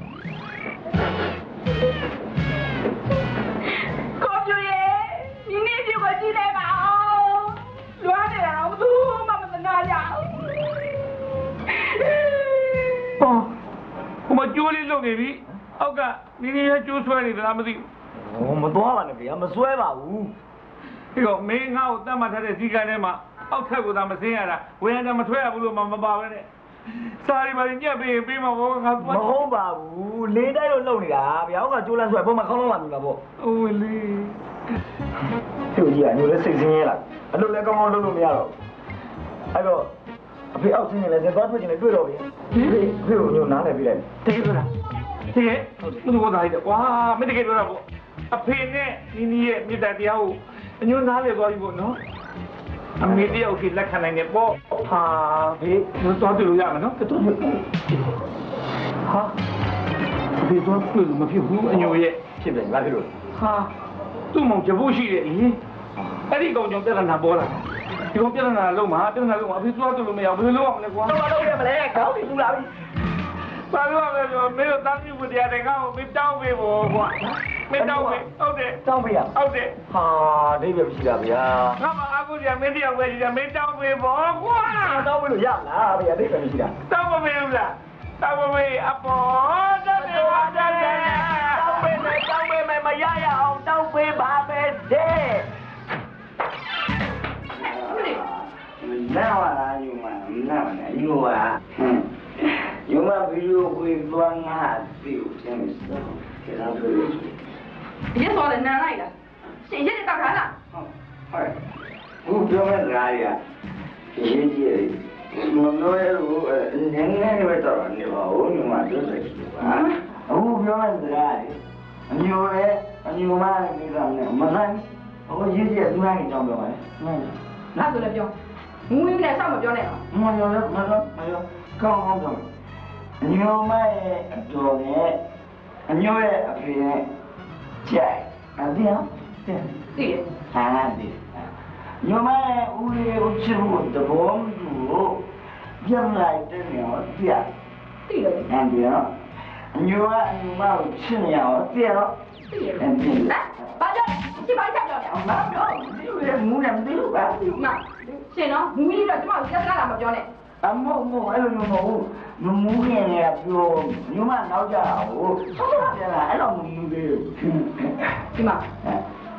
ကိုပြရဲ့ဒီနေ့ပြုကိုကြည့်လိုက်ပါအောင်လွမ်းနေတာတော့ဘူးမှမသနာရအောင်ဟောဟိုမှာကျိုးလေးလုံနေပြီအောက်ကနီးနီးရဲ့ကျိုးဆွဲနေသလားမသိဘူးဩမသွားပါနဲ့ဗျာမစွဲပါဘူး ဒီတော့မင်းငါ့ကိုတတ်မှတ်ထားတဲ့ဇီကန်ထဲမှာအောက်ထက်ကိုသာမစင်းရတာဝေဟန်တာမထွက်ရဘူးလို့မှမပါပဲနဲ့စားရီပါညက်ပေးပေးမှာဘောငါမဟုတ်ပါဘူးလေးတိုက်လို့လုံနေတာဗျာဟောကကျိုးလန်းဆွဲဘုံမှာခေါင်းလုံးလာပြီပါပေါ့အိုးလေးသူကြီးကညိုလဲစိတ်ဆင်းရဲလာအလုပ်လဲကောင်းကောင်းလုပ်လို့မရတော့အဲ့တော့အဖေအောက်ဆင်းနေလဲဇက်သွားထွက်ချင်လဲတွေ့တော့ပြီအဖေအဖေကိုညိုနားလဲပြီးလိုက်တကယ်ပြောတာတကယ်ဘယ်လိုသာလဲကွာမင်းတကယ်ပြောတာပေါ့အဖေနဲ့နီးနီးရဲ့မြေတ္တာတရားကို အညွှန်းသားလေသွားပြီပေါ့နော်အမေတယောက်စီလက်ခံနိုင်တယ်ပေါ့ဟာဘေးမတော်တူလို့ရမယ်နော်တော်တူဟာအဖေတော့တွေ့လို့မဖြစ်ဘူးအညိုရဲ့ဖြစ်တယ်ဘာဖြစ်လို့ဟာသူ့မောင်ကြဖို့ရှိတယ်အေးအဲ့ဒီကောင်ကြောင့်ပြဿနာပေါ်လာဒီကောင်ပြဿနာလုံးမှာပြဿနာလုံးမှာအဖေသွားတယ်လို့မရဘူးဘယ်လိုလုပ်ရမလဲကွာတော့တော့ရမလဲခေါင်းကြီးပူလာပြီ ဘာလို့လဲဆိုမင်းတို့တန်းကြီးဝတရားတဲ့ကောင်ကိုမတောင်းပေးဖို့ကွာမတောင်းပေးဟုတ်တယ်တောင်းပေးရဟုတ်တယ်ဟာဒိဗေမရှိတာဗျာငါမအားကိုကြမင်းတယောက်ပဲရှိတယ်မင်းတောင်းပေးဖို့ကွာတောင်းပေးလို့ရလားဗျာဒိဗေမရှိတာတောင်းမပေးဘူးလားတောင်းမပေးအပေါ်တတ်တယ်ပါတတ်တယ်တောင်းပေးမယ်တောင်းပေးမယ်မရရအောင်တောင်းပေးပါမယ်တဲ့နာဝလာယူမနာဝလာယူဝါယူမ ဘီယိုကိုသွန်းငါစီကိုကျင်းစောကျေနာပြေးရက်စောလည်းနန်းလိုက်တာရှင်ရက်တောက်ထားလားဟုတ်ဘူးပြောမဲ့ငါရရေးကြည့်မလို့ရဘူးနည်းနည်းပဲတော့နေပါဦးညီမတို့စိတ်ပါအခုပြောမဲ့စကားအမျိုးရဲ့အမျိုးမနဲ့ကိစ္စနဲ့မနိုင်အခုရေးကြည့်သူနိုင် ကြောင်းပြောပါလေငါဆိုလည်းပြောငူးရင်းနဲ့ဆောက်မပြောနဲ့အောင်မရောလည်းမရောမရောကောင်းအောင်တော့အမျိုးမရဲ့အတော်နဲ့အမျိုးရဲ့အဖေနဲ့ကြိုက်အဒီအောင်တဲ့သိတယ်ဟာဒီညမရဲ့ဦးလေးကိုချစ်ဖို့တဘောမတူလို့ပြန်လိုက်တဲ့နေရာပြသိတယ်အန်ဒီရောအမျိုးကအမျိုးမကိုချစ်နေရအောင်ပြတော့သိတယ်အန်ဒီဟမ်ဘာကြောင့်ဒီဘာကြောင့်ပြောနေအောင်မပြောဒီလိုမူးနေမသိဘူးပါမရှင်နော်မူးရင်းတော့ကျမကိုရက်ကားတာမပြောနဲ့ အမောမောအဲ့လိုမျိုးမဟုတ်မမူးခင်လည်းပြောညမနောက်ကြတာကိုဆောက်ပြန်လာအဲ့လိုမမူးသေးဘူးဒီမှာ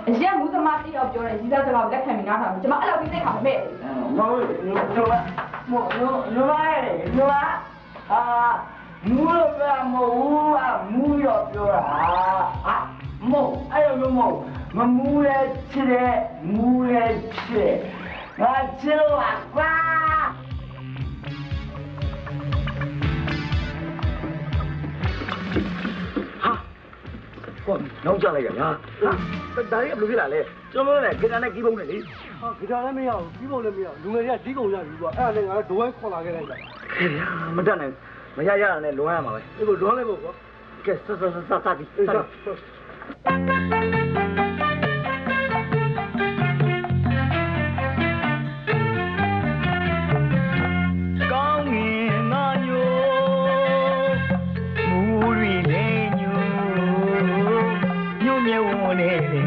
အရင်မူးသမားတယောက်ပြောတဲ့ရီးသားစကားကိုလက်ခံပြီးနားထောင်ကျမအဲ့လိုပြီးသိခါမမဲ့မဟုတ်ညမမောညမရဲ့ညမအာမူးလို့ကမဟုတ်အမူးရောပြောတာအာမောအဲ့လိုမျိုးမဟုတ်မမူးလဲချစ်တယ်မူးလဲချစ်ငါချစ်လို့ကွာ ကောနောက်ကြလိုက်ရလားဟာဒါရီဘယ်လိုဖြစ်လာလဲကျွန်တော်လည်းဂီတာနဲ့ကီးပုံးနဲ့လေဟာဂီတာလည်းမရဘူးပြီးပုံလည်းမရဘူးလူငယ်တွေကဒီကုန်ရပြီကွာအဲ့ဒါနဲ့ငါတို့ဒိုးဝိုင်းခေါ်လာခဲ့လိုက်တာခေဗျာမတတ်နိုင်မရရတာနဲ့လွန်ရမှာပဲဒီလိုဒွားလိုက်ဖို့ကွာကဲစစစစစသည်စသည်ကော မြ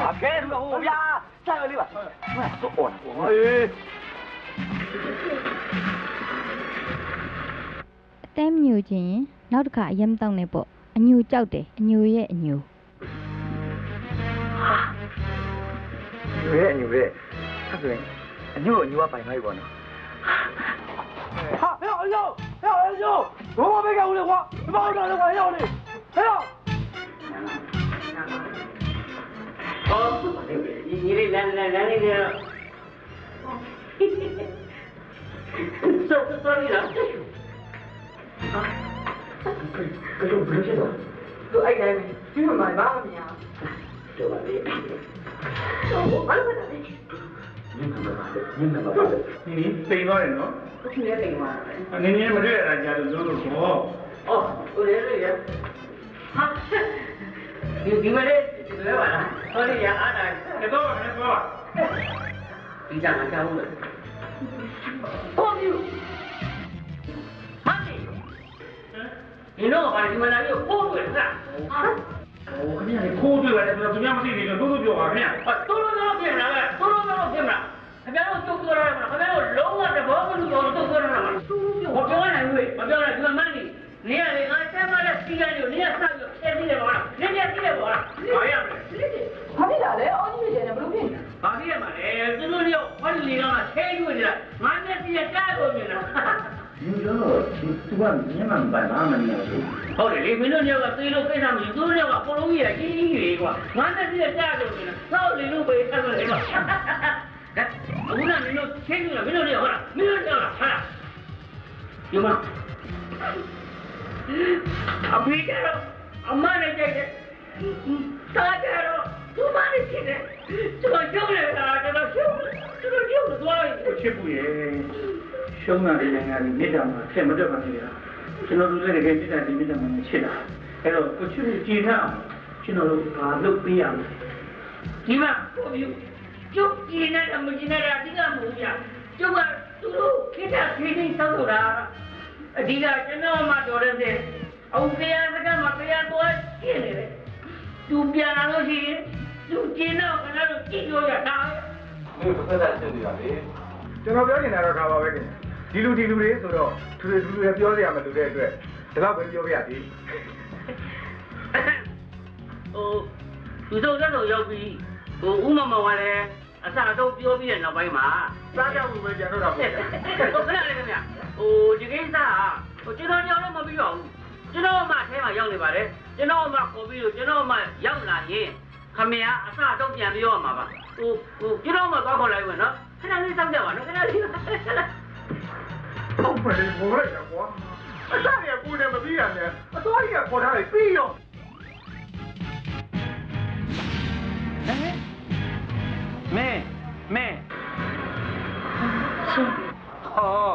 ဏခဏကဲလူဟိုဗျာဆိုင်လေးပါဟဲ့တော့အော်အေးအတဲမညူခြင်းရင်နောက်တစ်ခါအရင်မတောက်နဲ့ပေါ့အညူကြောက်တယ်အညူရဲ့အညူညရဲညရဲအဲ့ဆိုရင်အညို့အညို့ကပိုင်လိုက်ပါနော်ဟာဟဲ့အယောဟဲ့အယောဘောမပေးကြဘူးလေကွာမပေါ့တော့လေကွာရောက်နေဟဲ့ ဟောဒီကြီးလေးလမ်းလမ်းလမ်းလေးကတော့စောစောစောလေးလားကဲတော့ဘယ်ဖြစ်တော့သူအဲ့တိုင်းကျွတ်မှာဘာမှမရတော့ပါလေဘူးဘာလို့လဲညနေပါလေညနေပါလေဒီနေ့တိမ်သွားတယ်နော်သူလည်းတိမ်သွားတယ်အနေနဲ့မတွေ့ရတာကြာလို့လို့လို့ပေါ့အော်ဦးလေးလေးရဟာဒီဒီမလေး ဒီလိုပါလားဟောဒီရအားနာကတော့လည်းတော့ဒီကြမှာကြောက်လို့ပေါ်ပြီဟာဒီဒီတော့ဘာဒီမလာပြီးပို့တွေ့လားဟာဟိုခင်ဗျားလေခိုးတွေ့ပါတယ်ဆိုတော့ခင်ဗျားမသိသေးလို့တိုးတိုးပြောပါခင်ဗျာတိုးတိုးတော့ပြင်လာပဲတိုးတိုးတော့ပြင်လာခင်ဗျားတို့ကြုတ်ကြရတာခင်ဗျားတို့လုံးဝတဘောမလို့တော့ကြုတ်ကြရတာဟောပြောနိုင်ဘူးမပြောနိုင်ဒီမှာမ န်းနေနေရလေငါဆက်မတဲ့စီးကနေနေရဆက်ပြီးဖြည့်ပြီးတယ်ပါလားနေနေပြီးတယ်ပါလားဘာရမလဲဘာဖြစ်လာလဲအော်ကြီးနေတယ်ဘလို့ဖြစ်နေဘာဖြစ်ရမှာလဲသူတို့တွေဟောဒီလေကောင်ကဆဲရွေ့နေတာငါမျက်စိရကြားကုန်နေတာယူတော့သူကမျက်မှန်ပါလားမနေဘူးဟုတ်တယ်လေမင်းတို့ညကသေးလို့ကိစ္စမရှိသူတို့ညကပလုံးကြီးရကြီးကြီးလေကွာငါမျက်စိရကြားကုန်နေတာသောက်လေလို့ပဲဆက်လို့လေကွာအခုကမင်းတို့ချင်းနေလားမင်းတို့ညဟောလားမင်းတို့ညလားဟာယူမ အဖေကတော့အမနဲ့ကြိုက်တယ်တာကတော့သူမနဲ့ကြိုက်တယ်ကျွန်တော်ရှုံးနေတာကျွန်တော်ရှုံးကျွန်တော်ရှုံးသွားပြီကိုချစ်ဘူးရဲ့ရှုံးတာဒီနိုင်ငံကြီးမြစ်တာမှာဆက်မတက်ပါနဲ့ဗျာကျွန်တော်တို့လည်းတကယ်မြစ်တာဒီမြစ်တာမှာချစ်တာအဲ့တော့ကိုချစ်ကိုကြည်ထားအောင်ကျွန်တော်တို့ဘာလုပ်ပေးရမလဲဒီမှာကိုမျိုးကျုပ်ကြည့်နေတာမကြည့်နေတာအဓိကမဟုတ်ဗျာကျုပ်ကသူတို့ခိတ္တခိနေဆောက်တော့ အဓိကကျွန်တော်မှတော်တဲ့စေအောင်ပြရစကမပြရတော့ရှင်းနေတယ်သူပြန်လာလို့ရှိရင်သူကျင်းတော့ကျွန်တော်တို့ကြည့်လို့ရတာမင်းပတ်သက်တဲ့နေတာလေကျွန်တော်ပြောနေတာတော့ဒါပါပဲခင်ဗျဒီလူဒီလူတွေဆိုတော့သူတွေလူတွေပြောစရာမလိုတဲ့အတွက်ဒီလောက်ပဲပြောပြရသေးဟိုသူတို့တော့ရောက်ပြီးဟိုဥမမဝါလည်းအစားတော့ပြောပြီးတဲ့နောက်ပိုင်းမှာစားကြမှုပဲကြံတော့တာပေါ့ဟုတ်ကဲ့လေခင်ဗျ ဟိုဒီကိစ္စကဟိုကျွန်တော်ကြောက်လို့မပြီးတော့ဘူးကျွန်တော်မှအဲမှာရောက်နေပါတယ်ကျွန်တော်မှခေါ်ပြီးလို့ကျွန်တော်မှရောက်လာရင်ခမရအစတော့ပြန်ပြောရမှာပါဟိုဟိုကျွန်တော်မှသွားခေါ်လိုက်မယ်နော်ခဏလေးစောင့်ကြပါနော်ခဏလေးဟုတ်ပါလေဘောလိုက်တာကွာအစားရကိုယ်နဲ့မပြီးရနဲ့အသွားကြီးကခေါ်ထားတယ်ပြီးရောမင်းမင်းဟော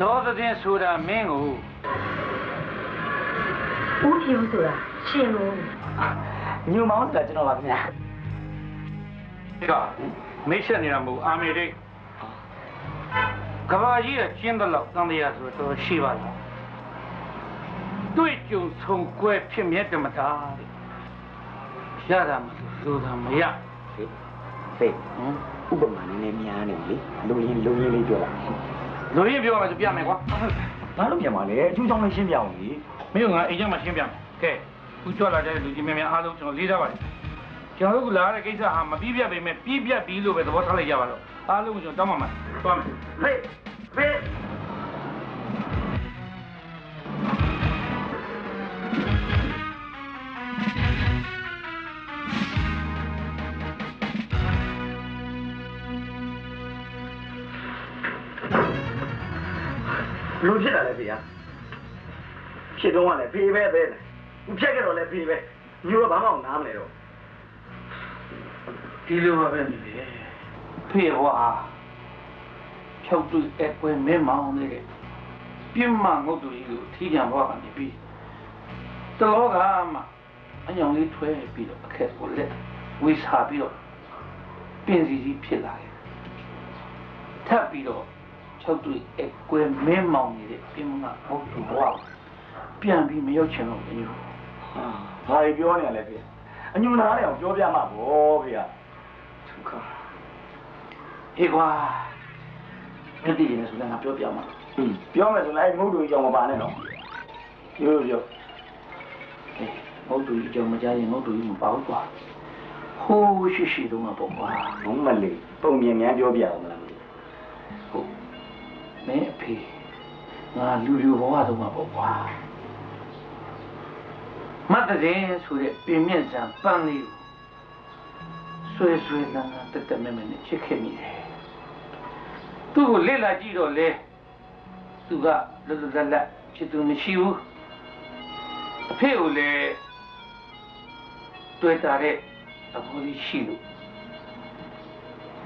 ဒေါ်တဲ့ဆိုတာမင်းကိုဦးဖြူဆိုတာရှင်ကိုညူမောင်းဆိုတာကျွန်တော်ပါခင်ဗျာဒီကမိတ်ဆက်နေတာမဟုတ်အာမေရိတ်ကဘာကြီးကကျင်းတယ်လို့တန်တရားဆိုတော့ရှိပါလားတွေ့ကြုံဆုံကွဲဖြစ်မြဲတယ်မသားတဲ့ရတာမလို့ဆိုတာမရဖေးဥပမာနည်းနည်းများနေလေလုံရင်လုံရင်လေးပြောလိုက် လူရင်းပြောမှဆိုပြမယ်ကွာဘာလို့ပြန်ပါလဲအကျိုးကြောင့်လည်းရှင်းပြအောင်လေမင်းကငါအိမ်ကျမှရှင်းပြမယ်ကဲခုကြွလာတဲ့လူကြီးမင်းများအားလုံးကျွန်တော်လေးစားပါတယ်ကျွန်တော်တို့ကလာတဲ့ကိစ္စဟာမပြီးပြတ်ပေမဲ့ပြီးပြတ်ပြီလို့ပဲသဘောထားလိုက်ရပါတော့အားလုံးကိုကျွန်တော်တောင်းပါမယ်သွားမယ်ဖေးဖေး လူဖြစ်တာလေဖေးဟာဖြစ်တော့ကလည်းဖေးပဲပဲလေသူဖြတ်ခဲ့တော့လည်းဖေးပဲညူတော့ဘာမှမနားမလဲတော့ဒီလိုပါပဲနေလေဖေဟွာဖြောက်တူအကွဲမဲမောင်းနေတဲ့ပြင်းမငုတ်တူကြီးကိုထီးကြံဘွားကနေပြီးတလောကမှအညောင်လေးထွဲပြီးတော့အခက်ကိုလက်ဝေးစားပြီးတော့ပင်စီကြီးဖြစ်လာတယ်ထပ်ပြီးတော့ ဖြောက်တူအကွဲမဲမောင်းနေတဲ့ပြင်းမငုတ်တူဘွားပြန်ပြီးမရောက်ချင်တော့ဘူးဘာပြောနေရလဲဖေးအညူနားလေအောင်ပြောပြမှာဗောဖေးဟာဒုက္ခအေးကွာမင်းတည်နေဆိုလည်းငါပြောပြမှာอืมပြောမယ်ဆိုလည်းငုတ်တူကြောင်မပါနဲ့နော်ပြောပြောကဲငုတ်တူကြီးကြောင်မကြရင်ငုတ်တူကြီးမပေါ့ကွာဟိုးရှိရှိတော့မှာပေါ့ကွာဘုံမလေးပုံမြင်များပြောပြအောင်မလားဟုတ် မင်းအဖေငါလူလူဘဝတော့မှာပေါ့ကွာမတ်တဲ့ဆိုတဲ့ပြင်မြင့်စံပန်းလေးကိုဆွဲဆွဲလန်းလန်းတက်တက်မဲမဲနဲ့ချစ်ခဲ့မိတယ်သူ့ကိုလေ့လာကြည့်တော့လေသူကလွတ်လွတ်လပ်လပ်ဖြစ်သူမရှိဘူးအဖေကိုလည်းတွေ့တာတဲ့အဖိုးကြီးရှိလို့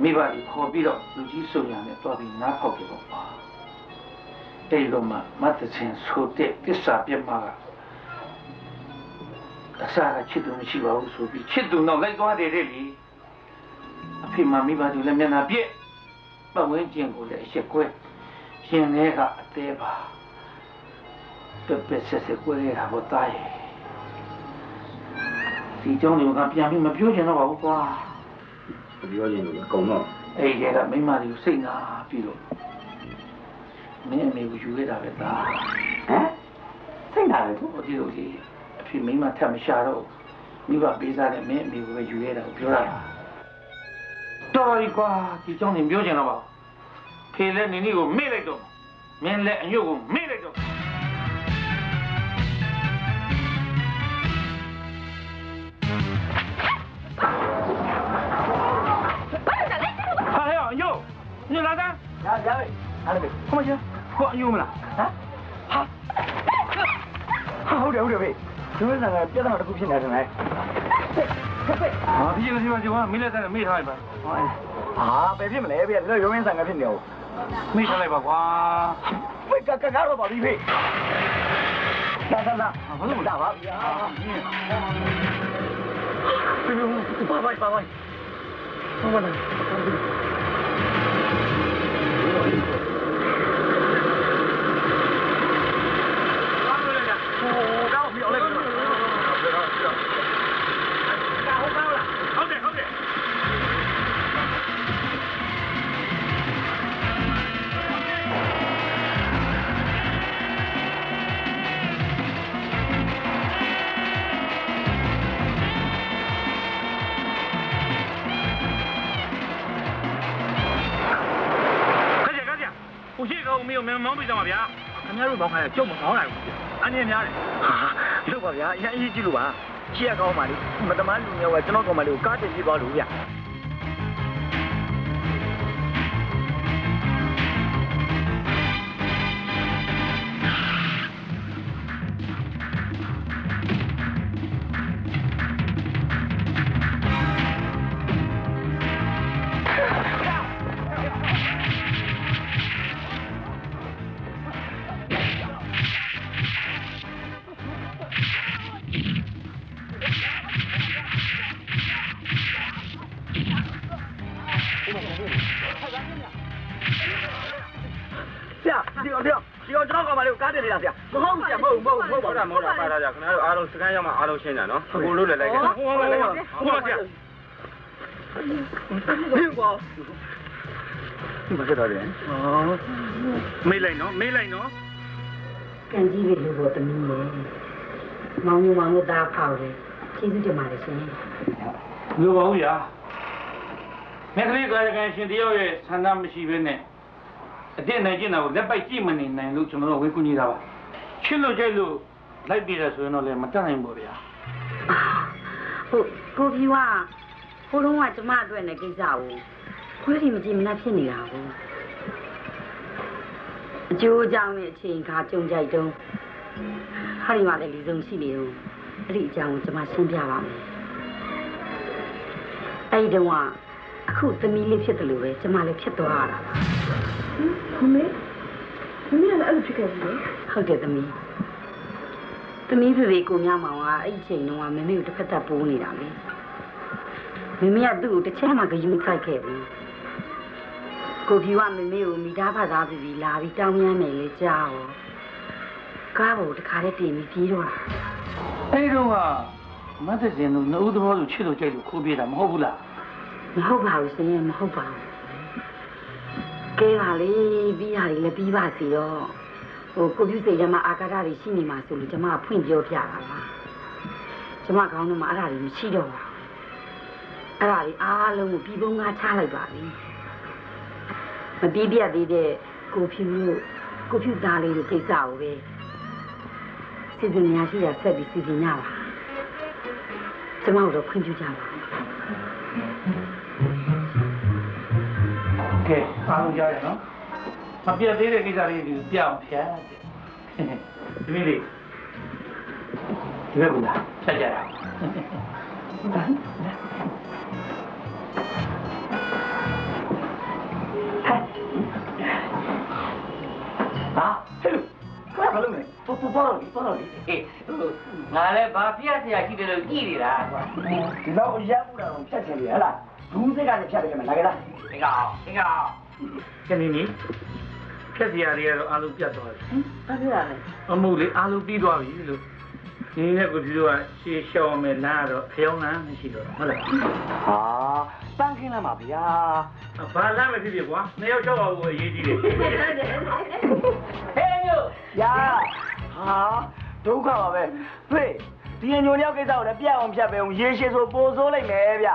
မိဘကြီးခေါ်ပြီးတော့လူကြီးစုံရနဲ့တွားပြီးနားဖောက်ကြတော့ပါ အဲ့လိုမှမတ်တချင်းဆိုတဲ့တစ္ဆာပြတ်မှာကအစားကချစ်သူမရှိပါဘူးဆိုပြီးချစ်သူနောက်လိုက်သွားတယ်တဲ့လေအဖေမမိဘတို့လည်းမျက်နှာပြည့်ပတ်ဝန်းကျင်ကိုလည်းအရှိခွဲရှင်လေးကအသေးပါပက်ပက်ဆက်ဆက်ကွဲရတာဘောသားရဲ့ဒီကြောင့်ဒီကပြန်ပြီးမပြောချင်တော့ပါဘူးကွာပြောရင်လည်းကုံတော့အဲ့ဒီကမိမတွေကိုစိတ်နာပြီးတော့ မင်းအမေကိုယူခဲ့တာပဲသားဟမ်စိတ်နာတယ်သူအဒီလိုကြီးအဖေမိမထပ်မရှာတော့မိဘပေးစားတဲ့မင်းအမေကိုပဲယူခဲ့တာကိုပြောတာတော်ရီကွာဒီကြောင့်နေပြောချင်တော့ပါဖေလည်းနေနေကိုမေ့လိုက်တော့မင်းလည်းအညွတ်ကိုမေ့လိုက်တော့ဟာဟဲ့အယိုညလာတာရရပဲအားလည်းခမ ချာကိုအယိုမလားဟမ်ဟာဟုတ်တယ်ဟုတ်တယ်ဖေဒီလိုဆန်ကပြဿနာတစ်ခုဖြစ်နေတယ်နဲ့ဟာဒီလိုဒီလိုဒီလိုမင်းလည်းတဲ့မေ့ထားလိုက်ပါဟာပဲဖြစ်မလဲဖေဒီလိုရုံးရင်းဆန်ကဖြစ်နေအောင်မေ့ထားလိုက်ပါကွာဖေကကကတော့ပါပြီဖေသာသာသာဘာလို့မတာပါဗျာဖေဖေပါပါပါပါဘာ ပြကြမှာဗျာခင်ဗျားတို့ဘောင်းခိုင်းကြုံမကောင်းနိုင်ဘူးအန်းရများတယ်ဟာလို့ပါဗျာအရင်အရေးကြည့်လို့ပါချီရကောင်းပါလေမတမန်လူမျိုးကကျွန်တော်ကောင်မလေးကိုကားတင်ပြသွားလို့ဗျာ လုံးရှင်းတာနော်အခုလို့လည်းလိုက်ခဲ့တာဟိုဟိုဟိုဟိုဟိုဆရာဘူးကွာဒီမှာကတော့တယ်မေးလိုက်နော်မေးလိုက်နော်ကန်ကြီးပဲလို့တော့တမီးလေမောင်မျိုးမောင်မျိုးသားဖောက်တယ်ကျေးဇူးတင်ပါတယ်ရှင်လိုပါဘူးဗျာမက်ကလေးကာယကံရှင်တယောက်ရဲ့ဆန္ဒမရှိဘဲနဲ့အတင်းနိုင်ကျင်တာကိုလက်ပိုက်ကြည့်မနေနိုင်လို့ကျွန်တော်တို့ဝေကူညီတာပါချစ်လို့ကြိုက်လို့လိုက်ပြည်တယ်ဆိုရင်တော့လည်းမတတ်နိုင်ဘူးဗျာ ဟုတ်ကိုဖြူကဟိုတုန်းကကျမအတွက်နဲ့ကိစ္စကိုခွဲပြီးမကြည့်မနှက်ဖြစ်နေတာကိုအကျိုးအကြောင်းနဲ့အချိန်ခါကြုံကြိုက်တုံးဟာဒီမှာလည်းလီဆုံးရှိနေတော့အဲ့ဒီအကြောင်းကိုကျမရှင်းပြပါမယ်အဲ့ဒီတုန်းကအခုသမီးလေးဖြစ်တယ်လို့ပဲကျမလည်းဖြစ်သွားရတာပါမမေမမေလည်းအဲ့လိုဖြစ်ခဲ့ဘူးလေဟုတ်တယ်သမီး သမီးဖေဖေကိုမြမောင်ကအဲ့ဒီအချိန်တုန်းကမမေကိုတစ်ဖက်သက်ပိုးနေတာလေမမေကသူ့ကိုတစ်ချက်မှဂရုမစိုက်ခဲ့ဘူးကိုဖြူကမမေကိုမိသားဖသားပြီးပြီးလာပြီးတောင်းရမ်းမယ်လေကြားရောကားပေါ်တခါတည်းတင်ပြီးပြေးတော့တာအဲ့ဒီတော့ကမတ်တဲ့စင်တို့နှုတ်သဘောလိုချစ်လို့ကြိုက်လို့ခိုးပြေးတာမဟုတ်ဘူးလားမဟုတ်ပါဘူးရှင်ရဲ့မဟုတ်ပါဘူးကဲပါလေပြီးရတယ်လည်းပြီးပါစီတော့ ဟိုကိုပြူစိတ်ထဲမှာအာကာဒတွေရှိနေမှာဆိုလို့ကျမကဖွင့်ပြောပြတာပါကျမကောင်းတော့မှအဲ့ဒါတွေမရှိတော့ပါဘူးအဲ့ဒါတွေအားလုံးကိုပြီးပုံးကားချလိုက်ပါပြီမပြီးပြတ်သေးတဲ့ကိုဖြူလို့ကိုဖြူသားလေးတို့ကိစ္စကိုပဲစီစဉ်များရှိရဆက်ပြီးစီစဉ်ရပါကျမတို့တော့ခွင့်ပြုကြပါကဲအားလုံးကြားရနော် မပြတ်သေးတဲ့ကိစ္စလေးတွေပြအောင်ဖြတ်ဒီမိလေးဒီဘက်ကလာဆက်ကြရအောင်ဟာဟဲ့ခါဘာလို့လဲပေါ်ပေါ်ပေါ်လို့ပေါ်လို့ဟေးငါလည်းဘာပြရစရာရှိတယ်လို့ကြည့်နေတာကွာဒီတော့ရမ်းမှုတာကိုဖြတ်ချင်ပြီဟဲ့လားဘူးစိတ်ကနေဖြတ်ပေးမယ်လာကြလားအင်္ဂါအောင်အင်္ဂါအောင်ကနေ့နီ ဖြက်စရာတွေကတော့အားလုံးပြတ်သွားပြီဘာဖြစ်ရလဲအမှုလေးအားလုံးပြီးသွားပြီလို့ဒီနေ့ကိုဒီလိုကရှေးရှောင်းမယ်လမ်းကတော့ဖျောင်းလမ်းမရှိတော့ဘူးဟုတ်လားဟာပန်းခင်းလာပါဗျာဘာလမ်းမဖြစ်ဖြစ်ကွာနှစ်ယောက်၆ယောက်ကိုအရေးကြီးတယ်ဟေးညိုယာဟာဒုက္ခပါပဲဖေးဒီညိုတယောက်ကိစ္စကိုလည်းပြတ်အောင်ဖြတ်ပေးအောင်ရေရှည်ဆိုပိုဆိုးလိုက်မယ်ဗျ